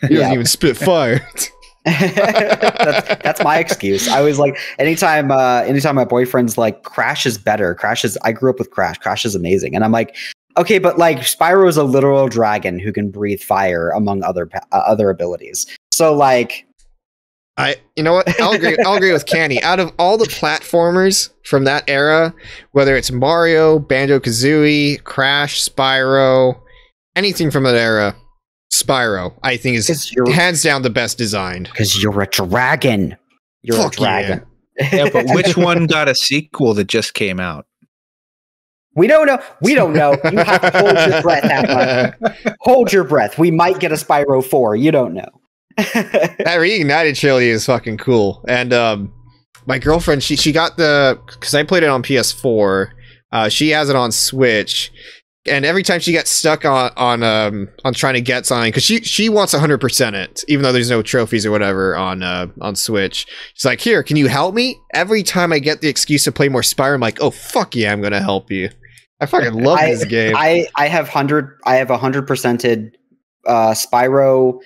He doesn't even spit fire. that's, that's my excuse. I was like, anytime, uh, anytime my boyfriend's like, Crash is better. Crash is. I grew up with Crash. Crash is amazing, and I'm like, okay, but like Spyro is a literal dragon who can breathe fire among other uh, other abilities. So like, I, you know what? I'll agree. I'll agree with Canny. Out of all the platformers from that era, whether it's Mario, Banjo Kazooie, Crash, Spyro, anything from that era, Spyro, I think is hands down the best designed. because you're a dragon. You're Fuck a dragon. Yeah, but which one got a sequel that just came out? We don't know. We don't know. You have to hold your breath. Hold your breath. We might get a Spyro four. You don't know. that reignited trilogy is fucking cool. And um, my girlfriend, she she got the because I played it on PS4. Uh, she has it on Switch, and every time she gets stuck on on um on trying to get something, because she she wants 100 percent it, even though there's no trophies or whatever on uh on Switch. She's like, "Here, can you help me?" Every time I get the excuse to play more Spyro, I'm like, "Oh fuck yeah, I'm gonna help you." I fucking love I- this game. I I have hundred. I have a hundred percented uh, Spyro,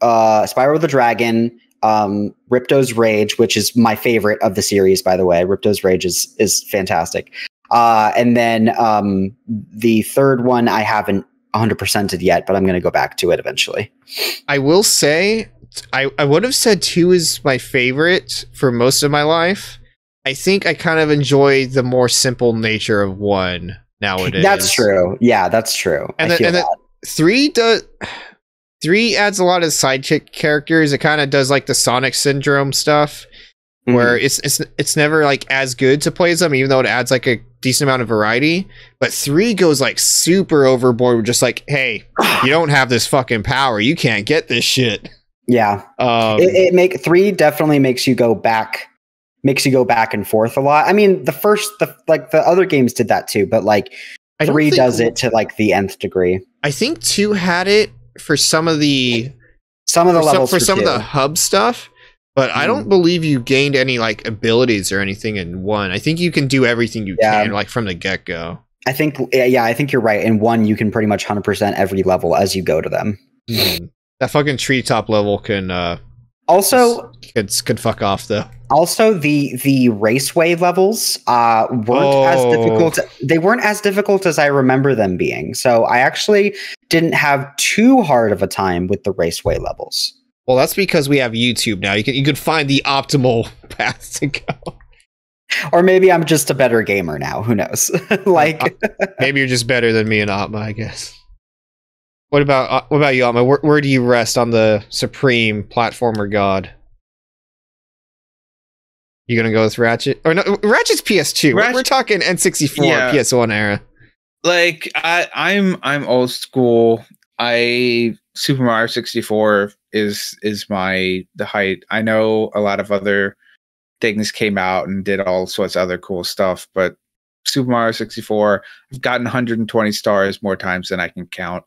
uh, Spyro the Dragon, um, Ripto's Rage, which is my favorite of the series. By the way, Ripto's Rage is is fantastic. Uh, and then um, the third one I haven't hundred percented yet, but I'm going to go back to it eventually. I will say, I, I would have said two is my favorite for most of my life. I think I kind of enjoy the more simple nature of one nowadays. That's true. Yeah, that's true. And I then- feel and then-. Three does. Three adds a lot of sidekick characters. It kind of does like the Sonic Syndrome stuff, where Mhm. it's it's it's never like as good to play as them, even though it adds like a decent amount of variety. But three goes like super overboard, with just like, hey, you don't have this fucking power, you can't get this shit. yeah, Um, it, it make three definitely makes you go back makes you go back and forth a lot i mean the first the like the other games did that too but like three does it to like the nth degree I think two had it for some of the some of the for some, levels for for some of the hub stuff, but I don't Mhm. believe you gained any like abilities or anything in one. I think you can do everything you Yeah. can like from the get go. i think yeah, yeah i think you're right in one you can pretty much 100% every level as you go to them that fucking treetop level can uh also could, could fuck off though. Also the the raceway levels uh weren't as Oh. difficult they weren't as difficult as i remember them being so i actually didn't have too hard of a time with the raceway levels Well, that's because we have YouTube now. You can you can find the optimal path to go. or maybe i'm just a better gamer now who knows like Maybe you're just better than me and Atma, I guess. What about uh, what about you, Atma? Where, where do you rest on the supreme platformer god? You gonna go with Ratchet? Or no, Ratchet's PS2. We're- We're, talking N64, Yeah. PS1 era. Like I, I'm I'm old school. I Super Mario 64 is is my the height. I know a lot of other things came out and did all sorts of other cool stuff, but Super Mario 64, I've gotten 120 stars more times than I can count.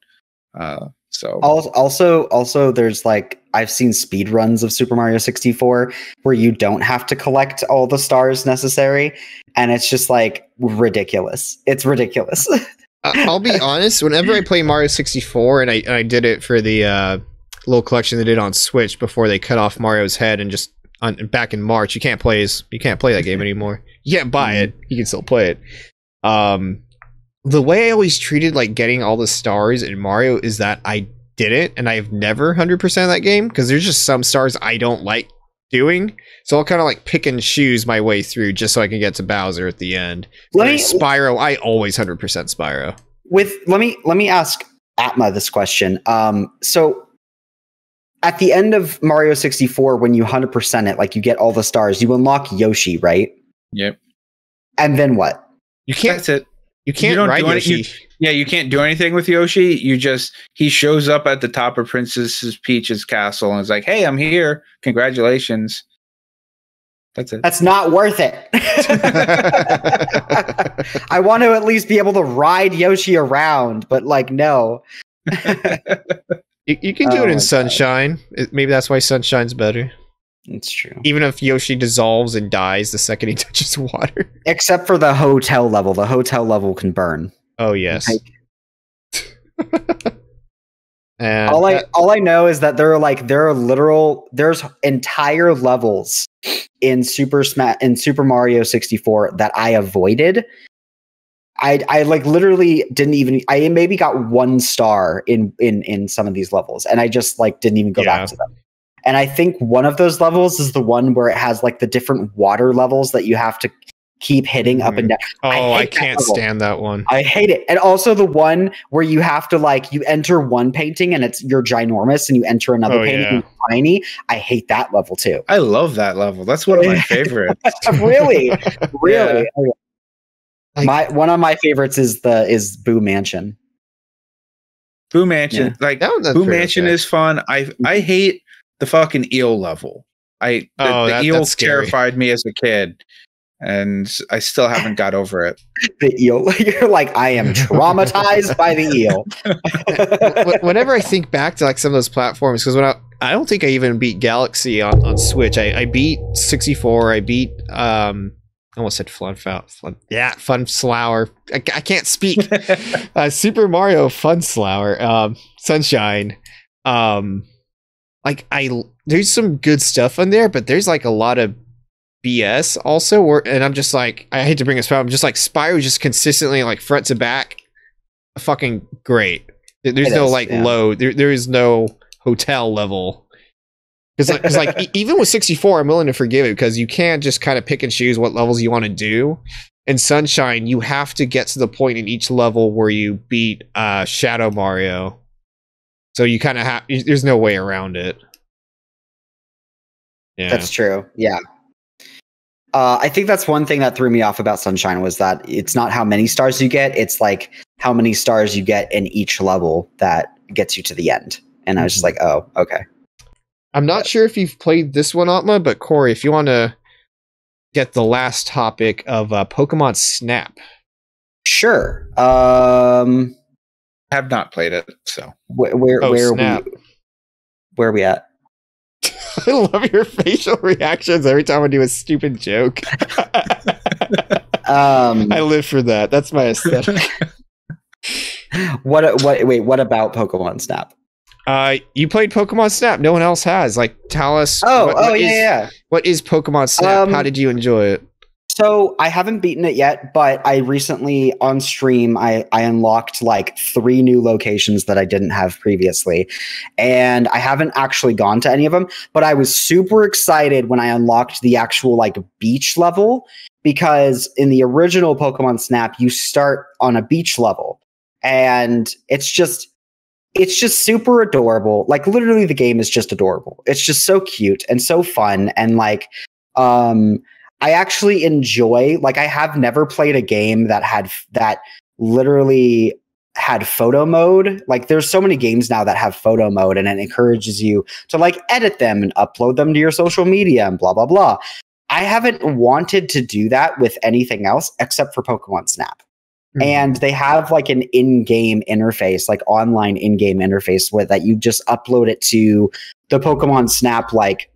Uh, so also also there's like i've seen speed runs of super mario 64 where you don't have to collect all the stars necessary and it's just like ridiculous it's ridiculous I'll be honest. Whenever I play Mario 64, and I and I did it for the uh, little collection they did on Switch before they cut off Mario's head, and just on, back in March, you can't play as you can't play that game anymore. You can't buy it. You can still play it. Um, the way I always treated like getting all the stars in Mario is that I did it, and I've never hundred percent that game because there's just some stars I don't like doing. So I'll kind of like pick and choose my way through just so I can get to Bowser at the end. let me Whereas Spyro, I always hundred percent Spyro. with let me let me ask atma this question um so at the end of mario 64 when you 100% it like you get all the stars you unlock yoshi right yep, and then what You can't that's it. You can't don't ride do any- you- Yoshi. Yeah, you can't do anything with Yoshi. You just he shows up at the top of Princess Peach's castle and is like, "Hey, I'm here. Congratulations." That's it. that's not worth it I want to at least be able to ride Yoshi around, but like no. You, you can do Oh it in Sunshine. It- maybe that's why Sunshine's better. It's true. Even if Yoshi dissolves and dies the second he touches water. Except for the hotel level. The hotel level can burn. Oh yes. Like- and all I all I know is that there are like there are literal there's entire levels in Super Smash in Super Mario 64 that I avoided. I I like literally didn't even I maybe got one star in in in some of these levels and I just like didn't even go Yeah. back to them. And I think one of those levels is the one where it has like the different water levels that you have to keep hitting up and mm. down. oh, I I, can't level. stand that one. I hate it. And also the one where you have to like you enter one painting and it's you're ginormous and you enter another Oh, painting yeah. and you're tiny. I hate that level too. I love that level. That's one of my favorites. really? Really? Yeah. Like- my one of my favorites is the is Boo Mansion. Boo Mansion, like That one- Boo Mansion okay. is fun. I I hate the fucking eel level. I the, Oh, the that- eel that's terrified me as a kid, and I still haven't got over it. The eel. You're like, I am traumatized by the eel. Whenever I think back to like some of those platforms, because when I I don't think I even beat Galaxy on, on Switch. I, I beat 64. I beat um I almost said Fun Fun. fun yeah, Fun Slower. I, I can't speak. uh, Super Mario Fun Slower, um, Sunshine. Um, like I, there's some good stuff on there, but there's like a lot of BS also. Where, and I'm just like, I hate to bring this up. I'm just like Spyro, just consistently like front to back, fucking great. There's It no is, like yeah. low. There, there is no hotel level. Because like, 'cause, like e- even with 64, I'm willing to forgive it because you can't just kind of pick and choose what levels you want to do in Sunshine, you have to get to the point in each level where you beat uh, Shadow Mario. So you kind of have. There's no way around it. Yeah. That's true. Yeah. Uh, I think that's one thing that threw me off about Sunshine was that it's not how many stars you get; it's like how many stars you get in each level that gets you to the end. And I was just like, "Oh, okay." I'm not sure if you've played this one, Atma, but Corey, if you want to get the last topic of uh, Pokemon Snap. Sure. Um, have not played it, so wh- where Oh, where snap. we where are we at? I love your facial reactions every time I do a stupid joke. Um, I live for that. That's my aesthetic. what what wait? What about Pokemon Snap? uh, you played Pokemon Snap. No one else has. Like, tell us. Oh, what- oh what yeah, is- yeah. What is Pokemon Snap? Um, How did you enjoy it? So I haven't beaten it yet, but I recently on stream I I unlocked like three new locations that I didn't have previously. And I haven't actually gone to any of them, but I was super excited when I unlocked the actual like beach level because in the original Pokemon Snap you start on a beach level and it's just it's just super adorable. Like literally the game is just adorable. It's just so cute and so fun and like um I actually enjoy like I have never played a game that had that literally had photo mode. Like there's so many games now that have photo mode and it encourages you to like edit them and upload them to your social media and blah blah blah. I haven't wanted to do that with anything else except for Pokemon Snap. Hmm. And they have like an in-game interface, like online in-game interface with that you just upload it to the Pokemon Snap like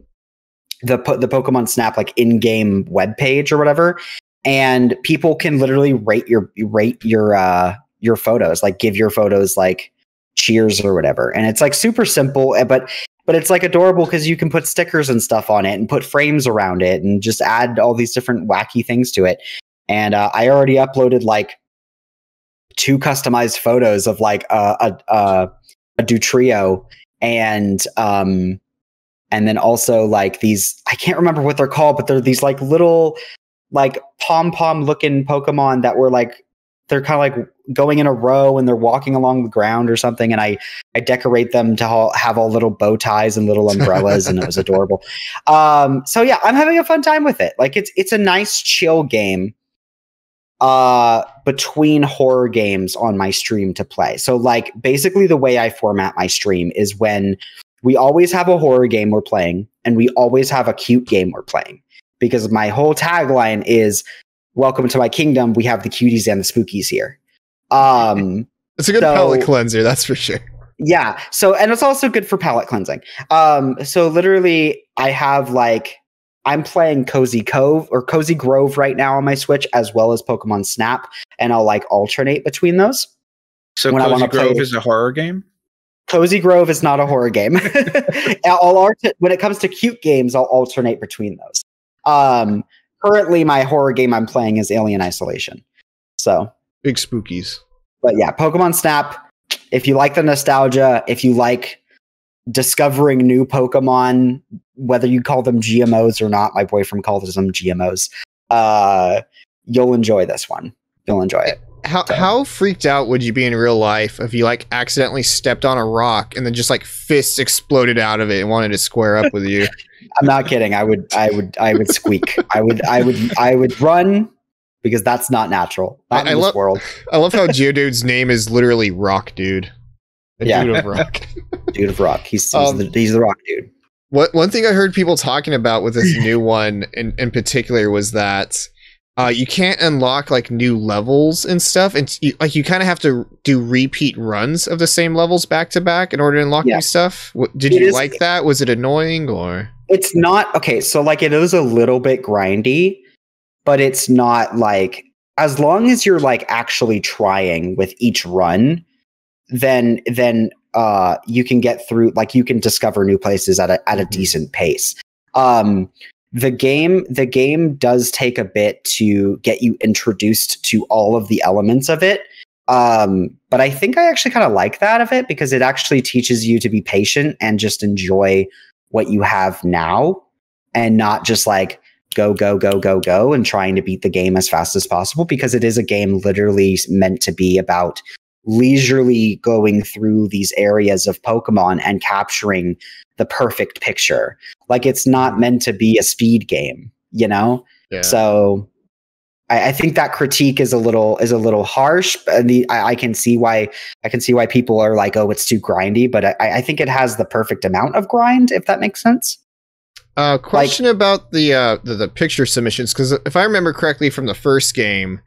the the Pokemon Snap like in-game web page or whatever, and people can literally rate your rate your uh your photos, like give your photos like cheers or whatever, and it's like super simple, eh, but but it's like adorable because you can put stickers and stuff on it and put frames around it and just add all these different wacky things to it. And uh, I already uploaded like two customized photos of like a a, a, a Dodrio and um and then also like these I can't remember what they're called, but they're these like little like pom pom looking Pokemon that were like they're kind of like going in a row and they're walking along the ground or something. And I I decorate them to all, have all little bow ties and little umbrellas, and it was adorable. Um, so yeah, I'm having a fun time with it. Like it's it's a nice chill game uh between horror games on my stream to play. So like basically the way I format my stream is when we always have a horror game we're playing and we always have a cute game we're playing because my whole tagline is welcome to my kingdom. We have the cuties and the spookies here. Um, It's a good So- palate cleanser, that's for sure. yeah. So, and it's also good for palate cleansing. Um, so literally, I have like I'm playing Cozy Cove or Cozy Grove right now on my Switch, as well as Pokemon Snap, and I'll like alternate between those. So When Cozy wanna play- Grove is a horror game. Cozy Grove is not a horror game. I'll alter- when it comes to cute games, I'll alternate between those. Um, currently, my horror game I'm playing is Alien Isolation. So, Big spookies. but yeah, Pokemon Snap. If you like the nostalgia, if you like discovering new Pokemon, whether you call them GMOs or not, my boyfriend calls them GMOs. Uh, you'll enjoy this one. You'll enjoy it. How how freaked out would you be in real life if you like accidentally stepped on a rock and then just like fists exploded out of it and wanted to square up with you? I'm not kidding. I would, I would, I would squeak. I would, I would, I would run because that's not natural. Not I- in I this love- world. I love how Geodude's name is literally Rock Dude. The Yeah. dude of rock. Dude of rock. He's he's, Um, the, he's the rock dude. What one thing I heard people talking about with this new one in, in particular was that uh, you can't unlock like new levels and stuff, and you, like you kind of have to do repeat runs of the same levels back to back in order to unlock Yeah. new stuff. What, did It you is- like that? Was it annoying or? It's not okay. So like it is a little bit grindy, but it's not like as long as you're like actually trying with each run, then then uh you can get through like you can discover new places at a at a decent pace. Um the game the game does take a bit to get you introduced to all of the elements of it. Um but I think I actually kind of like that of it because it actually teaches you to be patient and just enjoy what you have now and not just like go go go go go and trying to beat the game as fast as possible because it is a game literally meant to be about leisurely going through these areas of Pokemon and capturing the perfect picture. Like it's not meant to be a speed game, you know? Yeah. So I, I think that critique is a little is a little harsh. And the, I, I can see why I can see why people are like, oh, it's too grindy. But I, I think it has the perfect amount of grind, if that makes sense. Uh, question about the, uh, the the picture submissions because if I remember correctly from the first game,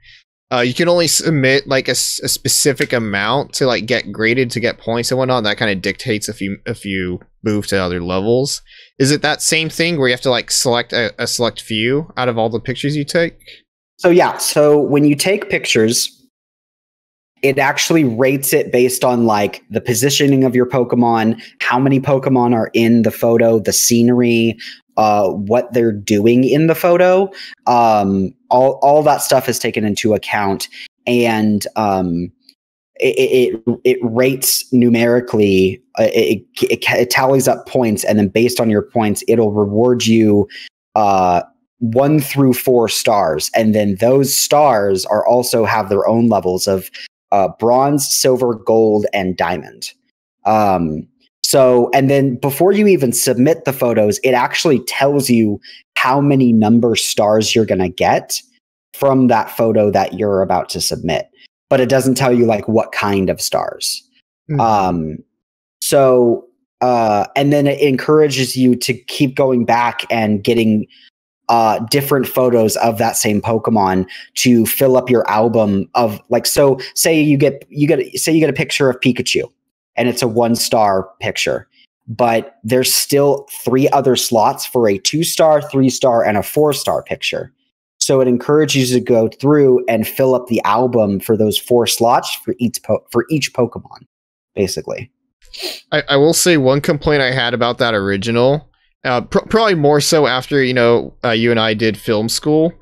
uh, you can only submit like a specific amount to like get graded to get points and whatnot. That kind of dictates if you if you move to other levels. Is it that same thing where you have to like select a, a select few out of all the pictures you take? So yeah, so when you take pictures, it actually rates it based on like the positioning of your Pokemon, how many Pokemon are in the photo, the scenery, uh, what they're doing in the photo. Um, all all that stuff is taken into account, and um, it, it it rates numerically. Uh, it, it it tallies up points, and then based on your points, it'll reward you. Uh, one through four stars and then those stars are also have their own levels of uh, bronze silver gold and diamond um, so and then before you even submit the photos it actually tells you how many number stars you're going to get from that photo that you're about to submit but it doesn't tell you like what kind of stars Mhm. um, so uh, and then it encourages you to keep going back and getting uh, different photos of that same Pokemon to fill up your album of like. So say you get you get say you get a picture of Pikachu, and it's a one star picture, but there's still three other slots for a two star, three star, and a four star picture. So it encourages you to go through and fill up the album for those four slots for each po- for each Pokemon, basically. I, I will say one complaint I had about that original, uh, pr- probably more so after you know uh, you and I did film school,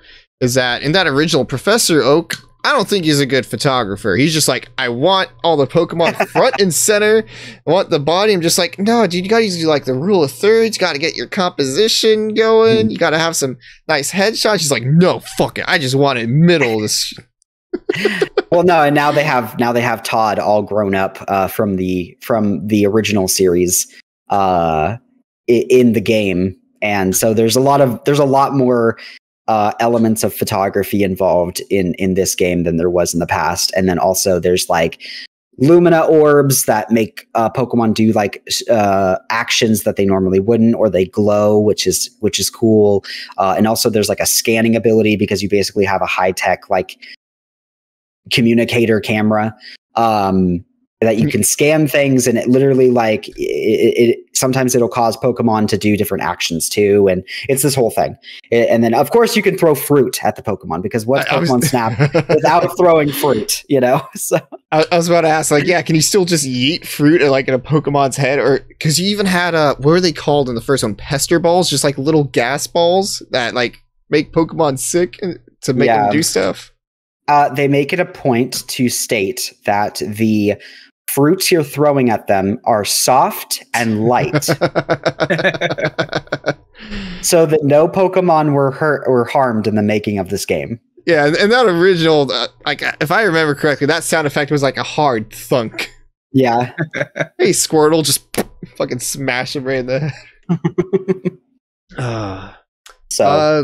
is that in that original Professor Oak, I don't think he's a good photographer. He's just like, I want all the Pokemon front and center. I want the body. I'm just like, no, dude, you gotta use like the rule of thirds. You gotta get your composition going. You gotta have some nice headshots. He's like, no, fuck it. I just want it middle of this. well no and now they have now they have todd all grown up uh, from the from the original series uh in the game and so there's a lot of there's a lot more uh elements of photography involved in in this game than there was in the past and then also there's like Lumina orbs that make uh, Pokemon do like uh, actions that they normally wouldn't, or they glow, which is which is cool. Uh, and also, there's like a scanning ability because you basically have a high tech like communicator camera. Um, that you can scan things and it literally like it, it, sometimes it'll cause pokemon to do different actions too and it's this whole thing and then of course you can throw fruit at the pokemon because what's I was- pokemon snap without throwing fruit you know so I, I was about to ask, like, yeah, can you still just yeet fruit at, like in a Pokemon's head, or because you even had uh, what were they called in the first one? Pester balls, just like little gas balls that like make Pokemon sick and- to make Yeah. them do stuff. uh, they make it a point to state that the fruits you're throwing at them are soft and light so that no pokemon were hurt or harmed in the making of this game yeah, and, and that original, uh, like, if I remember correctly, that sound effect was like a hard thunk. yeah Hey, Squirtle, just fucking smash him right in the head. Uh, so uh,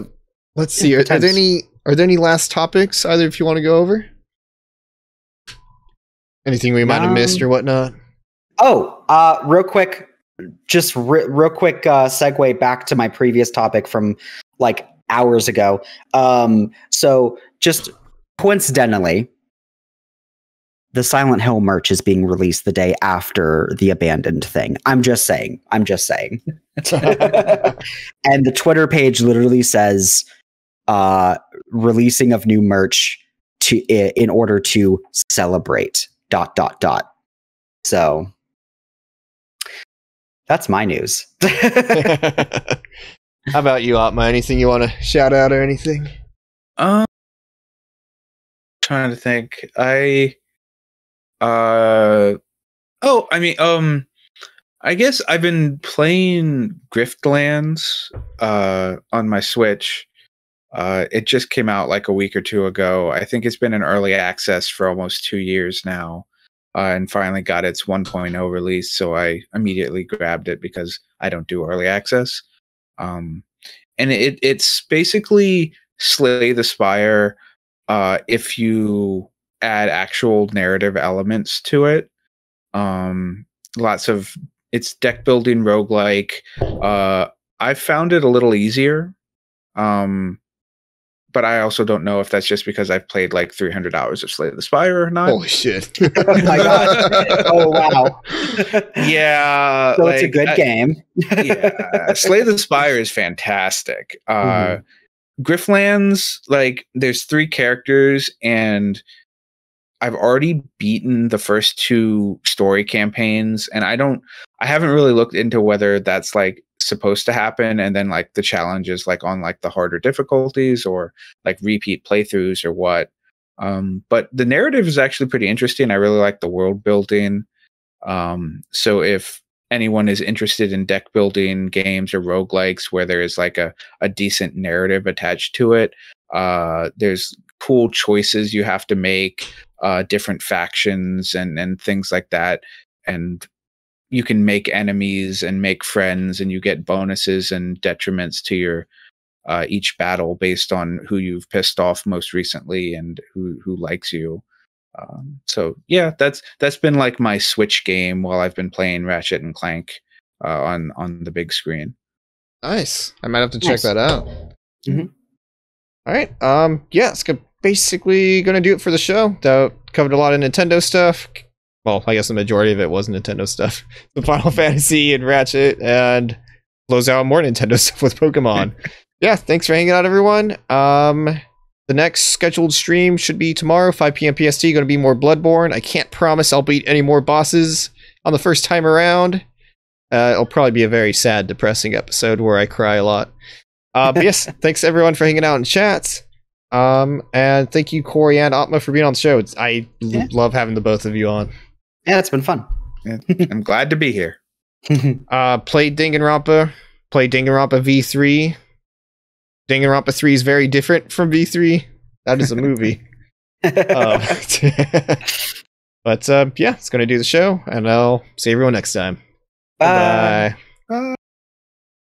let's see. Are, are there any are there any last topics either if you want to go over? Anything we might have missed Um, or whatnot? Oh, uh, real quick, just re- real quick uh, segue back to my previous topic from like hours ago. Um, so just coincidentally, the Silent Hill merch is being released the day after the abandoned thing. I'm just saying. I'm just saying. and the Twitter page literally says uh, releasing of new merch to in order to celebrate dot dot dot. So that's my news. How about you, Atma? Anything you want to shout out or anything? Um, trying to think. I, uh, oh, I mean, um, I guess I've been playing Griftlands, uh, on my Switch. Uh, it just came out like a week or two ago. I think it's been in early access for almost two years now, uh, and finally got its 1.0 release. So I immediately grabbed it because I don't do early access. Um, and it it's basically Slay the Spire uh, if you add actual narrative elements to it. Um, lots of it's deck building roguelike. Uh, I found it a little easier. Um, but I also don't know if that's just because I've played like 300 hours of Slay the Spire or not. Holy shit! oh my god! Oh wow! yeah, So it's a good I- game. yeah, Slay the Spire is fantastic. Uh, Griftlands, like, there's three characters, and I've already beaten the first two story campaigns, and I don't, I haven't really looked into whether that's like supposed to happen, and then like the challenges, like on like the harder difficulties or like repeat playthroughs or what. Um, but the narrative is actually pretty interesting. I really like the world building. Um, so if anyone is interested in deck building games or roguelikes where there is like a, a decent narrative attached to it, uh, there's cool choices you have to make, uh, different factions and, and things like that. And you can make enemies and make friends, and you get bonuses and detriments to your uh, each battle based on who you've pissed off most recently and who who likes you. Um, so yeah, that's that's been like my Switch game while I've been playing Ratchet and Clank uh, on on the big screen. Nice. I might have to check Nice. that out. Mhm. All right. Um. Yeah. It's basically gonna do it for the show. That covered a lot of Nintendo stuff. Well, I guess the majority of it was Nintendo stuff. The Final Fantasy and Ratchet, and close out more Nintendo stuff with Pokemon. yeah. Thanks for hanging out, everyone. Um. The next scheduled stream should be tomorrow, 5 p.m. PST. Going to be more Bloodborne. I can't promise I'll beat any more bosses on the first time around. Uh, it'll probably be a very sad, depressing episode where I cry a lot. Uh, but yes, thanks everyone for hanging out in chat. Um, and thank you, Corey and Atma, for being on the show. It's, I l- Yeah. love having the both of you on. Yeah, it's been fun. I'm glad to be here. Uh, played Danganronpa. Played Danganronpa V3. Danganronpa 3 is very different from V3. That is a movie. um, but uh, yeah, it's going to do the show, and I'll see everyone next time. Bye. Bye.